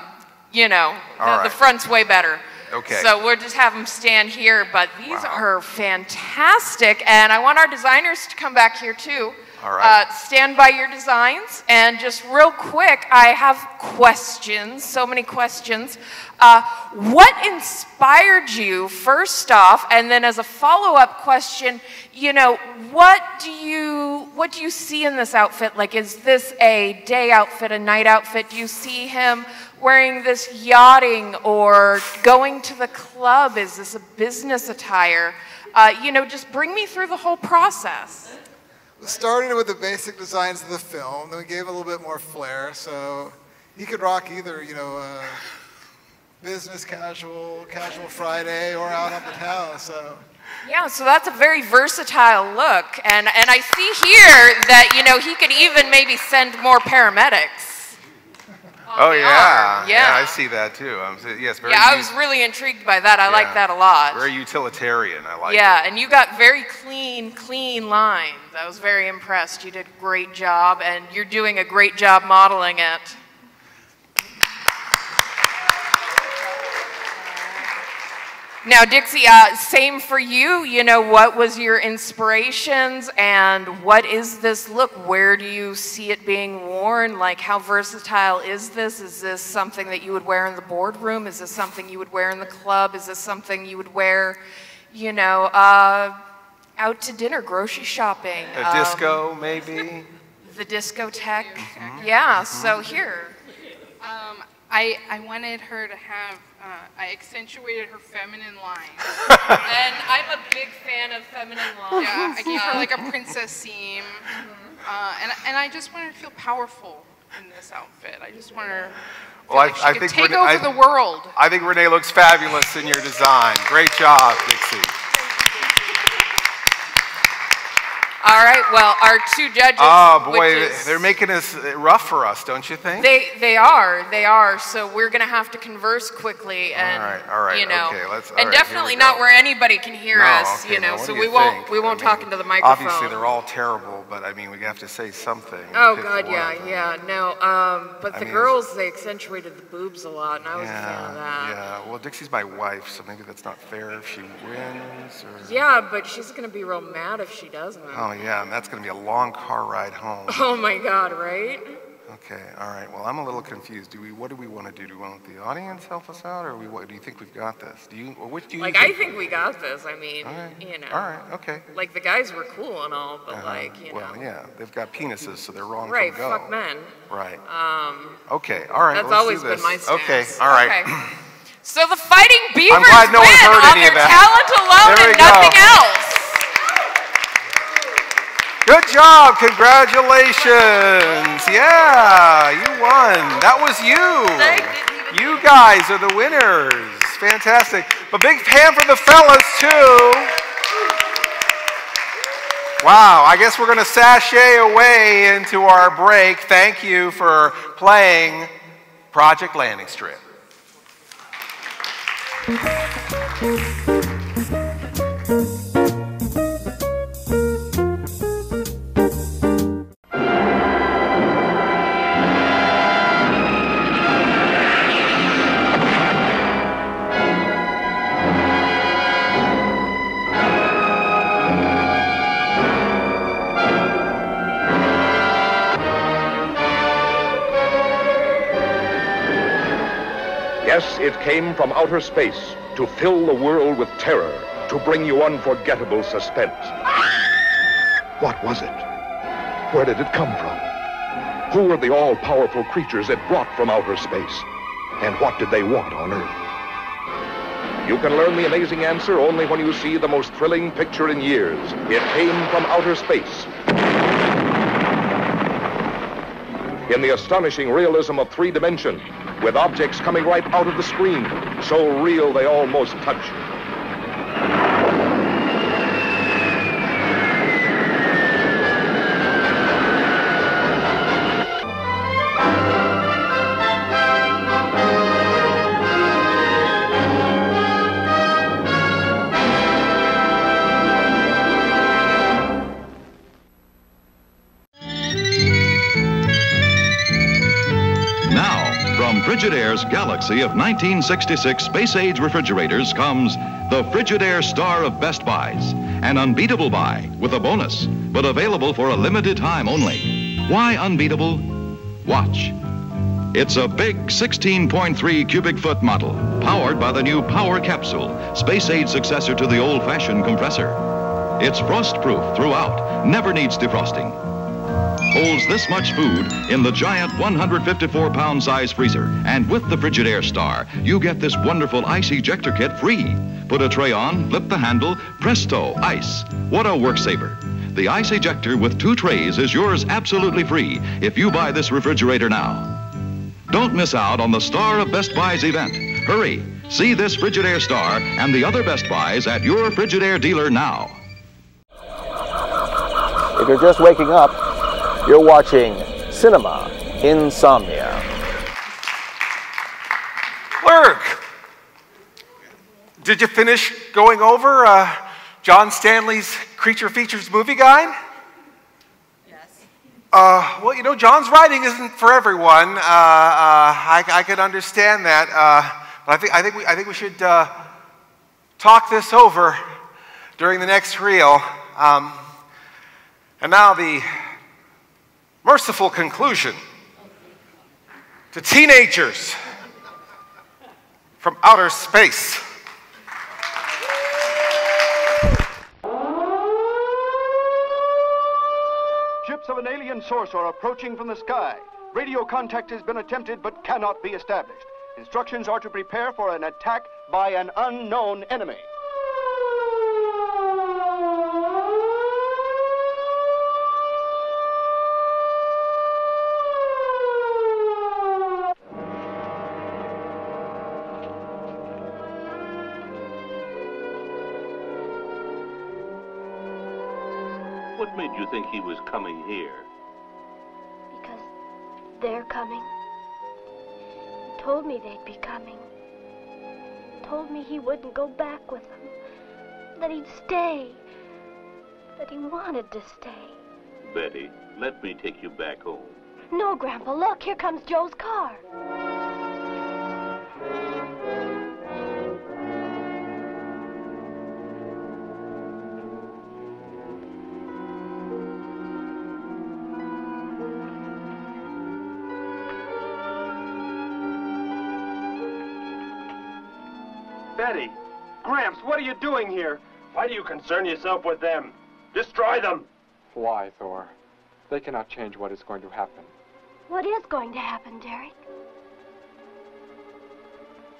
you know, the, All the front's way better. Okay. So we'll just have them stand here, but these are fantastic, and I want our designers to come back here too. All right. Uh, stand by your designs, and just real quick, I have questions. So many questions. Uh, what inspired you, first off, and then as a follow-up question, you know, what do you what do you see in this outfit? Like, is this a day outfit, a night outfit? Do you see him wearing this yachting or going to the club? Is this a business attire? Uh, you know, just bring me through the whole process. Started with the basic designs of the film, then we gave a little bit more flair, so he could rock either, you know, uh, business casual, casual Friday, or out on the town. So Yeah, so that's a very versatile look, and and I see here that you know he could even maybe send more paramedics. Oh yeah. Yeah. I see that too. Um, yes, very. yeah, I was really intrigued by that. I like that a lot. Very utilitarian. I like. yeah, and you got very clean, clean lines. I was very impressed. You did a great job, and you're doing a great job modeling it. Now, Dixie, uh, same for you. You know, what was your inspirations and what is this look? Where do you see it being worn? Like, how versatile is this? Is this something that you would wear in the boardroom? Is this something you would wear in the club? Is this something you would wear, you know, uh, out to dinner, grocery shopping? A um, disco, maybe. the discotheque. Yeah, so here. Um, I, I wanted her to have, uh, I accentuated her feminine lines. and I'm a big fan of feminine lines. Yeah, I gave her like a princess seam. Uh, and, and I just wanted to feel powerful in this outfit. I just want her to feel Well, like she I could think take Renee, over I, the world. I think Renee looks fabulous in your design. Great job, Dixie. All right, well, our two judges. Oh boy, is- they're making this rough for us, don't you think? They they are they are. So we're gonna have to converse quickly and All right, all right, you know, okay, let's- and right, definitely not where anybody can hear No, us. okay, you know, so do we you won't we won't talk into the microphone. Obviously, they're all terrible, but I mean, we have to say something. Oh God, yeah, yeah, no. Um, but I the mean, girls they accentuated the boobs a lot, and I was a fan of that. Yeah, well, Dixie's my wife, so maybe that's not fair if she wins. Or... Yeah, but she's gonna be real mad if she doesn't. Oh, yeah, and that's going to be a long car ride home. Oh my God, right? Okay, all right. Well, I'm a little confused. Do we? What do we want to do? Do we want the audience help us out, or we? What, do you think we've got this? Do you? Or which do you? Like I think we got this. I mean, you know. All right. Okay. Like the guys were cool and all, but Uh-huh. like you well, know. yeah, they've got penises, so they're wrong Right, from go. fuck men. Right. Um, Okay. All right. That's let's always do been my stance. Okay. All right. Okay. So the Fighting Beavers glad no one heard on any of their that. talent alone There and go. nothing else. Good job. Congratulations. Yeah, you won. That was you. You guys are the winners. Fantastic. A big hand for the fellas, too. Wow, I guess we're going to sashay away into our break. Thank you for playing Project Landing Strip. Yes, it came from outer space to fill the world with terror, to bring you unforgettable suspense. What was it? Where did it come from? Who were the all-powerful creatures it brought from outer space? And what did they want on Earth? You can learn the amazing answer only when you see the most thrilling picture in years. It came from outer space. In the astonishing realism of three dimension, with objects coming right out of the screen, so real they almost touch Frigidaire's galaxy of 1966 space age refrigerators comes the Frigidaire Star of Best Buys, an unbeatable buy with a bonus, but available for a limited time only. Why unbeatable? Watch. It's a big 16.3 cubic foot model, powered by the new Power Capsule, space age successor to the old fashioned compressor. It's frost proof throughout, never needs defrosting holds this much food in the giant 154 pound size freezer. And with the Frigidaire Star, you get this wonderful ice ejector kit free. Put a tray on, flip the handle, presto, ice. What a work saver. The ice ejector with two trays is yours absolutely free if you buy this refrigerator now. Don't miss out on the Star of Best Buys event. Hurry, see this Frigidaire Star and the other Best Buys at your Frigidaire dealer now. If you're just waking up, you're watching Cinema Insomnia. Lurg, did you finish going over uh, John Stanley's Creature Features movie guide? Yes. Uh, well, you know, John's writing isn't for everyone. Uh, uh, I, I could understand that. Uh, but I think, I think, we, I think we should uh, talk this over during the next reel. Um, and now the merciful conclusion to teenagers from outer space. Ships of an alien source are approaching from the sky. Radio contact has been attempted but cannot be established. Instructions are to prepare for an attack by an unknown enemy. You think he was coming here? Because they're coming. He Told me they'd be coming. Told me he wouldn't go back with them. That he'd stay. That he wanted to stay. Betty, let me take you back home. No, Grandpa, look, here comes Joe's car. Betty, Gramps, what are you doing here? Why do you concern yourself with them? Destroy them! Why, Thor? They cannot change what is going to happen. What is going to happen, Derek?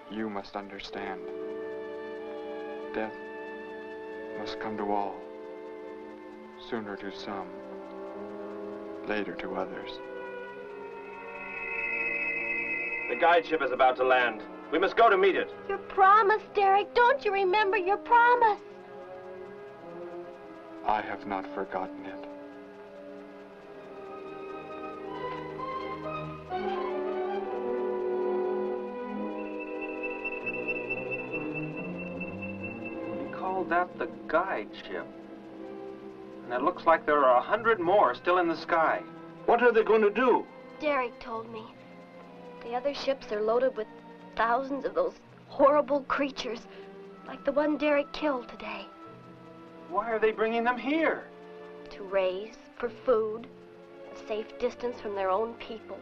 You must understand. Death must come to all. Sooner to some, later to others. The guide ship is about to land. We must go to meet it. Your promise, Derek. Don't you remember your promise? I have not forgotten it. He called that the guide ship. And it looks like there are a hundred more still in the sky. What are they going to do? Derek told me. The other ships are loaded with thousands of those horrible creatures, like the one Derek killed today. Why are they bringing them here? To raise, for food, a safe distance from their own people.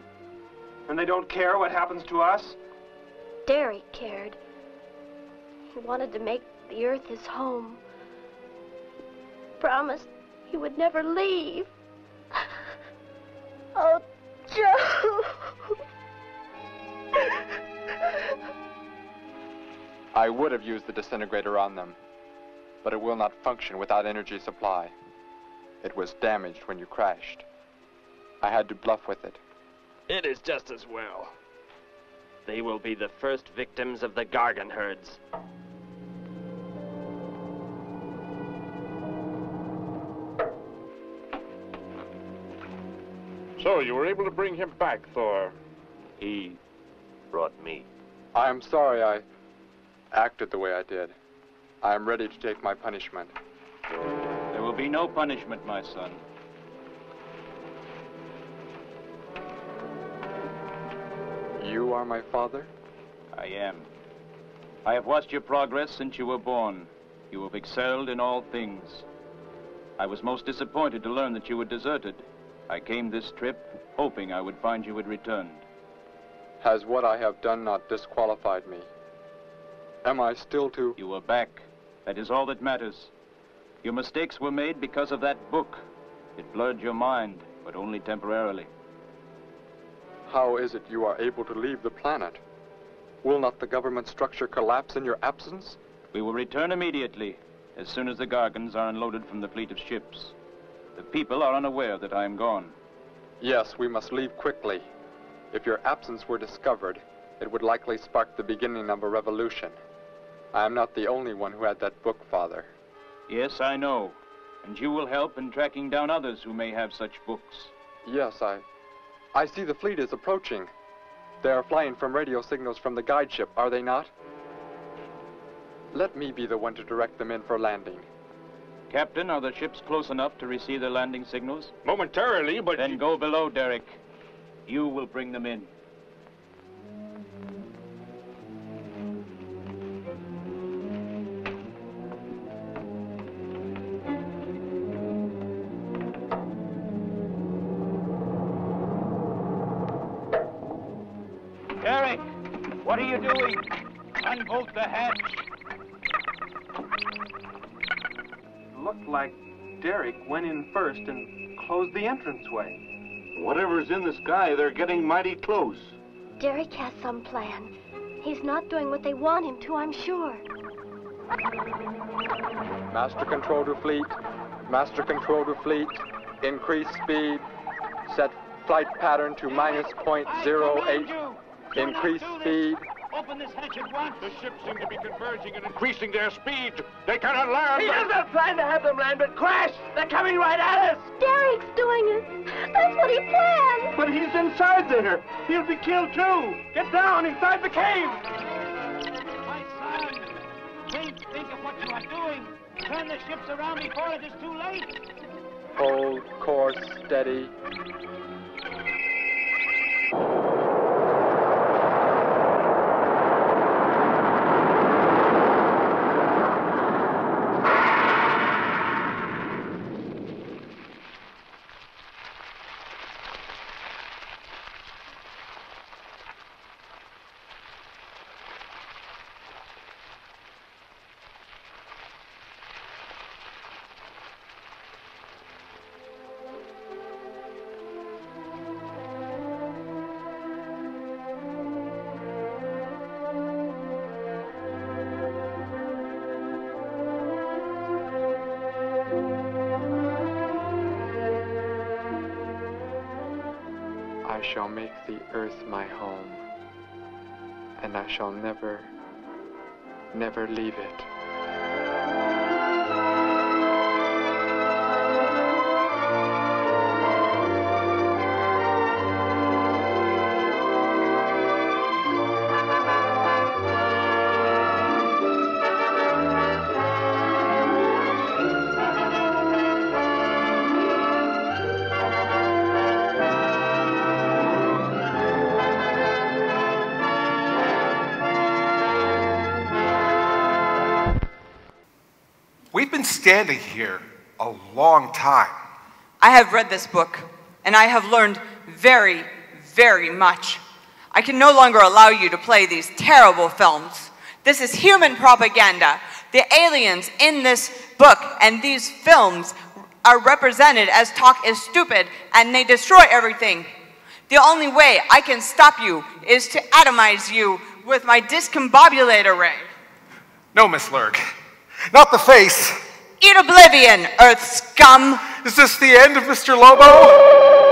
And they don't care what happens to us? Derek cared. He wanted to make the earth his home. Promised he would never leave. Oh, Joe. I would have used the disintegrator on them, but it will not function without energy supply. It was damaged when you crashed. I had to bluff with it. It is just as well. They will be the first victims of the Gargon herds. So, you were able to bring him back, Thor. He brought me. I am sorry I acted the way I did. I am ready to take my punishment. There will be no punishment, my son. You are my father? I am. I have watched your progress since you were born. You have excelled in all things. I was most disappointed to learn that you had deserted. I came this trip hoping I would find you had returned. Has what I have done not disqualified me? Am I still to... You are back. That is all that matters. Your mistakes were made because of that book. It blurred your mind, but only temporarily. How is it you are able to leave the planet? Will not the government structure collapse in your absence? We will return immediately, as soon as the Gargons are unloaded from the fleet of ships. The people are unaware that I am gone. Yes, we must leave quickly. If your absence were discovered, it would likely spark the beginning of a revolution. I am not the only one who had that book, Father. Yes, I know. And you will help in tracking down others who may have such books. Yes, I... I see the fleet is approaching. They are flying from radio signals from the guide ship, are they not? Let me be the one to direct them in for landing. Captain, are the ships close enough to receive their landing signals? Momentarily, but... Then go below, Derek. You will bring them in. First and close the entranceway. Whatever's in the sky, they're getting mighty close. Derek has some plan. He's not doing what they want him to, I'm sure. Master control to fleet. Master control to fleet. Increase speed. Set flight pattern to minus point zero eight. Increase speed. Open this hatch at once. The ships seem to be converging and increasing their speed. They cannot land. He does not plan to have them land, but crash! They're coming right at us! Derek's doing it. That's what he planned. But he's inside there. He'll be killed too. Get down inside the cave. My son, think, think of what you are doing. Turn the ships around before it is too late. Hold course steady. Never, never leave it. Standing here a long time. I have read this book, and I have learned very, very much. I can no longer allow you to play these terrible films. This is human propaganda. The aliens in this book and these films are represented as talk is stupid and they destroy everything. The only way I can stop you is to atomize you with my discombobulator ray. No, Miss Lurg. Not the face. Eat oblivion, Earth scum! Is this the end of Mr. Lobo?